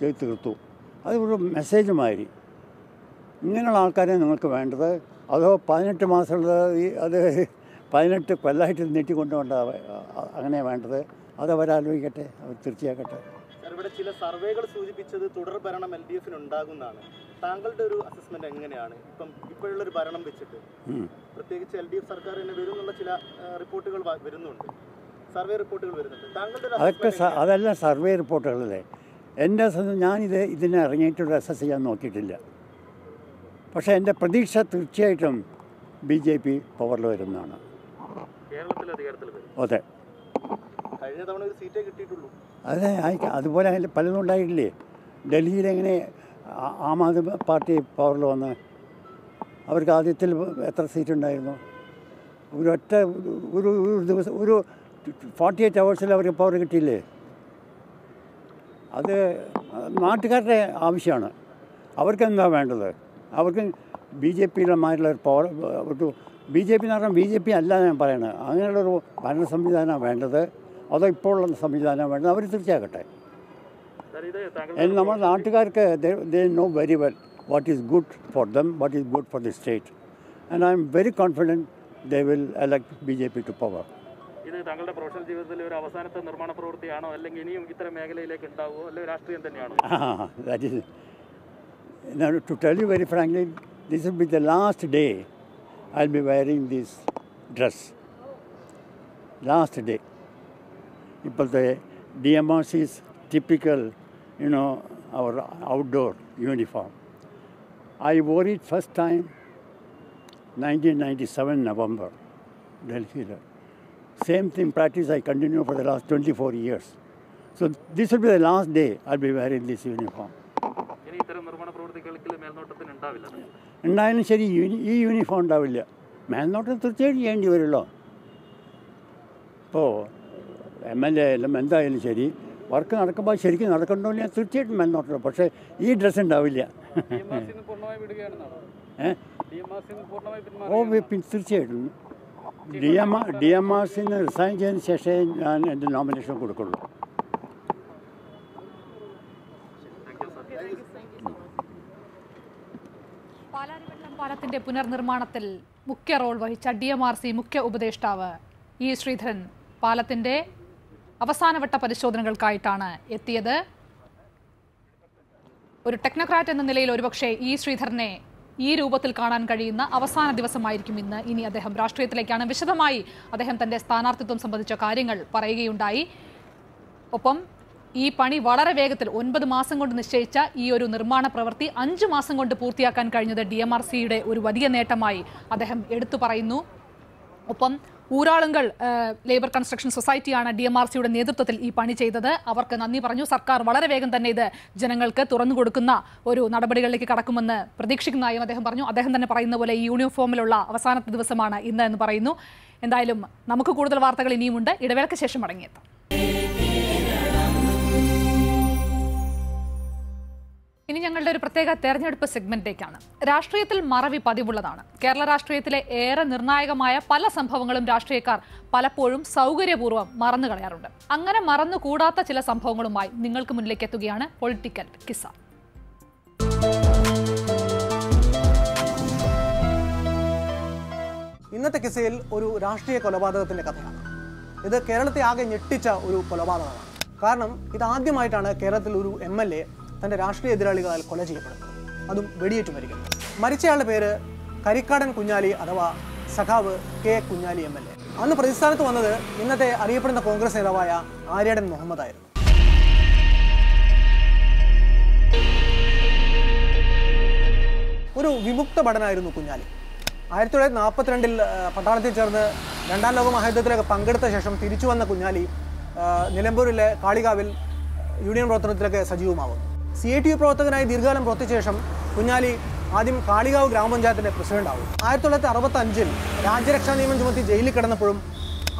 ചെയ്ത് തീർത്തു. അതൊരു ഒരു മെസ്സേജ് മാതിരി. ഇങ്ങനെയുള്ള ആൾക്കാരെ നിങ്ങൾക്ക് വേണ്ടത് അതോ പതിനെട്ട് മാസമുള്ള ഈ അത് പതിനെട്ട് കൊല്ലമായിട്ട് നീട്ടിക്കൊണ്ടുകൊണ്ട് അങ്ങനെ വേണ്ടത്? അത് അവരാലോചിക്കട്ടെ അവർ തീർച്ചയാക്കട്ടെ. ഇവിടെ ചില സർവേകൾ സൂചിപ്പിച്ചത് തുടർ ഭരണം എൽ ഡി എഫിന് ഉണ്ടാകുന്നതാണ്. താങ്കളുടെ ഒരു അസസ്മെന്റ് എങ്ങനെയാണ്? ഇപ്പം ഇപ്പോഴുള്ള ഒരു ഭരണം വെച്ചിട്ട്. പ്രത്യേകിച്ച് എൽ ഡി എഫ് സർക്കാർ തന്നെ വരുന്നുള്ള ചില റിപ്പോർട്ടുകൾ വരുന്നുണ്ട്. സർവേ റിപ്പോർട്ടുകൾ വരുന്നുണ്ട്. താങ്കളുടെ അതൊക്കെ അതെല്ലാം സർവേ റിപ്പോർട്ടുകളല്ലേ? എന്റെ ഞാൻ ഞാനിത് ഇതിനെ ഇറങ്ങിയിട്ടുള്ള അസസ് ചെയ്യാൻ നോക്കിയിട്ടില്ല. പക്ഷേ എന്റെ പ്രതീക്ഷ തീർച്ചയായിട്ടും ബി ജെ പി പവറിൽ വരുന്നതാണ്. അതെ. അതെ അതുപോലെ അതിൽ പലതും ഉണ്ടായിട്ടില്ലേ? ഡൽഹിയിൽ എങ്ങനെ ആ- ആം ആദ്മി പാർട്ടി പവറിൽ വന്ന് അവർക്ക് ആദ്യത്തിൽ എത്ര സീറ്റ് ഉണ്ടായിരുന്നു? ഒരു ഒറ്റ ഒരു ഒരു ദിവസം ഒരു ഫോർട്ടി എയ്റ്റ് അവേഴ്സിൽ അവർക്ക് പവർ കിട്ടിയില്ലേ? അത് നാട്ടുകാരുടെ ആവശ്യമാണ്. അവർക്കെന്താ വേണ്ടത്? അവർക്ക് ബി ജെ പിയിലമായിട്ടുള്ള ഒരു പവർ അവർക്ക് ബി ജെ പി എന്ന് പറഞ്ഞാൽ ബി ജെ പി അല്ല ഞാൻ പറയുന്നത് അങ്ങനെയുള്ളൊരു ഭരണ സംവിധാനമാണ് വേണ്ടത്. അതോ ഇപ്പോഴുള്ള സംവിധാനം വേണ്ടത്. അവർ And നമ്മുടെ നാട്ടുകാർക്ക് they know very well what is good for them what is good for the state and I'm very confident they will elect B J P to power ഇത് താങ്കളുടെ പ്രൊഫഷണൽ ജീവിതത്തിലെ ഒരു അവസാനത്തെ നിർമ്മാണ പ്രവൃത്തിയാണോ? അല്ലെങ്കിൽ ഇനിയും ഇത്തരം മേഖലയിലേക്ക് ഉണ്ടാവുമോ? അല്ലെങ്കിൽ രാഷ്ട്രീയം തന്നെയാണോ? Now, to tell you very frankly, this will be the last day I'll be wearing this dress. Last day. Because the DMRC is typical, you know, our outdoor uniform. I wore it first time 1997 November, Delhi. Same thing practice I continue for the last 24 years. So this will be the last day I'll be wearing this uniform. ഉണ്ടായാലും ശരി ഈ uniform ഉണ്ടാവില്ല. മേൽനോട്ടം തീർച്ചയായിട്ടും ചെയ്യേണ്ടി വരുമല്ലോ. ഇപ്പോൾ M L A എല്ലാം എന്തായാലും ശരി വർക്ക് നടക്കുമ്പോൾ ശരിക്കും നടക്കണ്ടോ ഞാൻ തീർച്ചയായിട്ടും മേൽനോട്ടം പക്ഷേ ഈ ഡ്രസ്സ് ഉണ്ടാവില്ല. ഓ തീർച്ചയായിട്ടും D M R D M R സിന്ന് റിസൈൻ ചെയ്തതിന് ശേഷമേ ഞാൻ എന്റെ നോമിനേഷൻ കൊടുക്കുള്ളൂ. പാലത്തിന്റെ പുനർനിർമ്മാണത്തിൽ മുഖ്യ റോൾ വഹിച്ച ഡി എം ആർ സി മുഖ്യ ഉപദേഷ്ടാവ് ഇ ശ്രീധരൻ പാലത്തിന്റെ അവസാനവട്ട പരിശോധനകൾക്കായിട്ടാണ് എത്തിയത്. ഒരു ടെക്നോക്രാറ്റ് എന്ന നിലയിൽ ഒരുപക്ഷെ ഇ ശ്രീധരനെ ഈ രൂപത്തിൽ കാണാൻ കഴിയുന്ന അവസാന ദിവസമായിരിക്കും ഇന്ന്. ഇനി അദ്ദേഹം രാഷ്ട്രീയത്തിലേക്കാണ്. വിശദമായി അദ്ദേഹം തന്റെ സ്ഥാനാർത്ഥിത്വം സംബന്ധിച്ച കാര്യങ്ങൾ പറയുകയുണ്ടായി. ഒപ്പം ഈ പണി വളരെ വേഗത്തിൽ ഒൻപത് മാസം കൊണ്ട് നിശ്ചയിച്ച ഈ ഒരു നിർമ്മാണ പ്രവൃത്തി അഞ്ചു മാസം കൊണ്ട് പൂർത്തിയാക്കാൻ കഴിഞ്ഞത് ഡി എം ആർ സിയുടെ ഒരു വലിയ നേട്ടമായി അദ്ദേഹം എടുത്തു പറയുന്നു. ഒപ്പം ഊരാളുങ്കൽ ലേബർ കൺസ്ട്രക്ഷൻ സൊസൈറ്റിയാണ് ഡി എം ആർ സിയുടെ നേതൃത്വത്തിൽ ഈ പണി ചെയ്തത്. അവർക്ക് നന്ദി പറഞ്ഞു. സർക്കാർ വളരെ വേഗം തന്നെ ഇത് ജനങ്ങൾക്ക് തുറന്നു കൊടുക്കുന്ന ഒരു നടപടികളിലേക്ക് കടക്കുമെന്ന് പ്രതീക്ഷിക്കുന്നതായും അദ്ദേഹം പറഞ്ഞു. അദ്ദേഹം തന്നെ പറയുന്ന പോലെ ഈ യൂണിഫോമിലുള്ള അവസാനത്തെ ദിവസമാണ് ഇന്ന് എന്ന് പറയുന്നു. എന്തായാലും നമുക്ക് കൂടുതൽ വാർത്തകൾ ഇനിയുമുണ്ട്. ഇടവേളയ്ക്ക് ശേഷം മടങ്ങിയെത്താം ഇനി ഞങ്ങളുടെ ഒരു പ്രത്യേക തെരഞ്ഞെടുപ്പ് സെഗ്മെന്റിലേക്കാണ്. രാഷ്ട്രീയത്തിൽ മറവി പതിവുള്ളതാണ്. കേരള രാഷ്ട്രീയത്തിലെ ഏറെ നിർണായകമായ പല സംഭവങ്ങളും രാഷ്ട്രീയക്കാർ പലപ്പോഴും സൗകര്യപൂർവം മറന്നു കളയാറുണ്ട്. അങ്ങനെ മറന്നുകൂടാത്ത ചില സംഭവങ്ങളുമായി നിങ്ങൾക്ക് മുന്നിലേക്ക് എത്തുകയാണ് പൊളിറ്റിക്കൽ കിസ ഇന്നത്തെ കിസയിൽ ഒരു രാഷ്ട്രീയ കൊലപാതകത്തിന്റെ കഥയാണ്. ഇത് കേരളത്തെ ആകെ ഞെട്ടിച്ച ഒരു കൊലപാതകമാണ്. കാരണം ഇതാദ്യമായിട്ടാണ് കേരളത്തിൽ ഒരു എം എൽ എ തന്റെ രാഷ്ട്രീയ എതിരാളികളാൽ കൊല ചെയ്യപ്പെടുന്നു. അതും വെടിയേറ്റ് മരിക്കുന്നു. മരിച്ചയാളുടെ പേര് കരിക്കാടൻ കുഞ്ഞാലി അഥവാ സഖാവ് K Kunhali M L A. അന്ന് പ്രതിസ്ഥാനത്ത് വന്നത് ഇന്നത്തെ അറിയപ്പെടുന്ന കോൺഗ്രസ് നേതാവായ ആര്യാടൻ മുഹമ്മദ് ആയിരുന്നു ഒരു വിമുക്ത ഭടനായിരുന്നു കുഞ്ഞാലി. ആയിരത്തി തൊള്ളായിരത്തി നാൽപ്പത്തിരണ്ടിൽ പട്ടാളത്തിൽ ചേർന്ന് രണ്ടാം ലോക മഹായുദ്ധത്തിലൊക്കെ പങ്കെടുത്ത ശേഷം തിരിച്ചു വന്ന കുഞ്ഞാലി നിലമ്പൂരിലെ കാളികാവിൽ യൂണിയൻ പ്രവർത്തനത്തിലൊക്കെ സജീവമാവുന്നു. സി ഐ ടി യു പ്രവർത്തകനായി ദീർഘകാലം പ്രവർത്തിച്ച ശേഷം കുഞ്ഞാലി ആദ്യം കാളികാവ് ഗ്രാമപഞ്ചായത്തിന്റെ പ്രസിഡന്റ് ആവും. ആയിരത്തി തൊള്ളായിരത്തി അറുപത്തി അഞ്ചിൽ രാജ്യരക്ഷാ നിയമം ചുമത്തി ജയിലിൽ കിടന്നപ്പോഴും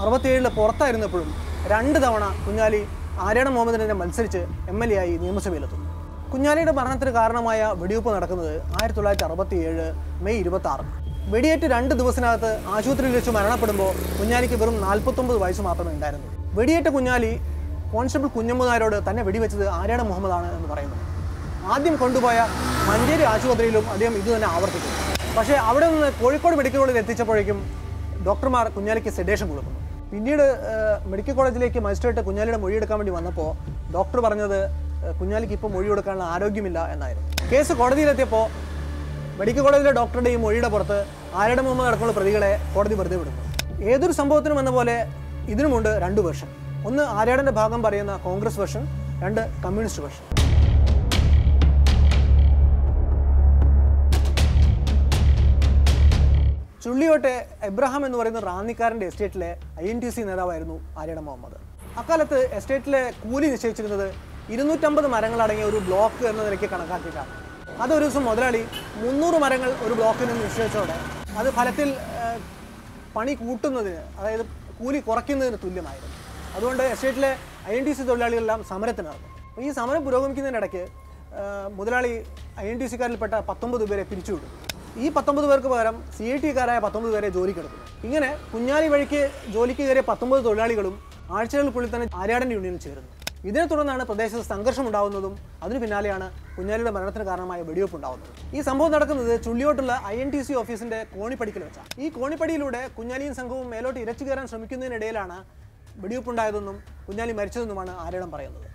അറുപത്തിയേഴിൽ പുറത്തായിരുന്നപ്പോഴും രണ്ട് തവണ കുഞ്ഞാലി ആര്യാടൻ മുഹമ്മദിനെ മത്സരിച്ച് എം എൽ എ ആയി നിയമസഭയിലെത്തുന്നു. കുഞ്ഞാലിയുടെ മരണത്തിന് കാരണമായ വെടിവെപ്പ് നടക്കുന്നത് ആയിരത്തി തൊള്ളായിരത്തി അറുപത്തി ഏഴ് മെയ് ഇരുപത്തി ആറ് വെടിയേറ്റ് രണ്ട് ദിവസത്തിനകത്ത് ആശുപത്രിയിൽ വെച്ച് മരണപ്പെടുമ്പോൾ കുഞ്ഞാലിക്ക് വെറും നാൽപ്പത്തൊമ്പത് വയസ്സ് മാത്രമേ ഉണ്ടായിരുന്നുള്ളൂ. വെടിയേറ്റ കുഞ്ഞാലി കോൺസ്റ്റബിൾ കുഞ്ഞമ്മനായരോട് തന്നെ വെടിവെച്ചത് ആര്യാടൻ മുഹമ്മദാണ് എന്ന് പറയുന്നത് ആദ്യം കൊണ്ടുപോയ മഞ്ചേരി ആശുപത്രിയിലും അദ്ദേഹം ഇത് തന്നെ ആവർത്തിക്കും പക്ഷേ അവിടെ നിന്ന് കോഴിക്കോട് മെഡിക്കൽ കോളേജിൽ എത്തിച്ചപ്പോഴേക്കും ഡോക്ടർമാർ കുഞ്ഞാലിക്ക് സെഡേഷൻ കൊടുക്കുന്നു. പിന്നീട് മെഡിക്കൽ കോളേജിലേക്ക് മജിസ്ട്രേറ്റ് കുഞ്ഞാലിയുടെ മൊഴിയെടുക്കാൻ വേണ്ടി വന്നപ്പോൾ ഡോക്ടർ പറഞ്ഞത് കുഞ്ഞാലിക്ക് ഇപ്പോൾ മൊഴി കൊടുക്കാനുള്ള ആരോഗ്യമില്ല എന്നായിരുന്നു. കേസ് കോടതിയിലെത്തിയപ്പോൾ മെഡിക്കൽ കോളേജിലെ ഡോക്ടറുടെ ഈ മൊഴിയുടെ പുറത്ത് ആരുടെ മുമ്പ് നടക്കുന്ന പ്രതികളെ കോടതി വെറുതെ വിടുന്നു. ഏതൊരു സംഭവത്തിനും എന്ന പോലെ ഇതിനുമുണ്ട് രണ്ട് വേർഷൻ. ഒന്ന് ആര്യാടന്റെ ഭാഗം പറയുന്ന കോൺഗ്രസ് വെർഷൻ രണ്ട് കമ്മ്യൂണിസ്റ്റ് വെർഷൻ. ചുള്ളിയോട്ടെ എബ്രഹാം എന്ന് പറയുന്ന റാന്നിക്കാരന്റെ എസ്റ്റേറ്റിലെ ഐ എൻ ടി സി നേതാവായിരുന്നു ആര്യട മുഹമ്മദ്. അക്കാലത്ത് എസ്റ്റേറ്റിലെ കൂലി നിശ്ചയിച്ചിരുന്നത് ഇരുന്നൂറ്റമ്പത് മരങ്ങളടങ്ങിയ ഒരു ബ്ലോക്ക് എന്ന നിലയ്ക്ക് കണക്കാക്കിയിട്ടാണ്. അതൊരു ദിവസം മുതലാളി മുന്നൂറ് മരങ്ങൾ ഒരു ബ്ലോക്കിന് നിശ്ചയിച്ചതോടെ അത് ഫലത്തിൽ പണി കൂട്ടുന്നതിന് അതായത് കൂലി കുറയ്ക്കുന്നതിന് തുല്യമായിരുന്നു. അതുകൊണ്ട് എസ്റ്റേറ്റിലെ ഐ എൻ ടി സി തൊഴിലാളികളെല്ലാം സമരത്തിനിറങ്ങും അപ്പോൾ ഈ സമരം പുരോഗമിക്കുന്നതിനിടയ്ക്ക് മുതലാളി ഐ എൻ ടി സിക്കാരിൽപ്പെട്ട പത്തൊമ്പത് പേരെ പിരിച്ചുവിടും. ഈ പത്തൊമ്പത് പേർക്ക് പകരം സി ഐ ടിക്കാരായ പത്തൊമ്പത് പേരെ ജോലിക്കെടുക്കും ഇങ്ങനെ കുഞ്ഞാലി വഴിക്ക് ജോലിക്ക് കയറിയ പത്തൊമ്പത് തൊഴിലാളികളും ആഴ്ചകൾക്കുള്ളിൽ തന്നെ ആര്യാടൻ യൂണിയനിൽ ചേരുന്നു. ഇതിനെ തുടർന്നാണ് പ്രദേശത്ത് സംഘർഷം ഉണ്ടാകുന്നതും അതിനു പിന്നാലെയാണ് കുഞ്ഞാലിയുടെ മരണത്തിന് കാരണമായ വെടിവെപ്പ് ഉണ്ടാകുന്നത് ഈ സംഭവം നടക്കുന്നത് ചുള്ളിയോട്ടുള്ള ഐ എൻ ടി സി ഓഫീസിന്റെ കോണിപ്പടിക്കൽ വെച്ചാണ്. ഈ കോണിപ്പടിയിലൂടെ കുഞ്ഞാലിയും സംഘവും മേലോട്ട് ഇരച്ചു കയറാൻ ശ്രമിക്കുന്നതിനിടയിലാണ് വെടിവെപ്പുണ്ടായതെന്നും കുഞ്ഞാലി മരിച്ചതെന്നുമാണ് ആര്യാടൻ പറയുന്നത്.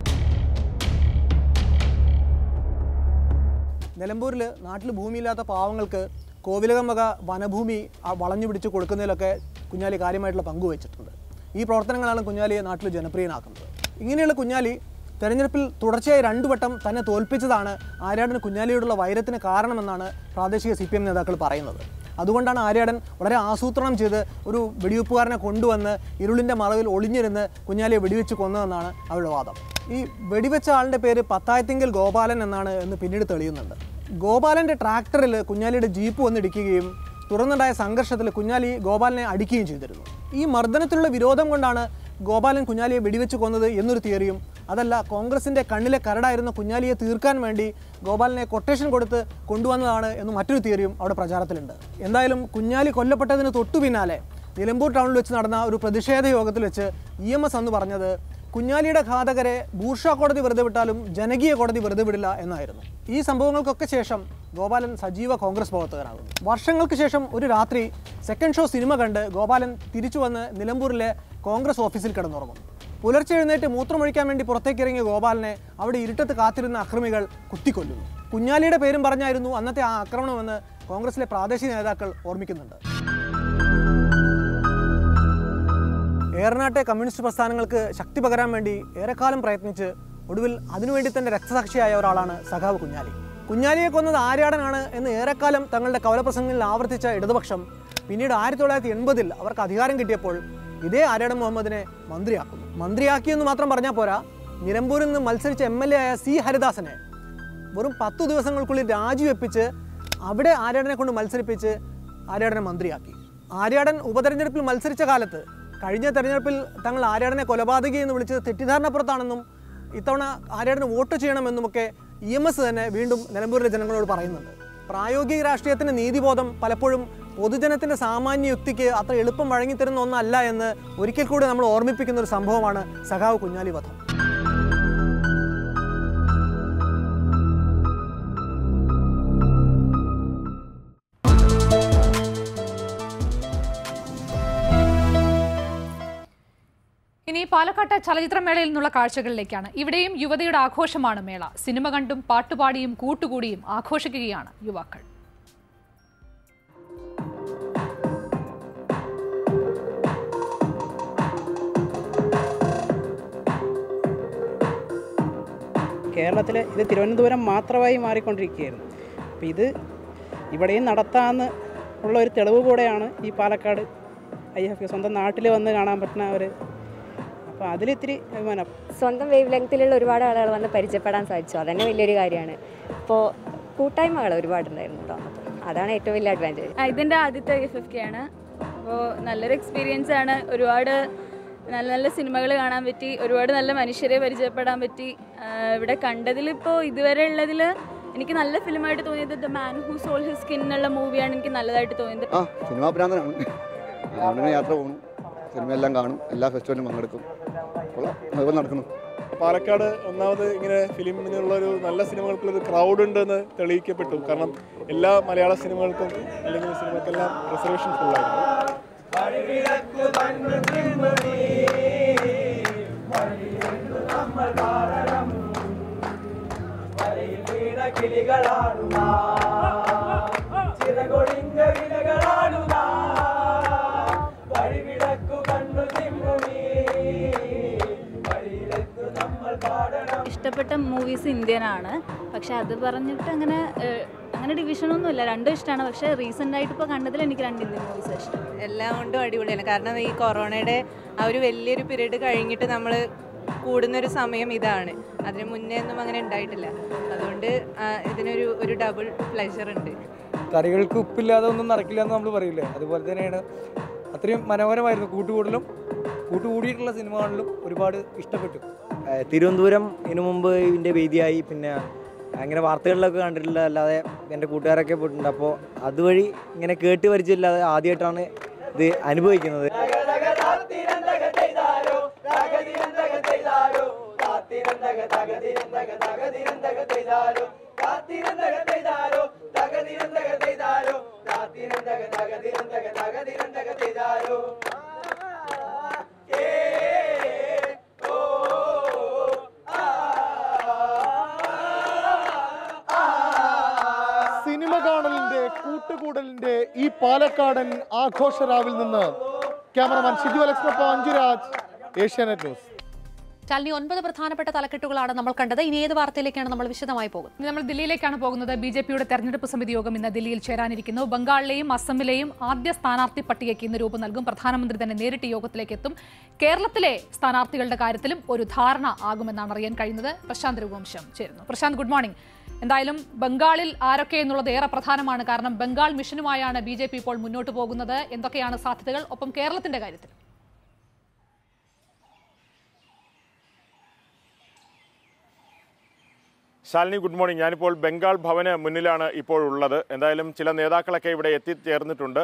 നിലമ്പൂരിൽ നാട്ടിൽ ഭൂമിയില്ലാത്ത പാവങ്ങൾക്ക് കോവിലകം വക വനഭൂമി വളഞ്ഞു പിടിച്ച് കൊടുക്കുന്നതിലൊക്കെ കുഞ്ഞാലി കാര്യമായിട്ടുള്ള പങ്ക് വഹിച്ചിട്ടുണ്ട്. ഈ പ്രവർത്തനങ്ങളാണ് കുഞ്ഞാലിയെ നാട്ടിൽ ജനപ്രിയനാക്കുന്നത്. ഇങ്ങനെയുള്ള കുഞ്ഞാലി തെരഞ്ഞെടുപ്പിൽ തുടർച്ചയായി രണ്ടു വട്ടം തന്നെ തോൽപ്പിച്ചതാണ് ആര്യാടന് കുഞ്ഞാലിയോടുള്ള വൈരത്തിന് കാരണമെന്നാണ് പ്രാദേശിക സി നേതാക്കൾ പറയുന്നത്. അതുകൊണ്ടാണ് ആര്യാടൻ വളരെ ആസൂത്രണം ചെയ്ത് ഒരു വെടിവെപ്പുകാരനെ കൊണ്ടുവന്ന് ഇരുളിന്റെ മറവിൽ ഒളിഞ്ഞിരുന്ന് കുഞ്ഞാലിയെ വെടിവെച്ച് കൊന്നതെന്നാണ് അവരുടെ വാദം. ഈ വെടിവെച്ച ആളിന്റെ പേര് പത്തായത്തിങ്കൽ ഗോപാലൻ എന്നാണ് എന്ന് പിന്നീട് തെളിയുന്നുണ്ട്. ഗോപാലന്റെ ട്രാക്ടറിൽ കുഞ്ഞാലിയുടെ ജീപ്പ് വന്നിടിക്കുകയും തുടർന്നുണ്ടായ സംഘർഷത്തിൽ കുഞ്ഞാലി ഗോപാലനെ അടിക്കുകയും ചെയ്തിരുന്നു. ഈ മർദ്ദനത്തിലുള്ള വിരോധം കൊണ്ടാണ് ഗോപാലൻ കുഞ്ഞാലിയെ വെടിവെച്ച് കൊന്നത് എന്നൊരു തിയറിയും. അതല്ല കോൺഗ്രസിന്റെ കണ്ണിലെ കരടായിരുന്ന കുഞ്ഞാലിയെ തീർക്കാൻ വേണ്ടി ഗോപാലിനെ കൊട്ടേഷൻ കൊടുത്ത് കൊണ്ടുവന്നതാണ് എന്ന് മറ്റൊരു തിയറിയും അവിടെ പ്രചാരത്തിലുണ്ട്. എന്തായാലും കുഞ്ഞാലി കൊല്ലപ്പെട്ടതിന് തൊട്ടു പിന്നാലെ നിലമ്പൂർ ടൗണിൽ വെച്ച് നടന്ന ഒരു പ്രതിഷേധ യോഗത്തിൽ വെച്ച് ഇ എം എസ് അന്ന് പറഞ്ഞത് കുഞ്ഞാലിയുടെ ഘാതകരെ ബൂർഷ കോടതി വെറുതെ വിട്ടാലും ജനകീയ കോടതി വെറുതെ വിടില്ല എന്നായിരുന്നു. ഈ സംഭവങ്ങൾക്കൊക്കെ ശേഷം ഗോപാലൻ സജീവ കോൺഗ്രസ് പ്രവർത്തകനാകുന്നു. വർഷങ്ങൾക്ക് ശേഷം ഒരു രാത്രി സെക്കൻഡ് ഷോ സിനിമ കണ്ട് ഗോപാലൻ തിരിച്ചു വന്ന് നിലമ്പൂരിലെ കോൺഗ്രസ് ഓഫീസിൽ കിടന്നുറങ്ങും പുലർച്ചെ എഴുന്നേറ്റ് മൂത്രമൊഴിക്കാൻ വേണ്ടി പുറത്തേക്കിറങ്ങിയ ഗോപാലനെ അവിടെ ഇരുട്ടത്ത് കാത്തിരുന്ന അക്രമികൾ കുത്തിക്കൊല്ലുന്നു. കുഞ്ഞാലിയുടെ പേരും പറഞ്ഞായിരുന്നു അന്നത്തെ ആ ആക്രമണമെന്ന് കോൺഗ്രസിലെ പ്രാദേശിക നേതാക്കൾ ഓർമ്മിക്കുന്നുണ്ട്. ഏറനാട്ടെ കമ്മ്യൂണിസ്റ്റ് പ്രസ്ഥാനങ്ങൾക്ക് ശക്തി പകരാൻ വേണ്ടി ഏറെക്കാലം പ്രയത്നിച്ച് ഒടുവിൽ അതിനുവേണ്ടി തന്നെ രക്തസാക്ഷിയായ ഒരാളാണ് സഖാവ് കുഞ്ഞാലി. കുഞ്ഞാലിയെ കൊന്നത് ആര്യാടനാണ് എന്ന് ഏറെക്കാലം തങ്ങളുടെ കവലപ്രസംഗങ്ങളിൽ ആവർത്തിച്ച ഇടതുപക്ഷം പിന്നീട് ആയിരത്തി തൊള്ളായിരത്തി എൺപതിൽ അവർക്ക് അധികാരം കിട്ടിയപ്പോൾ ഇതേ ആര്യാടൻ മുഹമ്മദിനെ മന്ത്രിയാക്കുന്നു. മന്ത്രിയാക്കിയെന്ന് മാത്രം പറഞ്ഞാൽ പോരാ നിലമ്പൂരിൽ നിന്ന് മത്സരിച്ച എം എൽ എ ആയ സി ഹരിദാസനെ വെറും പത്തു ദിവസങ്ങൾക്കുള്ളിൽ രാജിവെപ്പിച്ച് അവിടെ ആര്യാടനെ കൊണ്ട് മത്സരിപ്പിച്ച് ആര്യാടനെ മന്ത്രിയാക്കി. ആര്യാടൻ ഉപതെരഞ്ഞെടുപ്പിൽ മത്സരിച്ച കാലത്ത് കഴിഞ്ഞ തെരഞ്ഞെടുപ്പിൽ തങ്ങൾ ആര്യാടനെ കൊലപാതകി എന്ന് വിളിച്ചത് തെറ്റിദ്ധാരണപ്പുറത്താണെന്നും ഇത്തവണ ആര്യാടന് വോട്ട് ചെയ്യണമെന്നുമൊക്കെ ഇ എം എസ് തന്നെ വീണ്ടും നിലമ്പൂരിലെ ജനങ്ങളോട് പറയുന്നുണ്ട്. പ്രായോഗിക രാഷ്ട്രീയത്തിന്റെ നീതിബോധം പലപ്പോഴും പൊതുജനത്തിന്റെ സാമാന്യ യുക്തിക്ക് അത്ര എളുപ്പം വഴങ്ങിത്തരുന്ന ഒന്നല്ല എന്ന് ഒരിക്കൽ കൂടി നമ്മൾ ഓർമ്മിപ്പിക്കുന്ന ഒരു സംഭവമാണ് സഖാവ് കുഞ്ഞാലി വധം പാലക്കാട്ടെ ചലച്ചിത്രമേളയിൽ നിന്നുള്ള കാഴ്ചകളിലേക്കാണ്. ഇവിടെയും യുവതയുടെ ആഘോഷമാണ് മേള. സിനിമ കണ്ടും പാട്ടുപാടിയും കൂട്ടുകൂടിയും ആഘോഷിക്കുകയാണ് യുവാക്കൾ. കേരളത്തിലെ ഇത് തിരുവനന്തപുരം മാത്രമായി മാറിക്കൊണ്ടിരിക്കുകയായിരുന്നു അപ്പോൾ ഇത് ഇവിടെയും നടത്താമെന്ന് ഉള്ള ഒരു തെളിവ് കൂടെയാണ് ഈ പാലക്കാട് ഐ എഫ് സ്വന്തം നാട്ടിൽ വന്ന് കാണാൻ പറ്റുന്ന ഒരു അപ്പോൾ അതിലിത്തിരി അഭിമാനം. സ്വന്തം വേവ് ലെങ്ത്തിലുള്ള ഒരുപാട് ആളുകൾ വന്ന് പരിചയപ്പെടാൻ സാധിച്ചു. അതന്നെ വലിയൊരു കാര്യമാണ്. ഇപ്പോൾ കൂട്ടായ്മകൾ ഒരുപാടുണ്ടായിരുന്നു കേട്ടോ. അതാണ് ഏറ്റവും വലിയ അഡ്വാന്റേജ് ഇതിന്റെ ആദ്യത്തെ എഫ് എഫ് കെ ആണ്. അപ്പോൾ നല്ലൊരു എക്സ്പീരിയൻസ് ആണ്. ഒരുപാട് നല്ല നല്ല സിനിമകൾ കാണാൻ പറ്റി. ഒരുപാട് നല്ല മനുഷ്യരെ പരിചയപ്പെടാൻ പറ്റി. ഇവിടെ കണ്ടതിലിപ്പോൾ ഇതുവരെ ഉള്ളതിൽ എനിക്ക് നല്ല ഫിലിമായിട്ട് തോന്നിയത് the man who sold his skin എന്നുള്ള മൂവിയാണ് എനിക്ക് നല്ലതായിട്ട് തോന്നിയത്. ആ സിനിമാ ഭ്രാന്തനാണ്. യാത്ര പോകുന്നു സിനിമയെല്ലാം കാണും. എല്ലാ ഫെസ്റ്റിവലും പങ്കെടുക്കും. നടക്കുന്നു. പാലക്കാട് ഒന്നാമത് ഇങ്ങനെ ഫിലിമിനുള്ള ഒരു നല്ല സിനിമകൾക്കുള്ള ഒരു ക്രൗഡ് ഉണ്ടെന്ന് തെളിയിക്കപ്പെട്ടു. കാരണം എല്ലാ മലയാള സിനിമകൾക്കും അല്ലെങ്കിൽ സിനിമക്കെല്ലാം റിസർവേഷൻ ഫുള്ളായിരുന്നു ഇഷ്ടപ്പെട്ട മൂവീസ് ഇന്ത്യൻ ആണ് പക്ഷെ അത് പറഞ്ഞിട്ട് അങ്ങനെ അങ്ങനെ ഡിവിഷനൊന്നുമില്ല രണ്ടും ഇഷ്ടമാണ് പക്ഷെ റീസെന്റ് ആയിട്ട് ഇപ്പോൾ കണ്ടതിൽ എനിക്ക് രണ്ട് ഇന്ത്യൻ മൂവീസ് ഇഷ്ടം. എല്ലാം കൊണ്ടും അടിപൊളിയാണ്. കാരണം ഈ കൊറോണയുടെ ആ ഒരു വലിയൊരു പീരീഡ് കഴിഞ്ഞിട്ട് നമ്മൾ കൂടുന്നൊരു സമയം ഇതാണ്. അതിന് മുന്നേ ഒന്നും അങ്ങനെ ഉണ്ടായിട്ടില്ല. അതുകൊണ്ട് ഇതിനൊരു ഒരു ഡബിൾ പ്ലഷർ ഉണ്ട്. കറികൾക്ക് ഉപ്പില്ലാതെ ഒന്നും നടക്കില്ല എന്ന് നമ്മൾ പറയില്ലേ? അതുപോലെ തന്നെയാണ്. അത്രയും മനോഹരമായിരുന്നു. കൂട്ടുകൂടലും കൂട്ടുകൂടിയിട്ടുള്ള സിനിമകളിലും ഒരുപാട് ഇഷ്ടപ്പെട്ടു. തിരുവനന്തപുരം ഇതിനു മുമ്പ് ഇതിന്റെ വേദിയായി. പിന്നെ അങ്ങനെ വാർത്തകളിലൊക്കെ കണ്ടിട്ടില്ല. അല്ലാതെ എന്റെ കൂട്ടുകാരൊക്കെ പോയിട്ടുണ്ട്. അപ്പോൾ അതുവഴി ഇങ്ങനെ കേട്ട് പരിചയമില്ലാതെ ആദ്യമായിട്ടാണ് ഇത് അനുഭവിക്കുന്നത്. സിനിമ കൂട്ടുകൂടലിന്റെ ഈ പാലക്കാടൻ ആഘോഷരാവിൽ നിന്ന് ക്യാമറമാൻ ഷിജു അലക്സിനൊപ്പം അഞ്ജുരാജ് ഏഷ്യാനെറ്റ് ന്യൂസ്. ശാലിനി ഒൻപത് പ്രധാനപ്പെട്ട തലക്കെട്ടുകളാണ് നമ്മൾ കണ്ടത്. ഇനി ഏത് വാർത്തയിലേക്കാണ് നമ്മൾ വിശദമായി പോകുന്നത്? നമ്മൾ ദില്ലിയിലേക്കാണ് പോകുന്നത്. ബി ജെ പിയുടെ തെരഞ്ഞെടുപ്പ് സമിതി യോഗം ഇന്ന് ദില്ലിയിൽ ചേരാനിരിക്കുന്നു. ബംഗാളിലെയും അസമിലെയും ആദ്യ സ്ഥാനാർത്ഥി പട്ടികയ്ക്ക് ഇന്ന് രൂപം നൽകും. പ്രധാനമന്ത്രി തന്നെ നേരിട്ട് യോഗത്തിലേക്ക് എത്തും. കേരളത്തിലെ സ്ഥാനാർത്ഥികളുടെ കാര്യത്തിലും ഒരു ധാരണ ആകുമെന്നാണ് അറിയാൻ കഴിയുന്നത്. പ്രശാന്ത് രഘുവംശം ചേരുന്നു. പ്രശാന്ത് ഗുഡ് മോർണിംഗ് എന്തായാലും ബംഗാളിൽ ആരൊക്കെ എന്നുള്ളത് ഏറെ പ്രധാനമാണ്. കാരണം ബംഗാൾ മിഷനുമായാണ് ബി ജെ പി ഇപ്പോൾ മുന്നോട്ട് പോകുന്നത്. എന്തൊക്കെയാണ് സാധ്യതകൾ? ഒപ്പം കേരളത്തിന്റെ കാര്യത്തിൽ. Shalini good morning. ഞാനിപ്പോൾ ബംഗാൾ ഭവന് മുന്നിലാണ് ഇപ്പോൾ ഉള്ളത്. എന്തായാലും ചില നേതാക്കളൊക്കെ ഇവിടെ എത്തിച്ചേർന്നിട്ടുണ്ട്.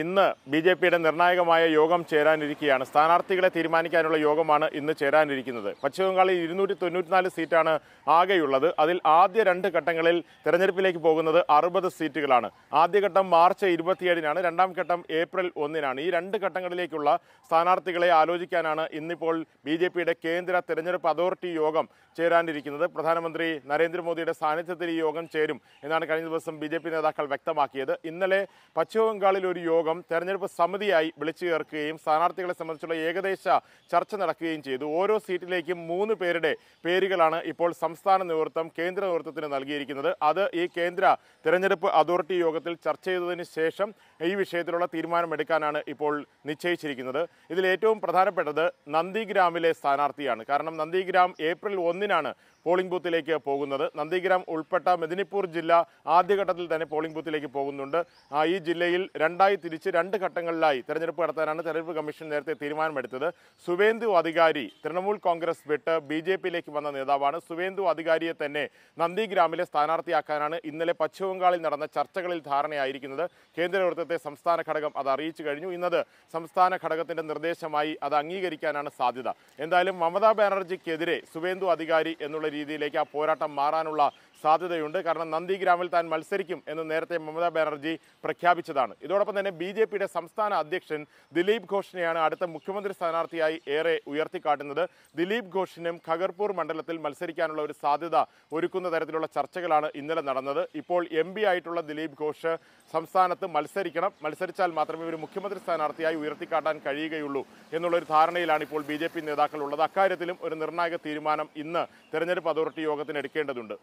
ഇന്ന് ബി ജെ പിയുടെ നിർണായകമായ യോഗം ചേരാനിരിക്കുകയാണ്. സ്ഥാനാർത്ഥികളെ തീരുമാനിക്കാനുള്ള യോഗമാണ് ഇന്ന് ചേരാനിരിക്കുന്നത്. പശ്ചിമബംഗാളിൽ ഇരുന്നൂറ്റി തൊണ്ണൂറ്റിനാല് സീറ്റാണ് ആകെയുള്ളത്. അതിൽ ആദ്യ രണ്ട് ഘട്ടങ്ങളിൽ തെരഞ്ഞെടുപ്പിലേക്ക് പോകുന്നത് അറുപത് സീറ്റുകളാണ്. ആദ്യഘട്ടം മാർച്ച് ഇരുപത്തിയേഴിനാണ് രണ്ടാം ഘട്ടം ഏപ്രിൽ ഒന്നിനാണ്. ഈ രണ്ട് ഘട്ടങ്ങളിലേക്കുള്ള സ്ഥാനാർത്ഥികളെ ആലോചിക്കാനാണ് ഇന്നിപ്പോൾ ബി ജെ പിയുടെ കേന്ദ്ര തെരഞ്ഞെടുപ്പ് അതോറിറ്റി യോഗം ചേരാനിരിക്കുന്നത്. പ്രധാനമന്ത്രി നരേന്ദ്രമോദിയുടെ സാന്നിധ്യത്തിൽ ഈ യോഗം ചേരും എന്നാണ് കഴിഞ്ഞ ദിവസം ബി നേതാക്കൾ വ്യക്തമാക്കിയത്. ഇന്നലെ പശ്ചിമബംഗാളിൽ ഒരു യോഗം തെരഞ്ഞെടുപ്പ് സമിതിയായി വിളിച്ചു ചേർക്കുകയും സ്ഥാനാർത്ഥികളെ സംബന്ധിച്ചുള്ള ഏകദേശ ചർച്ച നടക്കുകയും ചെയ്തു. ഓരോ സീറ്റിലേക്കും മൂന്ന് പേരുടെ പേരുകളാണ് ഇപ്പോൾ സംസ്ഥാന നേതൃത്വം കേന്ദ്ര നേതൃത്വത്തിന് നൽകിയിരിക്കുന്നത്. അത് ഈ കേന്ദ്ര തെരഞ്ഞെടുപ്പ് അതോറിറ്റി യോഗത്തിൽ ചർച്ച ചെയ്തതിന് ശേഷം ഈ വിഷയത്തിലുള്ള തീരുമാനമെടുക്കാനാണ് ഇപ്പോൾ നിശ്ചയിച്ചിരിക്കുന്നത്. ഇതിൽ ഏറ്റവും പ്രധാനപ്പെട്ടത് നന്ദിഗ്രാമിലെ സ്ഥാനാർത്ഥിയാണ്. കാരണം നന്ദിഗ്രാം ഏപ്രിൽ ഒന്നിനാണ് പോളിംഗ് ബൂത്തിലേക്ക് പോകുന്നത്. നന്ദിഗ്രാം ഉൾപ്പെട്ട മെദിനിപ്പൂർ ജില്ല ആദ്യഘട്ടത്തിൽ തന്നെ പോളിംഗ് ബൂത്തിലേക്ക് പോകുന്നുണ്ട്. ഈ ജില്ലയിൽ രണ്ടായി തിരിച്ച് രണ്ട് ഘട്ടങ്ങളിലായി തെരഞ്ഞെടുപ്പ് നടത്താനാണ് തെരഞ്ഞെടുപ്പ് കമ്മീഷൻ നേരത്തെ തീരുമാനമെടുത്തത്. സുവേന്ദു അധികാരി തൃണമൂൽ കോൺഗ്രസ് വിട്ട് ബി ജെ പിയിലേക്ക് വന്ന നേതാവാണ്. സുവേന്ദു അധികാരിയെ തന്നെ നന്ദിഗ്രാമിലെ സ്ഥാനാർത്ഥിയാക്കാനാണ് ഇന്നലെ പശ്ചിമബംഗാളിൽ നടന്ന ചർച്ചകളിൽ ധാരണയായിരിക്കുന്നത്. കേന്ദ്ര നേതൃത്വത്തെ സംസ്ഥാന ഘടകം അത് അറിയിച്ചു കഴിഞ്ഞു. ഇന്നത് സംസ്ഥാന ഘടകത്തിന്റെ നിർദ്ദേശമായി അത് അംഗീകരിക്കാനാണ് സാധ്യത. എന്തായാലും മമതാ ബാനർജിക്കെതിരെ സുവേന്ദു അധികാരി എന്നുള്ള രീതിയിലേക്ക് ആ പോരാട്ടം മാറാനുള്ള സാധ്യതയുണ്ട്. കാരണം നന്ദിഗ്രാമിൽ താൻ മത്സരിക്കും എന്ന് നേരത്തെ മമതാ ബാനർജി പ്രഖ്യാപിച്ചതാണ്. ഇതോടൊപ്പം തന്നെ ബി സംസ്ഥാന അധ്യക്ഷൻ ദിലീപ് ഘോഷിനെയാണ് അടുത്ത മുഖ്യമന്ത്രി സ്ഥാനാർത്ഥിയായി ഏറെ ഉയർത്തിക്കാട്ടുന്നത്. ദിലീപ് ഘോഷിനും ഖഗർപൂർ മണ്ഡലത്തിൽ മത്സരിക്കാനുള്ള ഒരു സാധ്യത ഒരുക്കുന്ന തരത്തിലുള്ള ചർച്ചകളാണ് ഇന്നലെ നടന്നത്. ഇപ്പോൾ എം ആയിട്ടുള്ള ദിലീപ് ഘോഷ് സംസ്ഥാനത്ത് മത്സരിക്കണം. മത്സരിച്ചാൽ മാത്രമേ ഒരു മുഖ്യമന്ത്രി സ്ഥാനാർത്ഥിയായി ഉയർത്തിക്കാട്ടാൻ കഴിയുകയുള്ളൂ എന്നുള്ളൊരു ധാരണയിലാണ് ഇപ്പോൾ ബി ജെ പി നേതാക്കൾ ഉള്ളത്. അക്കാര്യത്തിലും ഒരു നിർണായക തീരുമാനം ഇന്ന് തെരഞ്ഞെടുപ്പ് അതോറിറ്റി യോഗത്തിന് എടുക്കേണ്ടതുണ്ട്.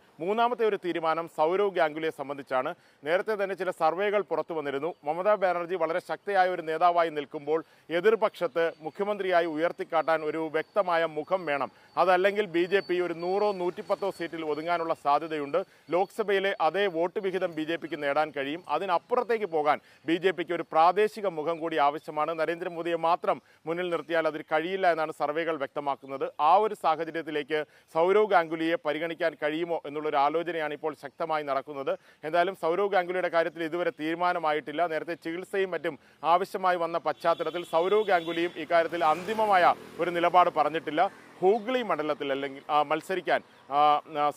മൂന്നാമത്തെ ഒരു തീരുമാനം സൗരവ് ഗാംഗുലിയെ സംബന്ധിച്ചാണ്. നേരത്തെ തന്നെ ചില സർവേകൾ പുറത്തു വന്നിരുന്നു. മമതാ ബാനർജി വളരെ ശക്തിയായ ഒരു നേതാവായി നിൽക്കുമ്പോൾ എതിർപക്ഷത്ത് മുഖ്യമന്ത്രിയായി ഉയർത്തിക്കാട്ടാൻ ഒരു വ്യക്തമായ മുഖം വേണം. അതല്ലെങ്കിൽ ബി ജെ പി ഒരു നൂറോ നൂറ്റിപ്പത്തോ സീറ്റിൽ ഒതുങ്ങാനുള്ള സാധ്യതയുണ്ട്. ലോക്സഭയിലെ അതേ വോട്ട് വിഹിതം ബി ജെ പിക്ക് നേടാൻ കഴിയും. അതിനപ്പുറത്തേക്ക് പോകാൻ ബി ജെ പിക്ക് ഒരു പ്രാദേശിക മുഖം കൂടി ആവശ്യമാണ്. നരേന്ദ്രമോദിയെ മാത്രം മുന്നിൽ നിർത്തിയാൽ അതിൽ കഴിയില്ല എന്നാണ് സർവേകൾ വ്യക്തമാക്കുന്നത്. ആ ഒരു സാഹചര്യത്തിലേക്ക് സൗരവ് ഗാംഗുലിയെ പരിഗണിക്കാൻ കഴിയുമോ എന്നുള്ളൊരു ആലോചനയാണ് ഇപ്പോൾ ശക്തമായി നടക്കുന്നത്. എന്തായാലും സൗരവ് ഗാംഗുലിയുടെ കാര്യത്തിൽ ഇതുവരെ തീരുമാനമായിട്ടില്ല. നേരത്തെ ചികിത്സയും മറ്റും ആവശ്യമായി വന്ന പശ്ചാത്തലത്തിൽ സൗരവ് ഗാംഗുലിയും ഇക്കാര്യത്തിൽ അന്തിമമായ ഒരു നിലപാട് പറഞ്ഞിട്ടില്ല. ഹൂഗ്ലി മണ്ഡലത്തിൽ അല്ലെങ്കിൽ മത്സരിക്കാൻ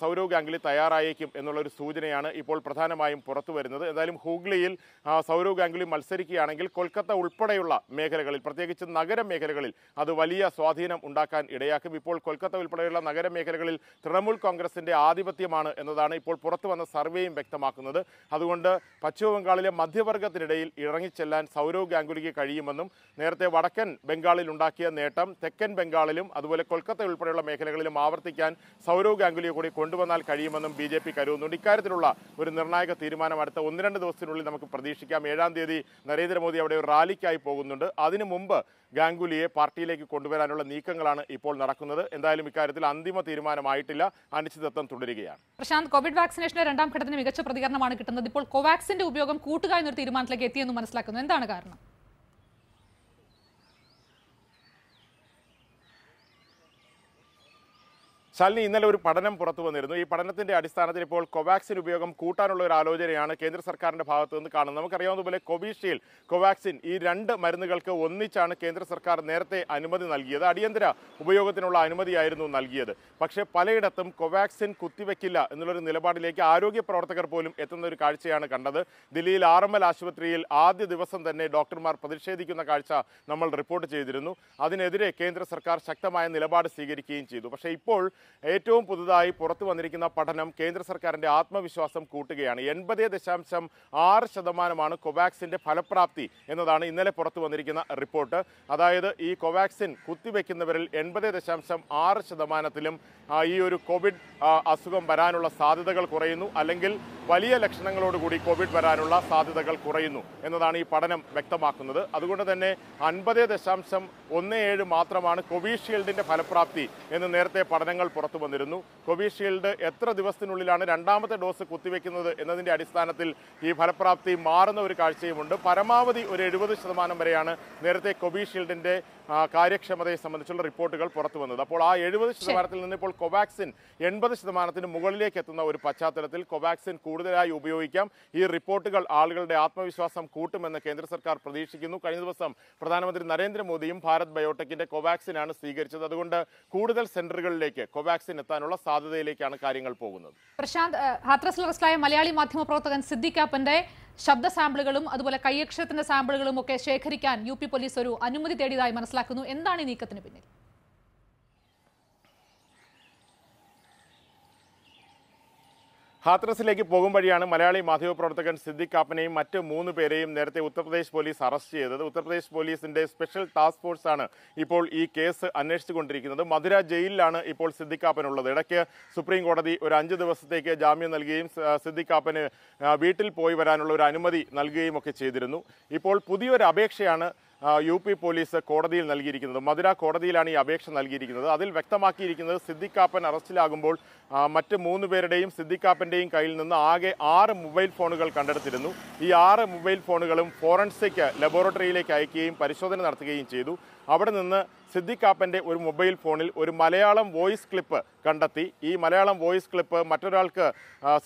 സൗരവ് ഗാംഗുലി തയ്യാറായേക്കും എന്നുള്ളൊരു സൂചനയാണ് ഇപ്പോൾ പ്രധാനമായും പുറത്തു വരുന്നത്. എന്തായാലും ഹൂഗ്ലിയിൽ സൗരവ് ഗാംഗുലി മത്സരിക്കുകയാണെങ്കിൽ കൊൽക്കത്ത ഉൾപ്പെടെയുള്ള മേഖലകളിൽ പ്രത്യേകിച്ച് നഗര മേഖലകളിൽ അത് വലിയ സ്വാധീനം ഉണ്ടാക്കാൻ ഇടയാക്കും. ഇപ്പോൾ കൊൽക്കത്ത ഉൾപ്പെടെയുള്ള നഗര മേഖലകളിൽ തൃണമൂൽ കോൺഗ്രസിന്റെ ആധിപത്യമാണ് എന്നതാണ് ഇപ്പോൾ പുറത്തു വന്ന സർവേയും വ്യക്തമാക്കുന്നത്. അതുകൊണ്ട് പശ്ചിമ ബംഗാളിലെ മധ്യവർഗത്തിനിടയിൽ ഇറങ്ങിച്ചെല്ലാൻ സൗരവ് ഗാംഗുലിക്ക് കഴിയുമെന്നും നേരത്തെ വടക്കൻ ബംഗാളിൽ ഉണ്ടാക്കിയ നേട്ടം തെക്കൻ ബംഗാളിലും അതുപോലെ കൊൽക്കത്ത ഉൾപ്പെടെയുള്ള മേഖലകളിലും ആവർത്തിക്കാൻ സൗരവ് ഗാംഗുലിയെ കൂടി കൊണ്ടുവന്നാൽ കഴിയുമെന്നും ബി ജെ പി കരുതുന്നുണ്ട്. ഇക്കാര്യത്തിലുള്ള ഒരു നിർണായക തീരുമാനം അടുത്ത ഒന്ന് രണ്ട് ദിവസത്തിനുള്ളിൽ നമുക്ക് പ്രതീക്ഷിക്കാം. ഏഴാം തീയതി നരേന്ദ്രമോദി അവിടെ ഒരു റാലിക്കായി പോകുന്നുണ്ട്. അതിനു മുമ്പ് ഗാംഗുലിയെ പാർട്ടിയിലേക്ക് കൊണ്ടുവരാനുള്ള നീക്കങ്ങളാണ് ഇപ്പോൾ നടക്കുന്നത്. എന്തായാലും ഇക്കാര്യത്തിൽ അന്തിമ തീരുമാനമായിട്ടില്ല. അനിശ്ചിതത്വം തുടരുകയാണ്. പ്രശാന്ത് കോവിഡ് വാക്സിനേഷന്റെ രണ്ടാം ഘട്ടത്തിന് മികച്ച പ്രതികരണമാണ് കിട്ടുന്നത്. ഇപ്പോൾ കോവാക്സിന്റെ ഉപയോഗം കൂട്ടുക എന്നൊരു തീരുമാനത്തിലേക്ക് എത്തിയെന്ന് മനസ്സിലാക്കുന്നു. എന്താണ് കാരണം? ശാലിനി ഇന്നലെ ഒരു പഠനം പുറത്തു വന്നിരുന്നു. ഈ പഠനത്തിന്റെ അടിസ്ഥാനത്തിൽ ഇപ്പോൾ കോവാക്സിൻ ഉപയോഗം കൂട്ടാനുള്ള ഒരു ആലോചനയാണ് കേന്ദ്ര സർക്കാരിന്റെ ഭാഗത്ത് നിന്ന് കാണുന്നത്. നമുക്കറിയാവുന്നതുപോലെ കോവിഷീൽഡ് കോവാക്സിൻ ഈ രണ്ട് മരുന്നുകൾക്ക് ഒന്നിച്ചാണ് കേന്ദ്ര സർക്കാർ നേരത്തെ അനുമതി നൽകിയത്. അടിയന്തര ഉപയോഗത്തിനുള്ള അനുമതിയായിരുന്നു നൽകിയത്. പക്ഷേ പലയിടത്തും കോവാക്സിൻ കുത്തിവെക്കില്ല എന്നുള്ളൊരു നിലപാടിലേക്ക് ആരോഗ്യ പ്രവർത്തകർ പോലും എത്തുന്ന ഒരു കാഴ്ചയാണ് കണ്ടത്. ദില്ലിയിൽ ആർ എം എൽ ആശുപത്രിയിൽ ആദ്യ ദിവസം തന്നെ ഡോക്ടർമാർ പ്രതിഷേധിക്കുന്ന കാഴ്ച നമ്മൾ റിപ്പോർട്ട് ചെയ്തിരുന്നു. അതിനെതിരെ കേന്ദ്ര സർക്കാർ ശക്തമായ നിലപാട് സ്വീകരിക്കുകയും ചെയ്തു. പക്ഷേ ഇപ്പോൾ ഏറ്റവും പുതുതായി പുറത്തു വന്നിരിക്കുന്ന പഠനം കേന്ദ്ര സർക്കാരിന്റെ ആത്മവിശ്വാസം കൂട്ടുകയാണ്. എൺപത് ദശാംശം ആറ് ശതമാനമാണ് കോവാക്സിന്റെ ഫലപ്രാപ്തി എന്നതാണ് ഇന്നലെ പുറത്തു വന്നിരിക്കുന്ന റിപ്പോർട്ട്. അതായത് ഈ കോവാക്സിൻ കുത്തിവെക്കുന്നവരിൽ എൺപത് ദശാംശം ആറ് ശതമാനത്തിലും ഈ ഒരു കോവിഡ് അസുഖം വരാനുള്ള സാധ്യതകൾ കുറയുന്നു. അല്ലെങ്കിൽ വലിയ ലക്ഷണങ്ങളോടുകൂടി കോവിഡ് വരാനുള്ള സാധ്യതകൾ കുറയുന്നു എന്നതാണ് ഈ പഠനം വ്യക്തമാക്കുന്നത്. അതുകൊണ്ട് തന്നെ അൻപത് ദശാംശം ഒന്ന് ഏഴ് മാത്രമാണ് കോവിഷീൽഡിന്റെ ഫലപ്രാപ്തി എന്ന് നേരത്തെ പഠനങ്ങൾ പുറത്തു വന്നിരുന്നു. കോവിഷീൽഡ് എത്ര ദിവസത്തിനുള്ളിലാണ് രണ്ടാമത്തെ ഡോസ് കുത്തിവെക്കുന്നത് എന്നതിന്റെ അടിസ്ഥാനത്തിൽ ഈ ഫലപ്രാപ്തി മാറുന്ന ഒരു കാഴ്ചയുമുണ്ട്. പരമാവധി ഒരു എഴുപത് ശതമാനം വരെയാണ് നേരത്തെ കോവിഷീൽഡിന്റെ കാര്യക്ഷമതയെ സംബന്ധിച്ചുള്ള റിപ്പോർട്ടുകൾ പുറത്തു വന്നത്. അപ്പോൾ ആ എഴുപത് ശതമാനത്തിൽ നിന്ന് ഇപ്പോൾ കോവാക്സിൻ എൺപത് ശതമാനത്തിന് മുകളിലേക്ക് എത്തുന്ന ഒരു പശ്ചാത്തലത്തിൽ കോവാക്സിൻ കൂടുതലായി ഉപയോഗിക്കാം. ഈ റിപ്പോർട്ടുകൾ ആളുകളുടെ ആത്മവിശ്വാസം കൂട്ടുമെന്ന് കേന്ദ്ര സർക്കാർ പ്രതീക്ഷിക്കുന്നു. കഴിഞ്ഞ ദിവസം പ്രധാനമന്ത്രി നരേന്ദ്രമോദിയും ഭാരത് ബയോടെക്കിന്റെ കോവാക്സിനാണ് സ്വീകരിച്ചത്. അതുകൊണ്ട് കൂടുതൽ സെന്ററുകളിലേക്ക് കോവാക്സിൻ എത്താനുള്ള സാധ്യതയിലേക്കാണ് കാര്യങ്ങൾ പോകുന്നത്. പ്രശാന്ത് ഹാത്രസിൽ മലയാളി സിദ്ദിഖ് സിദ്ദിഖാപ്പന്റെ ശബ്ദ സാമ്പിളുകളും അതുപോലെ കൈയക്ഷരത്തിന്റെ സാമ്പിളുകളും ഒക്കെ ശേഖരിക്കാൻ യു പോലീസ് ഒരു അനുമതി തേടിയതായി മനസ്സിലാക്കുന്നു. എന്താണ് ഈ നീക്കത്തിന് പിന്നിൽ? ഹാത്രസിലേക്ക് പോകും വഴിയാണ് മലയാളി മാധ്യമപ്രവർത്തകൻ സിദ്ദിഖ് കാപ്പനെയും മറ്റ് മൂന്ന് പേരെയും നേരത്തെ ഉത്തർപ്രദേശ് പോലീസ് അറസ്റ്റ് ചെയ്തത്. ഉത്തർപ്രദേശ് പോലീസിന്റെ സ്പെഷ്യൽ ടാസ്ക് ഫോഴ്സാണ് ഇപ്പോൾ ഈ കേസ് അന്വേഷിച്ചുകൊണ്ടിരിക്കുന്നത്. മധുര ജയിലിലാണ് ഇപ്പോൾ സിദ്ദിഖ് കാപ്പനുള്ളത്. ഇടയ്ക്ക് സുപ്രീം കോടതി ഒരു അഞ്ച് ദിവസത്തേക്ക് ജാമ്യം നൽകുകയും സിദ്ദിഖ് കാപ്പന് വീട്ടിൽ പോയി വരാനുള്ള ഒരു അനുമതി നൽകുകയും ഒക്കെ ചെയ്തിരുന്നു. ഇപ്പോൾ പുതിയൊരു അപേക്ഷയാണ് യു പി പോലീസ് കോടതിയിൽ നൽകിയിരിക്കുന്നത്. മധുര കോടതിയിലാണ് ഈ അപേക്ഷ നൽകിയിരിക്കുന്നത്. അതിൽ വ്യക്തമാക്കിയിരിക്കുന്നത് സിദ്ദിഖാപ്പൻ അറസ്റ്റിലാകുമ്പോൾ മറ്റ് മൂന്ന് പേരുടെയും സിദ്ദിഖാപ്പന്റെയും കയ്യിൽ നിന്ന് ആകെ ആറ് മൊബൈൽ ഫോണുകൾ കണ്ടെടുത്തിരുന്നു. ഈ ആറ് മൊബൈൽ ഫോണുകളും ഫോറൻസിക് ലബോറട്ടറിയിലേക്ക് അയക്കുകയും പരിശോധന നടത്തുകയും ചെയ്തു. അവിടെ നിന്ന് സിദ്ദിഖാപ്പന്റെ ഒരു മൊബൈൽ ഫോണിൽ ഒരു മലയാളം വോയിസ് ക്ലിപ്പ് കണ്ടെത്തി. ഈ മലയാളം വോയിസ് ക്ലിപ്പ് മറ്റൊരാൾക്ക്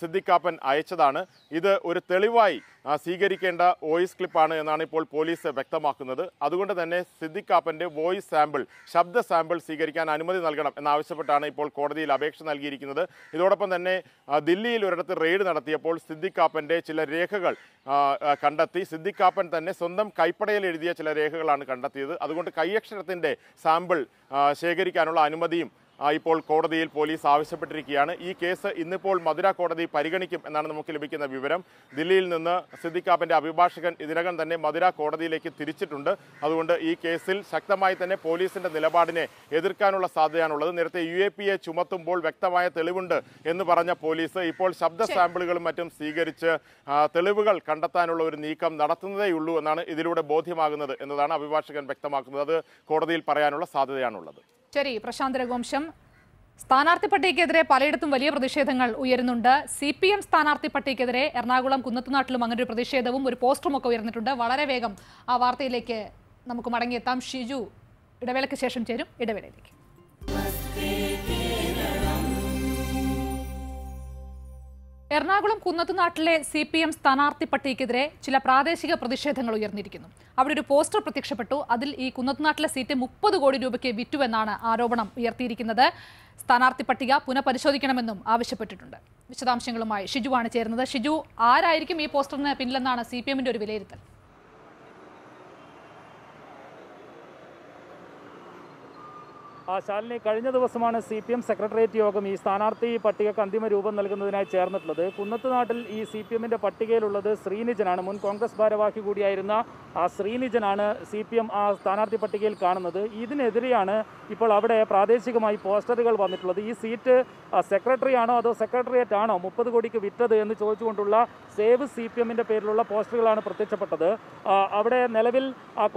സിദ്ദിഖാപ്പൻ അയച്ചതാണ്. ഇത് ഒരു തെളിവായി സ്വീകരിക്കേണ്ട വോയിസ് ക്ലിപ്പാണ് എന്നാണ് ഇപ്പോൾ പോലീസ് വ്യക്തമാക്കുന്നത്. അതുകൊണ്ട് തന്നെ സിദ്ദിഖാപ്പന്റെ വോയിസ് സാമ്പിൾ ശബ്ദ സാമ്പിൾ സ്വീകരിക്കാൻ അനുമതി നൽകണം എന്നാവശ്യപ്പെട്ടാണ് ഇപ്പോൾ കോടതിയിൽ അപേക്ഷ നൽകിയിരിക്കുന്നത്. ഇതോടൊപ്പം തന്നെ ദില്ലിയിൽ ഒരിടത്ത് റെയ്ഡ് നടത്തിയപ്പോൾ സിദ്ദിഖാപ്പന്റെ ചില രേഖകൾ കണ്ടെത്തി. സിദ്ദിഖാപ്പൻ തന്നെ സ്വന്തം കൈപ്പടയിൽ എഴുതിയ ചില രേഖകളാണ് കണ്ടെത്തിയത്. അതുകൊണ്ട് കൈയക്ഷരത്തിന്റെ സാമ്പിൾ ശേഖരിക്കാനുള്ള അനുമതിയും ഇപ്പോൾ കോടതിയിൽ പോലീസ് ആവശ്യപ്പെട്ടിരിക്കുകയാണ്. ഈ കേസ് ഇന്നിപ്പോൾ മധുര കോടതി പരിഗണിക്കും എന്നാണ് നമുക്ക് ലഭിക്കുന്ന വിവരം. ദില്ലിയിൽ നിന്ന് സിദ്ദിഖാപ്പന്റെ അഭിഭാഷകൻ ഇതിനകം തന്നെ മധുര കോടതിയിലേക്ക് തിരിച്ചിട്ടുണ്ട്. അതുകൊണ്ട് ഈ കേസിൽ ശക്തമായി തന്നെ പോലീസിന്റെ നിലപാടിനെ എതിർക്കാനുള്ള സാധ്യതയാണുള്ളത്. നേരത്തെ യു എ ചുമത്തുമ്പോൾ വ്യക്തമായ തെളിവുണ്ട് എന്ന് പറഞ്ഞ പോലീസ് ഇപ്പോൾ ശബ്ദ സാമ്പിളുകളും മറ്റും സ്വീകരിച്ച് തെളിവുകൾ കണ്ടെത്താനുള്ള ഒരു നീക്കം നടത്തുന്നതേയുള്ളൂ എന്നാണ് ഇതിലൂടെ ബോധ്യമാകുന്നത് എന്നതാണ് അഭിഭാഷകൻ വ്യക്തമാക്കുന്നത്. അത് കോടതിയിൽ പറയാനുള്ള സാധ്യതയാണുള്ളത്. ശരി പ്രശാന്ത് രഘുവംശം. സ്ഥാനാർത്ഥി പട്ടികയ്ക്കെതിരെ പലയിടത്തും വലിയ പ്രതിഷേധങ്ങൾ ഉയരുന്നുണ്ട്. സി പി എം സ്ഥാനാർത്ഥി പട്ടികയ്ക്കെതിരെ എറണാകുളം കുന്നത്തുനാട്ടിലും അങ്ങനെ ഒരു പ്രതിഷേധവും ഒരു പോസ്റ്ററും ഒക്കെ ഉയർന്നിട്ടുണ്ട്. വളരെ വേഗം ആ വാർത്തയിലേക്ക് നമുക്ക് മടങ്ങിയെത്താം. ഷിജു ഇടവേളയ്ക്ക് ശേഷം ചേരും. ഇടവേളയിലേക്ക്. എറണാകുളം കുന്നത്തുനാട്ടിലെ സി പി എം സ്ഥാനാർത്ഥി പട്ടികയ്ക്കെതിരെ ചില പ്രാദേശിക പ്രതിഷേധങ്ങൾ ഉയർന്നിരിക്കുന്നു. അവിടെ ഒരു പോസ്റ്റർ പ്രത്യക്ഷപ്പെട്ടു. അതിൽ ഈ കുന്നത്തുനാട്ടിലെ സീറ്റ് മുപ്പത് കോടി രൂപയ്ക്ക് വിറ്റുവെന്നാണ് ആരോപണം ഉയർത്തിയിരിക്കുന്നത്. സ്ഥാനാർത്ഥി പട്ടിക പുനഃപരിശോധിക്കണമെന്നും ആവശ്യപ്പെട്ടിട്ടുണ്ട്. വിശദാംശങ്ങളുമായി ഷിജുവാണ് ചേരുന്നത്. ഷിജു ആരായിരിക്കും ഈ പോസ്റ്ററിന് പിന്നിലെന്നാണ് സി ഒരു വിലയിരുത്തൽ? ശാലിനി കഴിഞ്ഞ ദിവസമാണ് സി പി എം സെക്രട്ടേറിയറ്റ് യോഗം ഈ സ്ഥാനാർത്ഥി പട്ടികക്ക് അന്തിമ രൂപം നൽകുന്നതിനായി ചേർന്നിട്ടുള്ളത്. കുന്നത്ത് നാട്ടിൽ ഈ സി പി എമ്മിന്റെ പട്ടികയിലുള്ളത് ശ്രീനിജനാണ്. മുൻ കോൺഗ്രസ് ഭാരവാഹി കൂടിയായിരുന്ന ആ ശ്രീനിജനാണ് സി പി എം ആ സ്ഥാനാർത്ഥി പട്ടികയിൽ കാണുന്നത്. ഇതിനെതിരെയാണ് ഇപ്പോൾ അവിടെ പ്രാദേശികമായി പോസ്റ്ററുകൾ വന്നിട്ടുള്ളത്. ഈ സീറ്റ് സെക്രട്ടറി ആണോ അതോ സെക്രട്ടേറിയറ്റ് ആണോ മുപ്പത് കോടിക്ക് വിറ്റത് എന്ന് ചോദിച്ചുകൊണ്ടുള്ള സേവ് സി പി എമ്മിന്റെ പേരിലുള്ള പോസ്റ്ററുകളാണ് പ്രത്യക്ഷപ്പെട്ടത്. അവിടെ നിലവിൽ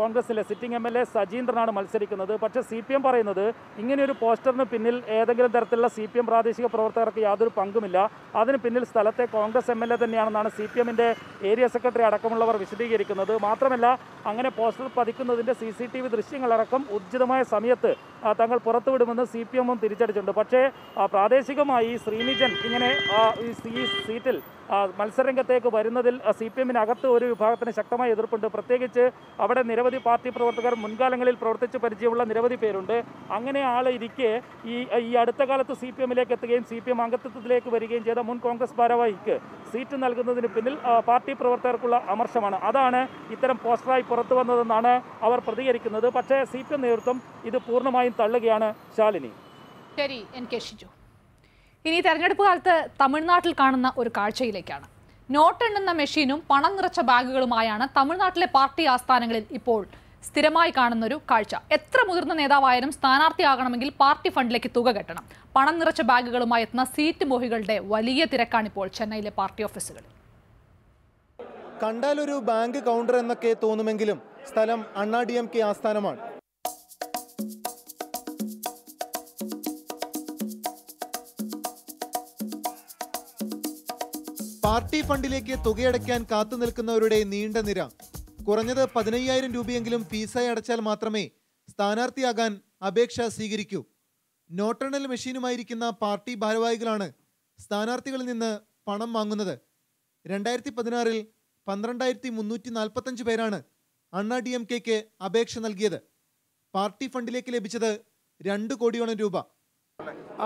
കോൺഗ്രസിലെ സിറ്റിംഗ് എം എൽ എ സജീന്ദ്രനാണ് മത്സരിക്കുന്നത്. പക്ഷേ സി പി എം പറയുന്നത് ഇങ്ങനെയൊരു പോസ്റ്ററിന് പിന്നിൽ ഏതെങ്കിലും തരത്തിലുള്ള സി പി എം പ്രാദേശിക പ്രവർത്തകർക്ക് യാതൊരു പങ്കുമില്ല. അതിന് പിന്നിൽ സ്ഥലത്തെ കോൺഗ്രസ് എം എൽ എ തന്നെയാണെന്നാണ് സി പി എമ്മിന്റെ ഏരിയ സെക്രട്ടറി അടക്കമുള്ളവർ വിശദീകരിക്കുന്നത്. മാത്രമല്ല അങ്ങനെ പോസ്റ്റർ പതിക്കുന്നതിന്റെ സി സി ടി വി ദൃശ്യങ്ങളടക്കം ഉചിതമായ സമയത്ത് തങ്ങൾ പുറത്തുവിടുമെന്ന് സി പി എമ്മും തിരിച്ചടിച്ചിട്ടുണ്ട്. പക്ഷേ പ്രാദേശികമായി ശ്രീനിജൻ ഇങ്ങനെ ഈ സീറ്റിൽ മത്സരരംഗത്തേക്ക് വരുന്നതിൽ സി പി എമ്മിനകത്ത് ഒരു വിഭാഗത്തിന് ശക്തമായ എതിർപ്പുണ്ട്. പ്രത്യേകിച്ച് അവിടെ നിരവധി പാർട്ടി പ്രവർത്തകർ മുൻകാലങ്ങളിൽ പ്രവർത്തിച്ച് പരിചയമുള്ള നിരവധി പേരുണ്ട്. അങ്ങനെ ആൾ ഇരിക്കെ ഈ ഈ അടുത്ത കാലത്ത് സി പി എമ്മിലേക്ക് എത്തുകയും സി പി എം അംഗത്വത്തിലേക്ക് വരികയും ചെയ്ത മുൻ കോൺഗ്രസ് ഭാരവാഹിക്ക് സീറ്റ് നൽകുന്നതിന് പിന്നിൽ പാർട്ടി പ്രവർത്തകർക്കുള്ള അമർഷമാണ്. അതാണ് ഇത്തരം പോസ്റ്ററായി പുറത്തു വന്നതെന്നാണ് അവർ പ്രതികരിക്കുന്നത്. പക്ഷേ സി പി എം നേതൃത്വം ഇത് പൂർണമായും തള്ളുകയാണ്. ശാലിനി. ശരി എൻ ഇനി തെരഞ്ഞെടുപ്പ് കാലത്ത് തമിഴ്നാട്ടിൽ കാണുന്ന ഒരു കാഴ്ചയിലേക്കാണ്. നോട്ടെണ്ണുന്ന മെഷീനും പണം നിറച്ച ബാഗുകളുമായാണ് തമിഴ്നാട്ടിലെ പാർട്ടി ആസ്ഥാനങ്ങളിൽ ഇപ്പോൾ സ്ഥിരമായി കാണുന്ന ഒരു കാഴ്ച. എത്ര മുതിർന്ന നേതാവായാലും സ്ഥാനാർത്ഥിയാകണമെങ്കിൽ പാർട്ടി ഫണ്ടിലേക്ക് തുക കെട്ടണം. പണം നിറച്ച ബാഗുകളുമായി എത്തുന്ന സീറ്റ് മോഹികളുടെ വലിയ തിരക്കാണിപ്പോൾ ചെന്നൈയിലെ പാർട്ടി ഓഫീസുകളിൽ. ഒരു ബാങ്ക് കൗണ്ടർ എന്നൊക്കെ തോന്നുമെങ്കിലും സ്ഥലം അണ്ണാ ഡി എം കെ ആസ്ഥാനമാണ്. പാർട്ടി ഫണ്ടിലേക്ക് തുകയടയ്ക്കാൻ കാത്തു നിൽക്കുന്നവരുടെ നീണ്ട നിര കുറഞ്ഞത് പതിനയ്യായിരം രൂപയെങ്കിലും ഫീസായി അടച്ചാൽ മാത്രമേ സ്ഥാനാർത്ഥിയാകാൻ അപേക്ഷ സ്വീകരിക്കൂ. നോട്ടെണ്ണൽ മെഷീനുമായിരിക്കുന്ന പാർട്ടി ഭാരവാഹികളാണ് സ്ഥാനാർത്ഥികളിൽ നിന്ന് പണം വാങ്ങുന്നത്. രണ്ടായിരത്തി പതിനാറിൽ പന്ത്രണ്ടായിരത്തി മുന്നൂറ്റി നാൽപ്പത്തഞ്ച് പേരാണ് അണ്ണാ ഡി എം കെക്ക് അപേക്ഷ നൽകിയത്. പാർട്ടി ഫണ്ടിലേക്ക് ലഭിച്ചത് രണ്ട് കോടിയോളം രൂപ.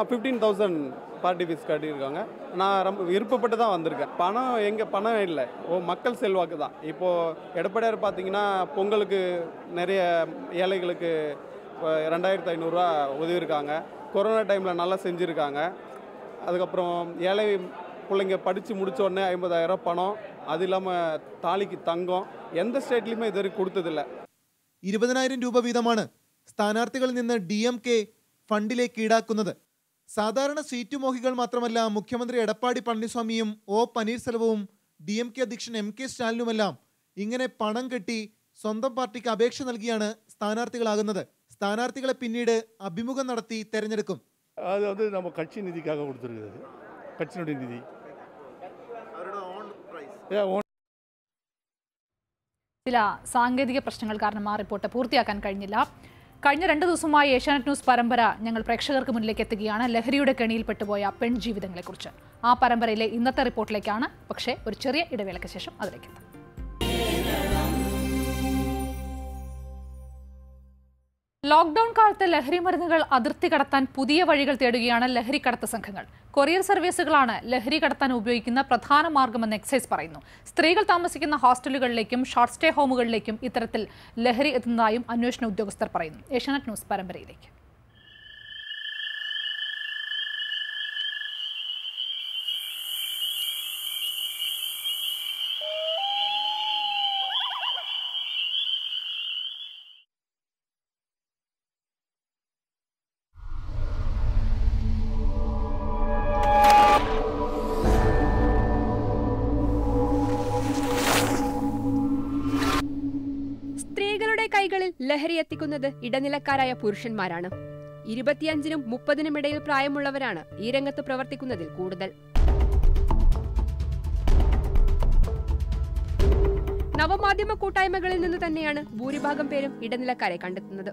ஃபிஃப்டீன் தௌசண்ட் பார்ட்டி ஃபீஸ் கட்டியிருக்காங்க நான் ரொம்ப விருப்பப்பட்டு தான் வந்திருக்கேன் பணம் எங்கே பணம் இல்லை ஓ மக்கள் செல்வாக்கு தான் இப்போது எடப்பாடியார் பார்த்தீங்கன்னா பொங்கலுக்கு நிறைய ஏழைகளுக்கு இப்போ ரெண்டாயிரத்து ஐநூறுரூவா உதவியிருக்காங்க கொரோனா டைமில் நல்லா செஞ்சுருக்காங்க அதுக்கப்புறம் ஏழை பிள்ளைங்க படித்து முடிச்ச உடனே ஐம்பதாயிரம் பணம் அது இல்லாமல் தாலிக்கு தங்கம் எந்த ஸ்டேட்லேயுமே இது வரைக்கும் கொடுத்ததில்ல ഇരുപതിനായിരം രൂപ വീതമാണ് സ്ഥാനാർത്ഥികളിൽ നിന്ന് ഡി എം കെ ഫണ്ടിലേക്ക് ഈടാക്കുന്നത്. സാധാരണ സീറ്റ് മോഹികൾ മാത്രമല്ല മുഖ്യമന്ത്രി എടപ്പാടി പളനിസ്വാമിയും ഒ പനീർസെൽവവും ഡി എം കെ അധ്യക്ഷൻ എം കെ സ്റ്റാലിനുമെല്ലാം ഇങ്ങനെ പണം കെട്ടി സ്വന്തം പാർട്ടിക്ക് അപേക്ഷ നൽകിയാണ് സ്ഥാനാർത്ഥികളാകുന്നത്. സ്ഥാനാർത്ഥികളെ പിന്നീട് അഭിമുഖം നടത്തി തെരഞ്ഞെടുക്കും. അത് നമ്മൾ കക്ഷി നിധിക്കാകെ കൊടുത്തിരിക്കുന്നത്. കക്ഷിയുടെ നിധി. ചില സാങ്കേതിക പ്രശ്നങ്ങൾ കാരണം ആ റിപ്പോർട്ട് പൂർത്തിയാക്കാൻ കഴിഞ്ഞില്ല. കഴിഞ്ഞ രണ്ട് ദിവസമായി ഏഷ്യാനെറ്റ് ന്യൂസ് പരമ്പര ഞങ്ങൾ പ്രേക്ഷകർക്ക് മുന്നിലേക്ക് എത്തുകയാണ്. ലഹരിയുടെ കെണിയിൽപ്പെട്ടുപോയ പെൺജീവിതങ്ങളെക്കുറിച്ച്. പെൺ ജീവിതങ്ങളെക്കുറിച്ച് ആ പരമ്പരയിലെ ഇന്നത്തെ റിപ്പോർട്ടിലേക്കാണ്. പക്ഷേ ഒരു ചെറിയ ഇടവേളയ്ക്ക് ശേഷം അതിലേക്ക് എത്താം. ലോക്ഡൌൺ കാലത്ത് ലഹരി മരുന്നുകൾ അതിർത്തി കടത്താൻ പുതിയ വഴികൾ തേടുകയാണ് ലഹരി കടത്ത് സംഘങ്ങൾ. കൊറിയർ സർവീസുകളാണ് ലഹരി കടത്താൻ ഉപയോഗിക്കുന്ന പ്രധാന മാർഗമെന്ന് എക്സൈസ് പറയുന്നു. സ്ത്രീകൾ താമസിക്കുന്ന ഹോസ്റ്റലുകളിലേക്കും ഷോർട്ട് സ്റ്റേ ഹോമുകളിലേക്കും ഇത്തരത്തിൽ ലഹരി എത്തുന്നതായും അന്വേഷണ ഉദ്യോഗസ്ഥർ പറയുന്നു. ഏഷ്യാനെറ്റ് ന്യൂസ് പരമ്പരയിലേക്ക്. ലഹരി എത്തിക്കുന്നത് ഇടനിലക്കാരായ പുരുഷന്മാരാണ്. ഇരുപത്തിയഞ്ചിനും മുപ്പതിനും ഇടയിൽ പ്രായമുള്ളവരാണ് ഈ രംഗത്ത് പ്രവർത്തിക്കുന്നതിൽ കൂടുതൽ. നവമാധ്യമ കൂട്ടായ്മകളിൽ നിന്ന് തന്നെയാണ് ഭൂരിഭാഗം പേരും ഇടനിലക്കാരെ കണ്ടെത്തുന്നത്.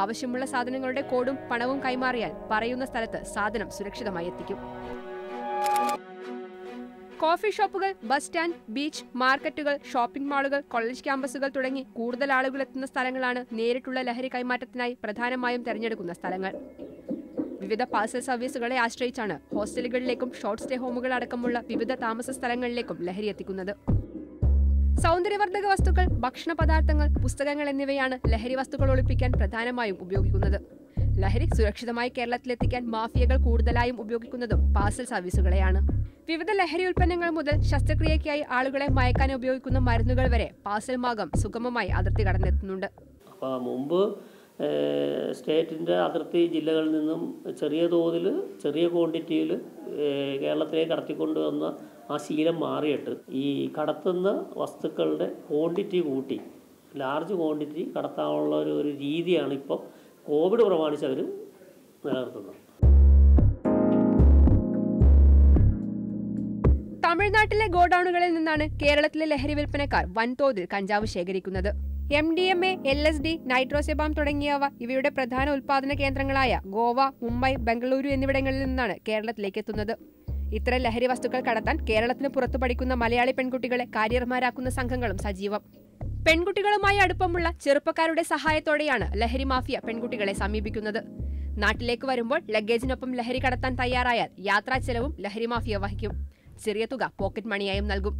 ആവശ്യമുള്ള സാധനങ്ങളുടെ കോഡും പണവും കൈമാറിയാൽ പറയുന്ന സ്ഥലത്ത് സാധനം സുരക്ഷിതമായി എത്തിക്കും. കോഫി ഷോപ്പുകൾ ബസ് സ്റ്റാൻഡ് ബീച്ച് മാർക്കറ്റുകൾ ഷോപ്പിംഗ് മാളുകൾ കോളേജ് ക്യാമ്പസുകൾ തുടങ്ങി കൂടുതൽ ആളുകൾ എത്തുന്ന സ്ഥലങ്ങളാണ് നേരിട്ടുള്ള ലഹരി കൈമാറ്റത്തിനായി പ്രധാനമായും തെരഞ്ഞെടുക്കുന്ന സ്ഥലങ്ങൾ. വിവിധ പാർസൽ സർവീസുകളെ ആശ്രയിച്ചാണ് ഹോസ്റ്റലുകളിലേക്കും ഷോർട്ട് സ്റ്റേ ഹോമുകൾ അടക്കമുള്ള വിവിധ താമസ സ്ഥലങ്ങളിലേക്കും ലഹരി എത്തിക്കുന്നത്. സൗന്ദര്യവർദ്ധക വസ്തുക്കൾ ഭക്ഷണ പദാർത്ഥങ്ങൾ പുസ്തകങ്ങൾ എന്നിവയാണ് ലഹരി വസ്തുക്കൾ ഒളിപ്പിക്കാൻ പ്രധാനമായും ഉപയോഗിക്കുന്നത്. ലഹരി സുരക്ഷിതമായി കേരളത്തിലെത്തിക്കാൻ മാഫിയകൾ കൂടുതലായും ഉപയോഗിക്കുന്നതും പാർസൽ സർവീസുകളെയാണ്. വിവിധ ലഹരി ഉൽപ്പന്നങ്ങൾ മുതൽ ശസ്ത്രക്രിയയ്ക്കായി ആളുകളെ മയക്കാൻ ഉപയോഗിക്കുന്ന മരുന്നുകൾ വരെ പാസൽ മാർഗം സുഗമമായി അതിർത്തി കടന്നെത്തുന്നുണ്ട്. അപ്പോൾ മുമ്പ് സ്റ്റേറ്റിന്റെ അതിർത്തി ജില്ലകളിൽ നിന്നും ചെറിയ തോതിൽ ചെറിയ ക്വാണ്ടിറ്റിയിൽ കേരളത്തിലേക്ക് കടത്തിക്കൊണ്ടുവന്ന ആ ശീലം മാറിയിട്ട് ഈ കടത്തുന്ന വസ്തുക്കളുടെ ക്വാണ്ടിറ്റി കൂട്ടി ലാർജ് ക്വാണ്ടിറ്റി കടത്താനുള്ള ഒരു ഒരു രീതിയാണ് ഇപ്പോൾ കോവിഡ് പ്രമാണിച്ച് അവർ നിലനിർത്തുന്നത്. തമിഴ്നാട്ടിലെ ഗോഡൌണുകളിൽ നിന്നാണ് കേരളത്തിലെ ലഹരി വിൽപ്പനക്കാർ വൻതോതിൽ കഞ്ചാവ് ശേഖരിക്കുന്നത്. M D M A L S D nitrazepam തുടങ്ങിയവ ഇവയുടെ പ്രധാന ഉൽപാദന കേന്ദ്രങ്ങളായ ഗോവ മുംബൈ ബംഗളൂരു എന്നിവിടങ്ങളിൽ നിന്നാണ് കേരളത്തിലേക്ക് എത്തുന്നത്. ഇത്തരം ലഹരി വസ്തുക്കൾ കടത്താൻ കേരളത്തിന് പുറത്തു പഠിക്കുന്ന മലയാളി പെൺകുട്ടികളെ കാര്യർമാരാക്കുന്ന സംഘങ്ങളും സജീവം. പെൺകുട്ടികളുമായി അടുപ്പമുള്ള ചെറുപ്പക്കാരുടെ സഹായത്തോടെയാണ് ലഹരി മാഫിയ പെൺകുട്ടികളെ സമീപിക്കുന്നത്. നാട്ടിലേക്ക് വരുമ്പോൾ ലഗേജിനൊപ്പം ലഹരി കടത്താൻ തയ്യാറായാൽ യാത്രാ ചെലവും ലഹരി മാഫിയ വഹിക്കും. ചെറിയ തുക പോക്കറ്റ് മണിയായും നൽകും.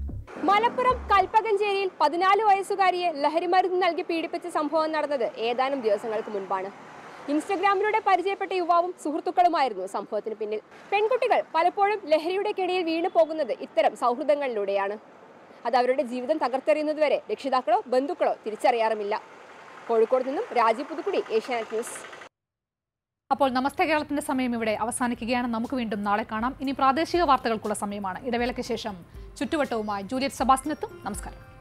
മലപ്പുറം കൽപ്പകഞ്ചേരിയിൽ പതിനാല് വയസ്സുകാരിയെ ലഹരി മരുന്ന് നൽകി പീഡിപ്പിച്ച സംഭവം നടന്നത് ഏതാനും ദിവസങ്ങൾക്ക് മുൻപാണ്. ഇൻസ്റ്റഗ്രാമിലൂടെ പരിചയപ്പെട്ട യുവാവും സുഹൃത്തുക്കളുമായിരുന്നു സംഭവത്തിന് പിന്നിൽ. പെൺകുട്ടികൾ പലപ്പോഴും ലഹരിയുടെ കെണിയിൽ വീണു പോകുന്നത് ഇത്തരം സൗഹൃദങ്ങളിലൂടെയാണ്. അത് അവരുടെ ജീവിതം തകർത്തെറിയുന്നതുവരെ രക്ഷിതാക്കളോ ബന്ധുക്കളോ തിരിച്ചറിയാറുമില്ല. കോഴിക്കോട് നിന്നും രാജീവ് പുതുക്കുടി ഏഷ്യാനെറ്റ് ന്യൂസ്. അപ്പോൾ നമസ്തേ കേരളത്തിന്റെ സമയം ഇവിടെ അവസാനിക്കുകയാണ്. നമുക്ക് വീണ്ടും നാളെ കാണാം. ഇനി പ്രാദേശിക വാർത്തകൾക്കുള്ള സമയമാണ്. ഇടവേളയ്ക്ക് ശേഷം ചുറ്റുവട്ടവുമായി ജൂലിയറ്റ് സബാസ്റ്റിനെത്തും നമസ്കാരം.